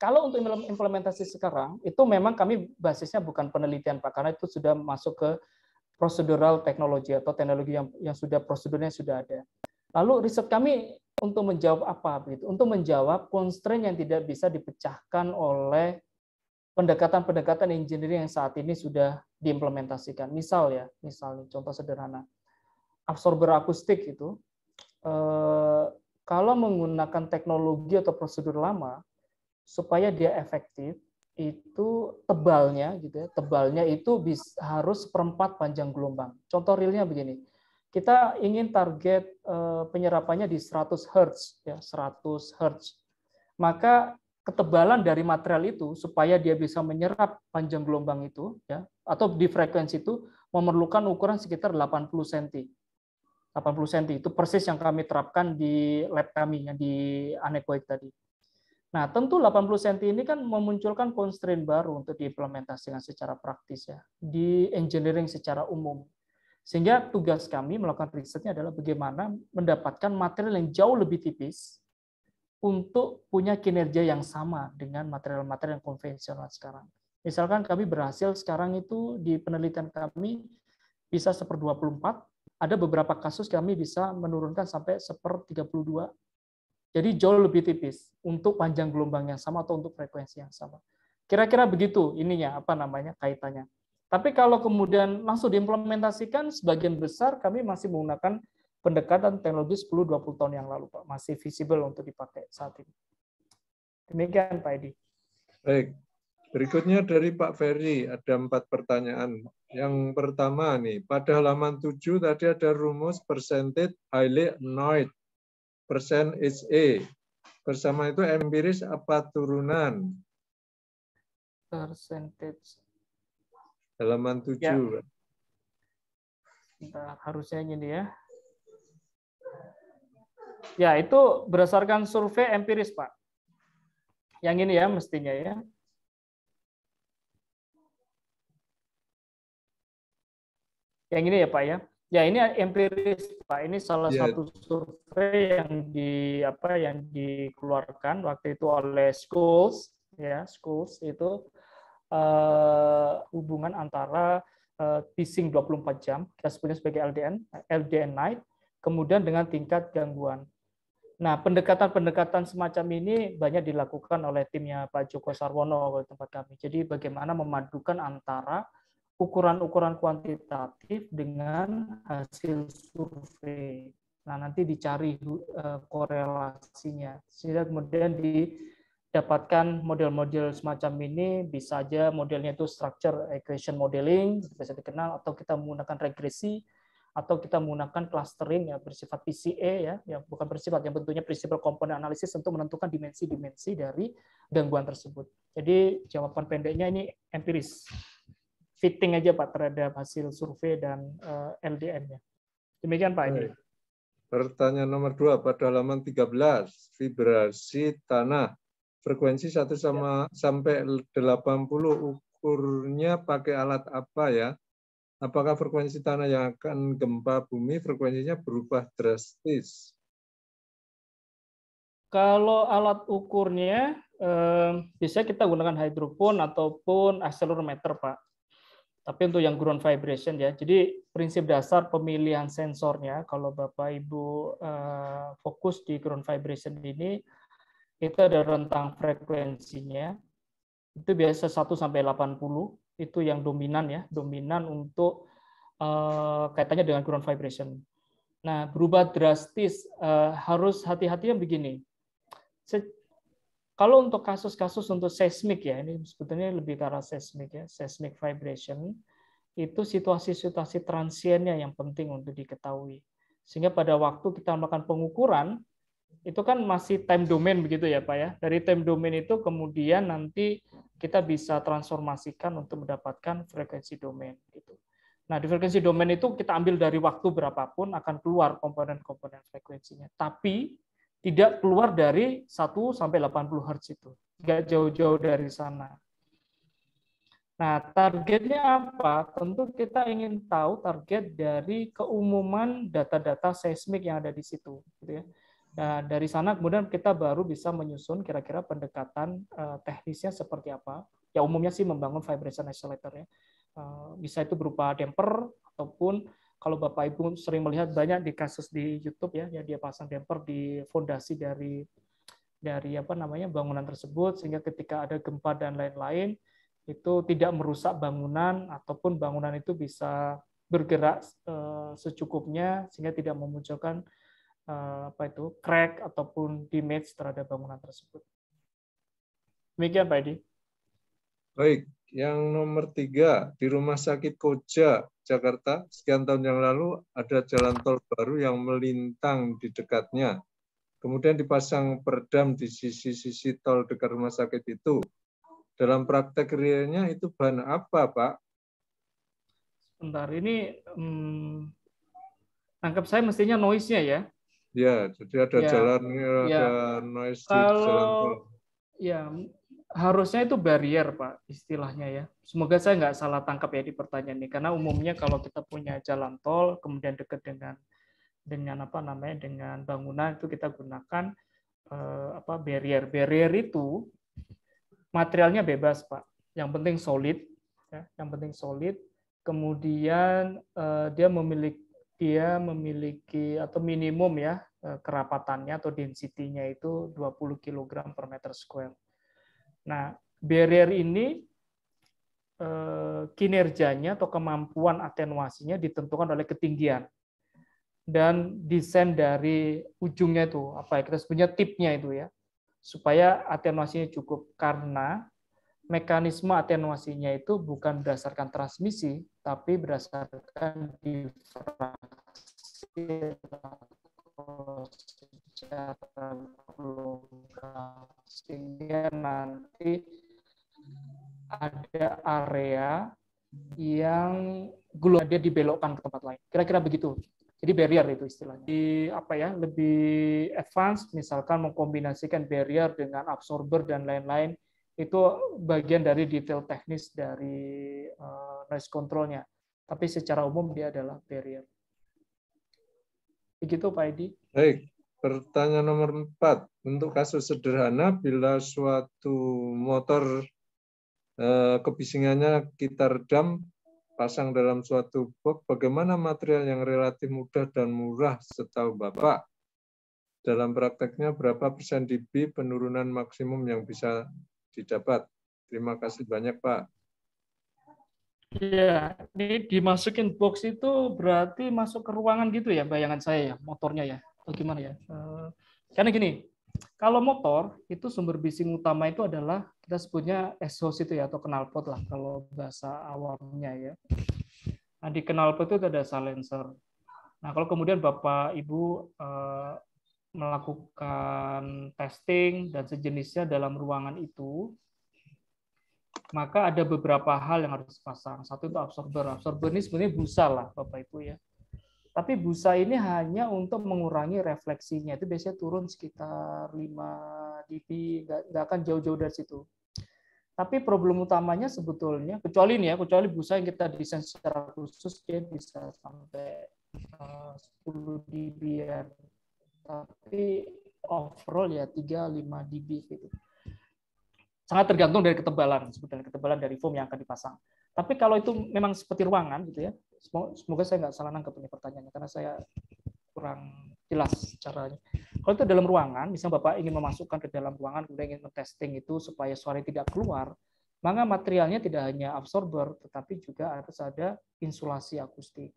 kalau untuk implementasi sekarang, itu memang kami basisnya bukan penelitian, Pak, karena itu sudah masuk ke procedural teknologi atau teknologi yang yang sudah prosedurnya sudah ada. Lalu riset kami untuk menjawab apa begitu? Untuk menjawab constraint yang tidak bisa dipecahkan oleh pendekatan-pendekatan engineering yang saat ini sudah diimplementasikan. Misal ya, misalnya contoh sederhana. Absorber akustik itu eh, kalau menggunakan teknologi atau prosedur lama supaya dia efektif itu tebalnya gitu ya tebalnya itu bisa, harus seperempat panjang gelombang. Contoh realnya begini kita ingin target eh, penyerapannya di 100 Hz ya 100 Hz maka ketebalan dari material itu supaya dia bisa menyerap panjang gelombang itu ya atau di frekuensi itu memerlukan ukuran sekitar 80 cm 80 cm itu persis yang kami terapkan di lab kami yang di anekoik tadi Nah, tentu 80 cm ini kan memunculkan constraint baru untuk diimplementasikan secara praktis ya, di engineering secara umum. Sehingga tugas kami melakukan risetnya adalah bagaimana mendapatkan material yang jauh lebih tipis untuk punya kinerja yang sama dengan material-material yang konvensional sekarang. Misalkan kami berhasil sekarang itu di penelitian kami bisa seper 24, ada beberapa kasus kami bisa menurunkan sampai seper 32 jadi jauh lebih tipis untuk panjang gelombang yang sama atau untuk frekuensi yang sama. Kira-kira begitu ininya apa namanya kaitannya. Tapi kalau kemudian langsung diimplementasikan, sebagian besar kami masih menggunakan pendekatan teknologi 10-20 tahun yang lalu, Pak. Masih visible untuk dipakai saat ini. Demikian, Pak Edi. Baik. Berikutnya dari Pak Ferry, ada empat pertanyaan. Yang pertama nih, pada halaman 7 tadi ada rumus percentage highly annoyed persen HE. Bersama itu empiris apa turunan? Percentage. Halaman 7. Ya. Bentar, harusnya ini ya. Ya, itu berdasarkan survei empiris, Pak. Yang ini ya mestinya ya. Yang ini ya, Pak ya. Ya, ini empiris, Pak. Ini salah ya. satu survei yang di apa yang dikeluarkan waktu itu oleh schools ya, schools itu uh, hubungan antara uh, phishing 24 jam, kita sebutnya sebagai LDN, LDN night, kemudian dengan tingkat gangguan. Nah, pendekatan-pendekatan semacam ini banyak dilakukan oleh timnya Pak Joko Sarwono di tempat kami. Jadi bagaimana memadukan antara ukuran-ukuran kuantitatif dengan hasil survei. Nah, nanti dicari uh, korelasinya. Sehingga kemudian didapatkan model-model semacam ini, bisa aja modelnya itu structure equation modeling, bisa dikenal, atau kita menggunakan regresi, atau kita menggunakan clustering ya bersifat PCA ya, yang bukan bersifat yang bentuknya prinsipal komponen analisis untuk menentukan dimensi-dimensi dari gangguan tersebut. Jadi jawaban pendeknya ini empiris. Fitting aja Pak terhadap hasil survei dan uh, eh, LDN-nya. Demikian Pak ini. Pertanyaan nomor dua pada halaman 13, vibrasi tanah. Frekuensi 1 sama ya. sampai 80 ukurnya pakai alat apa ya? apakah frekuensi tanah yang akan gempa bumi frekuensinya berubah drastis? Kalau alat ukurnya eh, bisa kita gunakan hydrophone ataupun accelerometer, Pak. Tapi untuk yang ground vibration ya. Jadi prinsip dasar pemilihan sensornya kalau Bapak Ibu eh, fokus di ground vibration ini itu ada rentang frekuensinya. Itu biasa 1 sampai 80 itu yang dominan ya, dominan untuk uh, kaitannya dengan ground vibration. Nah, berubah drastis uh, harus hati-hati yang begini. Kalau untuk kasus-kasus untuk seismik ya, ini sebetulnya lebih ke seismik ya, seismic vibration, itu situasi-situasi transiennya yang penting untuk diketahui. Sehingga pada waktu kita melakukan pengukuran, itu kan masih time domain begitu ya Pak ya. Dari time domain itu kemudian nanti kita bisa transformasikan untuk mendapatkan frekuensi domain gitu. Nah, di frekuensi domain itu kita ambil dari waktu berapapun akan keluar komponen-komponen frekuensinya. Tapi tidak keluar dari 1 sampai 80 Hz itu. Tidak jauh-jauh dari sana. Nah, targetnya apa? Tentu kita ingin tahu target dari keumuman data-data seismik yang ada di situ. Gitu ya. Nah, dari sana kemudian kita baru bisa menyusun kira-kira pendekatan uh, teknisnya seperti apa. Ya umumnya sih membangun vibration isolator ya. Uh, bisa itu berupa damper ataupun kalau Bapak Ibu sering melihat banyak di kasus di YouTube ya, ya dia pasang damper di fondasi dari dari apa namanya bangunan tersebut sehingga ketika ada gempa dan lain-lain itu tidak merusak bangunan ataupun bangunan itu bisa bergerak uh, secukupnya sehingga tidak memunculkan Eh, apa itu crack ataupun damage terhadap bangunan tersebut. Demikian Pak Edi. Baik, yang nomor tiga di Rumah Sakit Koja Jakarta sekian tahun yang lalu ada jalan tol baru yang melintang di dekatnya. Kemudian dipasang peredam di sisi-sisi tol dekat rumah sakit itu. Dalam praktek realnya itu bahan apa, Pak? Sebentar, ini hmm, tangkap saya mestinya noise-nya ya. Ya, jadi ada ya, jalan, ya. ada noise Kalau, di jalan Ya, harusnya itu barrier, Pak, istilahnya ya. Semoga saya nggak salah tangkap ya di pertanyaan ini, karena umumnya kalau kita punya jalan tol, kemudian dekat dengan dengan apa namanya dengan bangunan itu kita gunakan eh, apa barrier. Barrier itu materialnya bebas, Pak. Yang penting solid, ya. yang penting solid. Kemudian eh, dia memiliki dia memiliki atau minimum ya eh, kerapatannya atau density-nya itu 20 kg per meter square. Nah, barrier ini eh, kinerjanya atau kemampuan atenuasinya ditentukan oleh ketinggian dan desain dari ujungnya itu apa ya kita sebutnya tipnya itu ya supaya atenuasinya cukup. Karena mekanisme atenuasinya itu bukan berdasarkan transmisi, tapi berdasarkan difraksi secara lokal. Sehingga nanti ada area yang gulu dia dibelokkan ke tempat lain. Kira-kira begitu. Jadi barrier itu istilahnya. Di apa ya, lebih advance misalkan mengkombinasikan barrier dengan absorber dan lain-lain itu bagian dari detail teknis dari uh, noise controlnya. Tapi secara umum dia adalah barrier. Begitu Pak Edi. Baik, pertanyaan nomor empat. Untuk kasus sederhana, bila suatu motor eh, kebisingannya kita redam, pasang dalam suatu box, bagaimana material yang relatif mudah dan murah setahu Bapak? Dalam prakteknya berapa persen dB penurunan maksimum yang bisa didapat? Terima kasih banyak Pak. Ya, ini dimasukin box itu berarti masuk ke ruangan gitu ya, bayangan saya ya, motornya ya. Bagaimana ya? Eh, karena gini, kalau motor itu sumber bising utama itu adalah kita sebutnya exhaust itu ya atau knalpot lah kalau bahasa awamnya ya. Nah di knalpot itu ada silencer. Nah kalau kemudian bapak ibu eh, melakukan testing dan sejenisnya dalam ruangan itu, maka ada beberapa hal yang harus dipasang. Satu itu absorber. Absorber ini sebenarnya busa lah, Bapak Ibu ya. Tapi busa ini hanya untuk mengurangi refleksinya. Itu biasanya turun sekitar 5 dB, nggak akan jauh-jauh dari situ. Tapi problem utamanya sebetulnya, kecuali ini ya, kecuali busa yang kita desain secara khusus, dia bisa sampai 10 dB ya. Tapi overall ya 3-5 dB gitu sangat tergantung dari ketebalan sebetulnya ketebalan dari foam yang akan dipasang. Tapi kalau itu memang seperti ruangan gitu ya, semoga saya nggak salah nangkep ini pertanyaannya karena saya kurang jelas caranya. Kalau itu dalam ruangan, misalnya Bapak ingin memasukkan ke dalam ruangan, kemudian ingin testing itu supaya suara tidak keluar, maka materialnya tidak hanya absorber, tetapi juga harus ada insulasi akustik.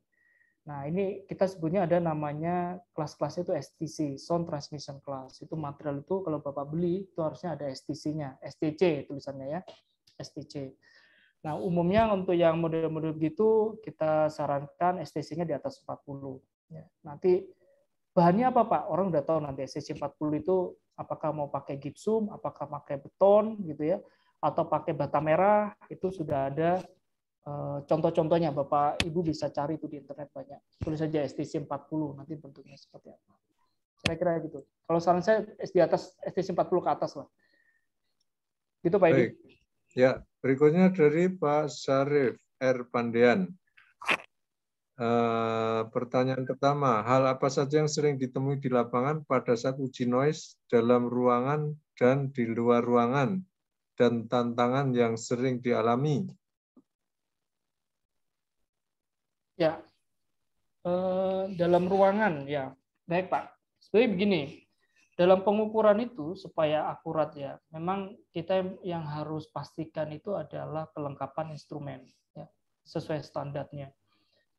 Nah, ini kita sebutnya ada namanya kelas-kelasnya itu STC, Sound Transmission Class. Itu material itu kalau Bapak beli itu harusnya ada STC-nya, STC tulisannya ya, STC. Nah, umumnya untuk yang model-model gitu kita sarankan STC-nya di atas 40. Ya, nanti bahannya apa Pak? Orang udah tahu nanti STC 40 itu apakah mau pakai gipsum, apakah pakai beton gitu ya, atau pakai bata merah, itu sudah ada contoh-contohnya Bapak Ibu bisa cari itu di internet banyak. Tulis saja STC 40 nanti bentuknya seperti apa. Kira-kira gitu. Kalau saran saya di atas STC 40 ke atas lah. Gitu Pak Ibu. Ya, berikutnya dari Pak Syarif R. Pandian. Uh, pertanyaan pertama, hal apa saja yang sering ditemui di lapangan pada saat uji noise dalam ruangan dan di luar ruangan dan tantangan yang sering dialami? Ya, eh, dalam ruangan ya, baik Pak. Sebenarnya begini, dalam pengukuran itu supaya akurat ya, memang kita yang harus pastikan itu adalah kelengkapan instrumen ya, sesuai standarnya.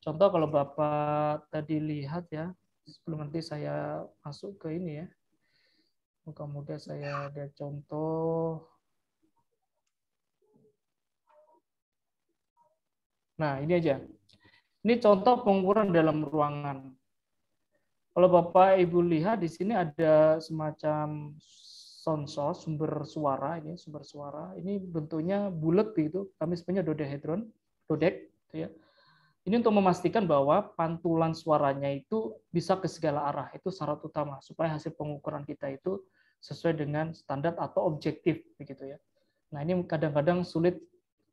Contoh kalau Bapak tadi lihat ya, sebelum nanti saya masuk ke ini ya, mudah-mudahan saya ada contoh. Nah, ini aja. Ini contoh pengukuran dalam ruangan. Kalau Bapak Ibu lihat di sini ada semacam sound source, sumber suara ini, sumber suara. Ini bentuknya bulat begitu. Kami sebenarnya dodehedron, dodek gitu ya. Ini untuk memastikan bahwa pantulan suaranya itu bisa ke segala arah. Itu syarat utama supaya hasil pengukuran kita itu sesuai dengan standar atau objektif begitu ya. Nah, ini kadang-kadang sulit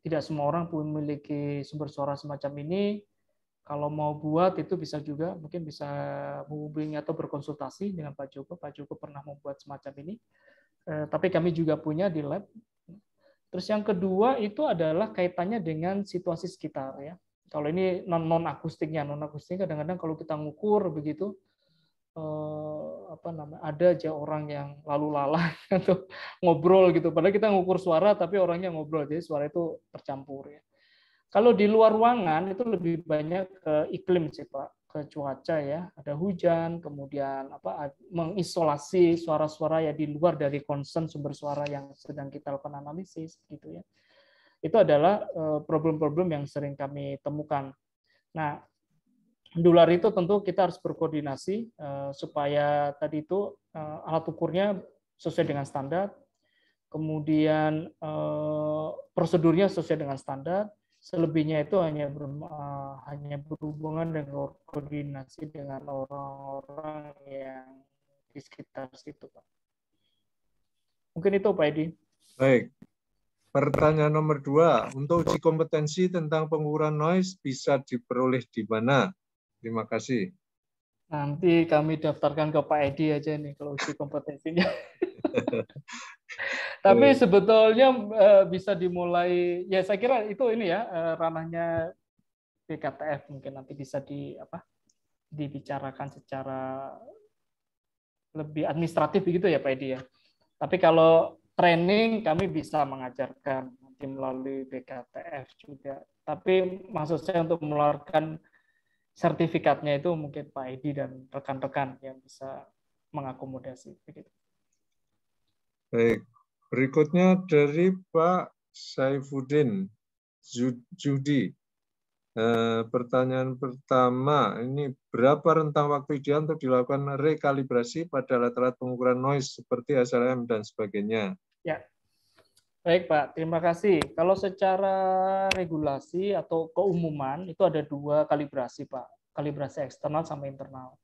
tidak semua orang memiliki sumber suara semacam ini kalau mau buat itu bisa juga mungkin bisa menghubungi atau berkonsultasi dengan Pak Joko. Pak Joko pernah membuat semacam ini. Eh, tapi kami juga punya di lab. Terus yang kedua itu adalah kaitannya dengan situasi sekitar ya. Kalau ini non non akustiknya, non akustiknya kadang-kadang kalau kita ngukur begitu eh, apa namanya ada aja orang yang lalu lalang [LAUGHS] atau ngobrol gitu. Padahal kita ngukur suara tapi orangnya ngobrol jadi suara itu tercampur ya. Kalau di luar ruangan itu lebih banyak ke iklim sih Pak, ke cuaca ya. Ada hujan, kemudian apa mengisolasi suara-suara ya di luar dari concern sumber suara yang sedang kita lakukan analisis gitu ya. Itu adalah eh, problem-problem yang sering kami temukan. Nah, dular itu tentu kita harus berkoordinasi eh, supaya tadi itu eh, alat ukurnya sesuai dengan standar, kemudian prosedurnya sesuai dengan standar, Selebihnya itu hanya ber, uh, hanya berhubungan dengan koordinasi dengan orang-orang yang di sekitar situ, Pak. Mungkin itu, Pak Edi. Baik. Pertanyaan nomor dua, untuk uji kompetensi tentang pengukuran noise bisa diperoleh di mana? Terima kasih. Nanti kami daftarkan ke Pak Edi aja nih kalau uji kompetensinya. [LAUGHS] Tapi sebetulnya uh, bisa dimulai ya saya kira itu ini ya uh, ranahnya BKTF mungkin nanti bisa di apa dibicarakan secara lebih administratif begitu ya Pak Edi ya. Tapi kalau training kami bisa mengajarkan nanti melalui BKTF juga. Tapi maksud saya untuk mengeluarkan sertifikatnya itu mungkin Pak Edi dan rekan-rekan yang bisa mengakomodasi begitu. Baik, berikutnya dari Pak Saifuddin Judi. Eh, pertanyaan pertama, ini berapa rentang waktu ideal untuk dilakukan rekalibrasi pada alat-alat pengukuran noise seperti SLM dan sebagainya? Ya, baik Pak, terima kasih. Kalau secara regulasi atau keumuman itu ada dua kalibrasi Pak, kalibrasi eksternal sama internal.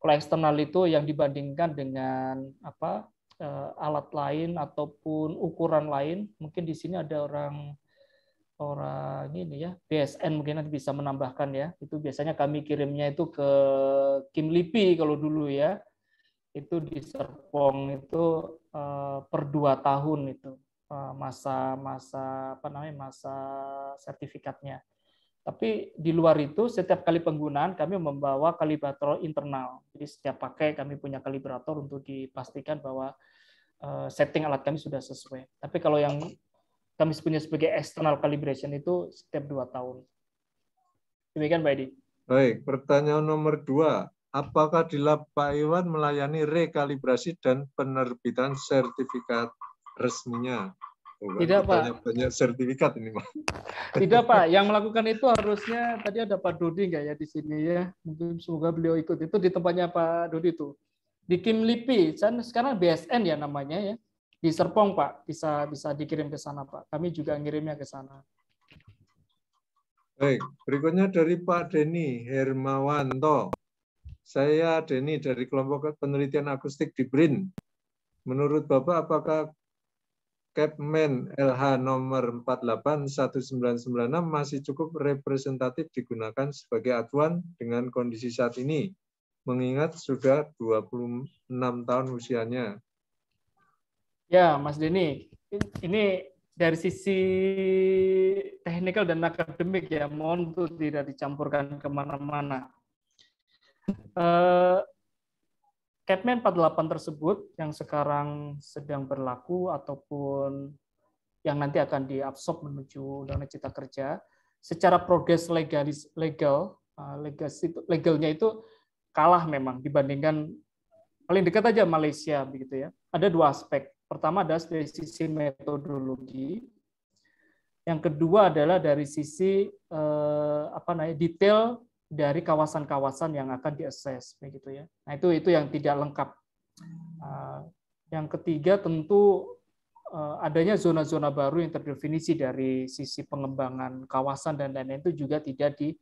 Kalau eksternal itu yang dibandingkan dengan apa uh, alat lain ataupun ukuran lain. Mungkin di sini ada orang orang ini ya BSN mungkin nanti bisa menambahkan ya. Itu biasanya kami kirimnya itu ke Kim Lipi kalau dulu ya. Itu di Serpong itu uh, per dua tahun itu masa masa apa namanya masa sertifikatnya. Tapi di luar itu, setiap kali penggunaan kami membawa kalibrator internal. Jadi setiap pakai kami punya kalibrator untuk dipastikan bahwa eh, setting alat kami sudah sesuai. Tapi kalau yang kami punya sebagai external calibration itu setiap dua tahun. Demikian, Pak Edi. Baik, pertanyaan nomor dua. Apakah di Lab Pak Iwan melayani rekalibrasi dan penerbitan sertifikat resminya? Tidak, Pak. Banyak, banyak sertifikat ini, Pak. Tidak, Pak. [LAUGHS] Yang melakukan itu harusnya tadi ada Pak Dodi nggak ya di sini ya? Mungkin semoga beliau ikut. Itu di tempatnya Pak Dodi itu. Di Kim Lipi, sekarang BSN ya namanya ya. Di Serpong, Pak. Bisa bisa dikirim ke sana, Pak. Kami juga ngirimnya ke sana. Baik, berikutnya dari Pak Denny Hermawanto. Saya Denny dari kelompok penelitian akustik di BRIN. Menurut Bapak, apakah Capman LH nomor 481996 masih cukup representatif digunakan sebagai acuan dengan kondisi saat ini, mengingat sudah 26 tahun usianya. Ya, Mas Denny, ini dari sisi teknikal dan akademik ya, mohon untuk tidak dicampurkan ke mana-mana. Eh, Capman 48 tersebut yang sekarang sedang berlaku ataupun yang nanti akan diabsorb menuju Undang-Undang Cipta Kerja, secara progres legalis legal uh, legalnya itu kalah memang dibandingkan paling dekat aja Malaysia begitu ya. Ada dua aspek. Pertama adalah dari sisi metodologi. Yang kedua adalah dari sisi eh, apa namanya detail dari kawasan-kawasan yang akan diakses begitu ya. Nah, itu itu yang tidak lengkap. Uh, yang ketiga tentu uh, adanya zona-zona baru yang terdefinisi dari sisi pengembangan kawasan dan lain-lain itu juga tidak di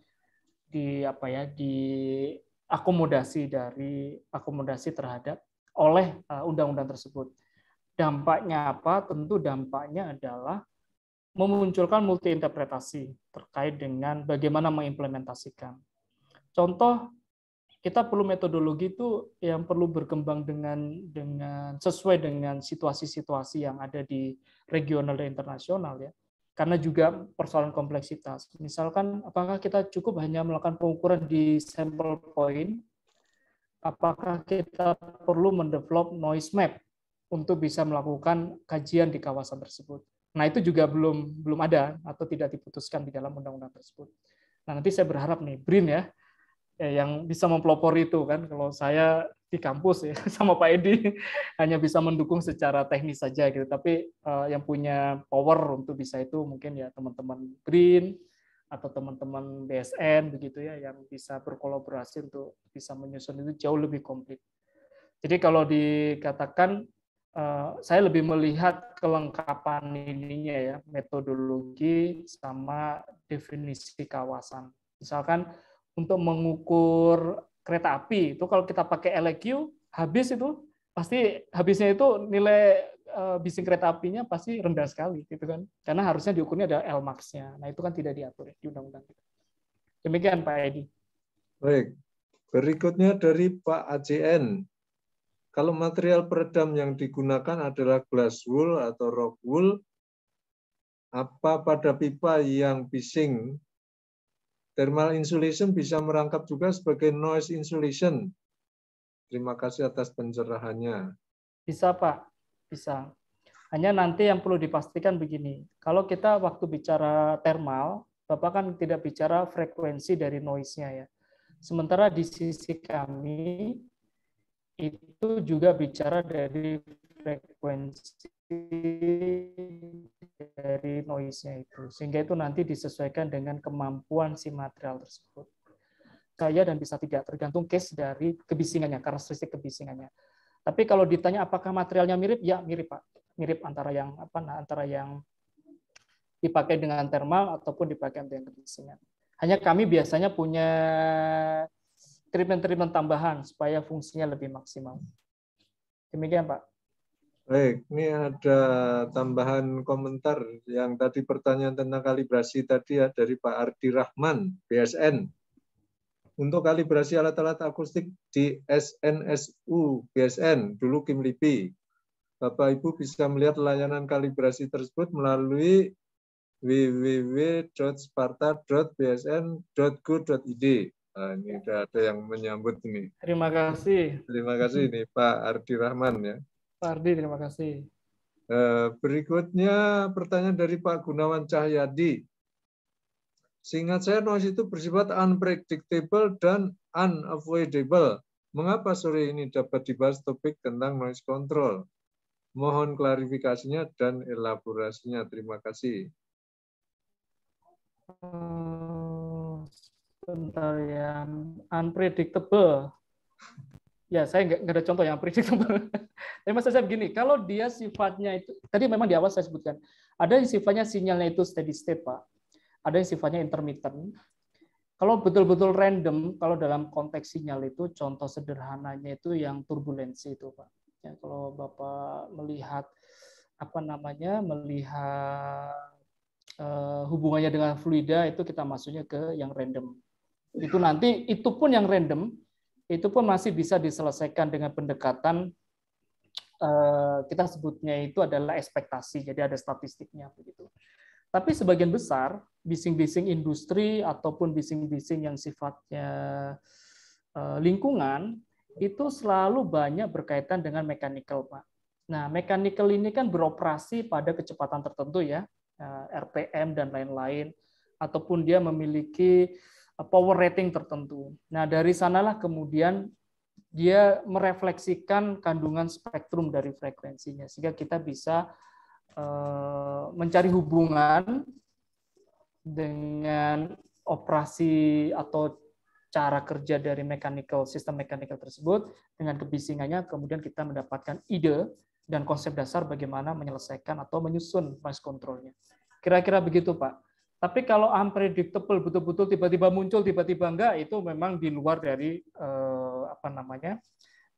di apa ya di akomodasi dari akomodasi terhadap oleh uh, undang-undang tersebut. Dampaknya apa? Tentu dampaknya adalah memunculkan multi interpretasi terkait dengan bagaimana mengimplementasikan. Contoh kita perlu metodologi itu yang perlu berkembang dengan dengan sesuai dengan situasi-situasi yang ada di regional dan internasional ya. Karena juga persoalan kompleksitas. Misalkan apakah kita cukup hanya melakukan pengukuran di sampel point? Apakah kita perlu mendevelop noise map untuk bisa melakukan kajian di kawasan tersebut? Nah, itu juga belum belum ada atau tidak diputuskan di dalam undang-undang tersebut. Nah, nanti saya berharap nih BRIN ya ya, yang bisa mempelopori itu kan kalau saya di kampus ya [LAUGHS] sama Pak Edi hanya bisa mendukung secara teknis saja gitu tapi uh, yang punya power untuk bisa itu mungkin ya teman-teman Green atau teman-teman BSN begitu ya yang bisa berkolaborasi untuk bisa menyusun itu jauh lebih komplit. Jadi kalau dikatakan uh, saya lebih melihat kelengkapan ininya ya, metodologi sama definisi kawasan. Misalkan untuk mengukur kereta api. Itu kalau kita pakai LEQ habis itu pasti habisnya itu nilai uh, bising kereta apinya pasti rendah sekali gitu kan. Karena harusnya diukurnya ada L max-nya. Nah itu kan tidak diatur di undang-undang demikian Pak Edi. Baik. Berikutnya dari Pak AJN kalau material peredam yang digunakan adalah glass wool atau rock wool, apa pada pipa yang bising thermal insulation bisa merangkap juga sebagai noise insulation? Terima kasih atas pencerahannya. Bisa Pak, bisa. Hanya nanti yang perlu dipastikan begini, kalau kita waktu bicara thermal, Bapak kan tidak bicara frekuensi dari noise-nya ya. Sementara di sisi kami, itu juga bicara dari frekuensi dari noise-nya itu. Sehingga itu nanti disesuaikan dengan kemampuan si material tersebut. Saya dan bisa tidak, tergantung case dari kebisingannya, karakteristik kebisingannya. Tapi kalau ditanya apakah materialnya mirip, ya mirip Pak. Mirip antara yang apa nah, antara yang dipakai dengan thermal ataupun dipakai dengan kebisingan. Hanya kami biasanya punya treatment-treatment tambahan supaya fungsinya lebih maksimal. Demikian, Pak. Baik, ini ada tambahan komentar yang tadi pertanyaan tentang kalibrasi tadi ya dari Pak Ardi Rahman, BSN. Untuk kalibrasi alat-alat akustik di SNSU BSN, dulu Kim Lipi. Bapak Ibu bisa melihat layanan kalibrasi tersebut melalui www.sparta.bsn.go.id. Nah, ini sudah ada yang menyambut ini. Terima kasih. Terima kasih ini Pak Ardi Rahman ya. Ardi, terima kasih. Eh, berikutnya pertanyaan dari Pak Gunawan Cahyadi. Seingat saya noise itu bersifat unpredictable dan unavoidable. Mengapa sore ini dapat dibahas topik tentang noise control? Mohon klarifikasinya dan elaborasinya. Terima kasih. Hmm, Bentar yang unpredictable. Ya, saya nggak, ada contoh yang unpredictable. Tapi [LAUGHS] maksud saya begini, kalau dia sifatnya itu, tadi memang di awal saya sebutkan, ada yang sifatnya sinyalnya itu steady state, Pak. Ada yang sifatnya intermittent. Kalau betul-betul random, kalau dalam konteks sinyal itu, contoh sederhananya itu yang turbulensi itu, Pak. Ya, kalau Bapak melihat apa namanya, melihat uh, hubungannya dengan fluida itu kita masuknya ke yang random itu nanti itu pun yang random itu pun masih bisa diselesaikan dengan pendekatan eh, kita sebutnya itu adalah ekspektasi jadi ada statistiknya begitu. Tapi sebagian besar bising-bising industri ataupun bising-bising yang sifatnya eh, lingkungan itu selalu banyak berkaitan dengan mechanical pak. Nah mechanical ini kan beroperasi pada kecepatan tertentu ya eh, RPM dan lain-lain ataupun dia memiliki power rating tertentu. Nah, dari sanalah kemudian dia merefleksikan kandungan spektrum dari frekuensinya sehingga kita bisa uh, mencari hubungan dengan operasi atau cara kerja dari mechanical sistem mechanical tersebut dengan kebisingannya kemudian kita mendapatkan ide dan konsep dasar bagaimana menyelesaikan atau menyusun noise controlnya. Kira-kira begitu, Pak. Tapi kalau unpredictable betul-betul tiba-tiba muncul tiba-tiba enggak itu memang di luar dari eh, apa namanya?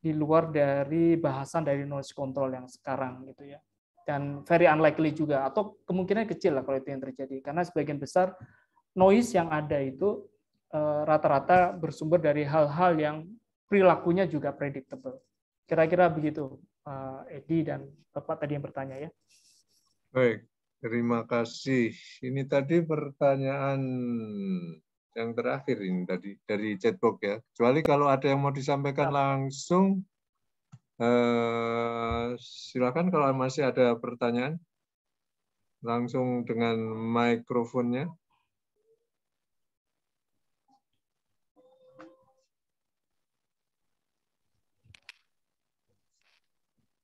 di luar dari bahasan dari noise control yang sekarang gitu ya. Dan very unlikely juga atau kemungkinan kecil lah kalau itu yang terjadi karena sebagian besar noise yang ada itu eh, rata-rata bersumber dari hal-hal yang perilakunya juga predictable. Kira-kira begitu, Edi dan Bapak tadi yang bertanya ya. Baik, Terima kasih. Ini tadi pertanyaan yang terakhir ini tadi dari chatbox ya. Kecuali kalau ada yang mau disampaikan langsung, eh, silakan kalau masih ada pertanyaan langsung dengan mikrofonnya.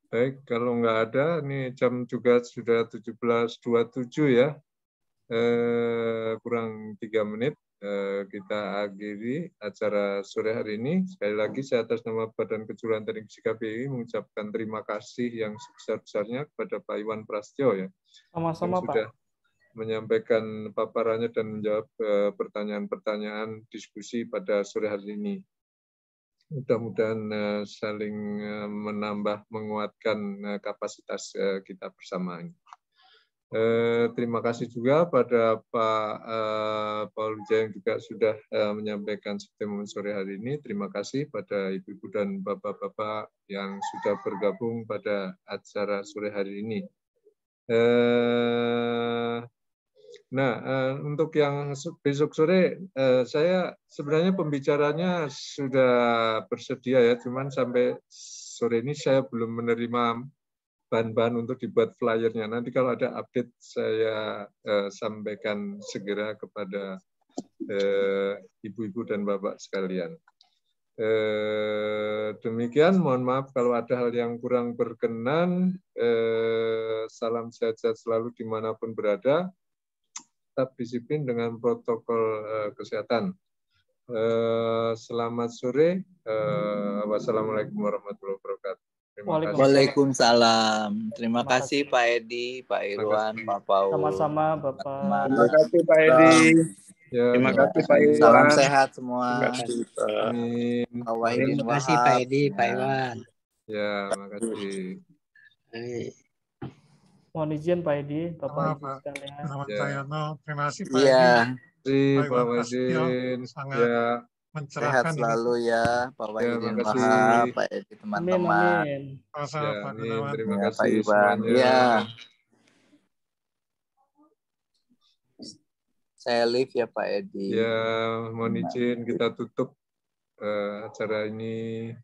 Baik, kalau nggak ada, ini jam juga sudah 17.27 ya, eh, kurang tiga menit. eh, kita akhiri acara sore hari ini. Sekali lagi saya atas nama Badan Kejuruan Teknik Fisika BI mengucapkan terima kasih yang sebesar-besarnya kepada Pak Iwan Prasetyo ya. Sama-sama Pak. Sudah menyampaikan paparannya dan menjawab eh, pertanyaan-pertanyaan diskusi pada sore hari ini. Mudah-mudahan eh, saling eh, menambah, menguatkan kapasitas kita bersama. Terima kasih juga pada Pak Paul Wijaya yang juga sudah menyampaikan sistem sore hari ini. Terima kasih pada Ibu-Ibu dan Bapak-Bapak yang sudah bergabung pada acara sore hari ini. Nah, uh, untuk yang besok sore, uh, saya sebenarnya pembicaranya sudah bersedia ya, cuman sampai sore ini saya belum menerima bahan-bahan untuk dibuat flyernya. Nanti kalau ada update saya uh, sampaikan segera kepada ibu-ibu dan bapak sekalian. Demikian, mohon maaf kalau ada hal yang kurang berkenan. Salam sehat-sehat selalu di mana pun berada tetap disiplin dengan protokol uh, kesehatan. Uh, selamat sore. Uh, wassalamualaikum warahmatullahi wabarakatuh. Terima Waalaikumsalam. Terima kasih Pak Edi, Pak Irwan, Pak Paul. Sama-sama Bapak. Terima kasih Pak Edi. Ya, terima kasih Pak Irwan. Salam sehat semua. Terima kasih Pak. Terima kasih Pak Edi, Pak Irwan. Ya, terima kasih. Mohon izin Pak Edi, Bapak Ibu sekalian. Selamat ya. Terima kasih Pak Iya. Terima kasih Pak Wajin. Sangat ya. mencerahkan. Sehat selalu ya Pak Wajin ya, Wahab, Pak Edi teman-teman. Amin, amin. Ya, Pak amin. Terima ya, kasih Pak Iwan. Ya. Saya live ya Pak Edi. Ya, mohon izin kita tutup uh, acara ini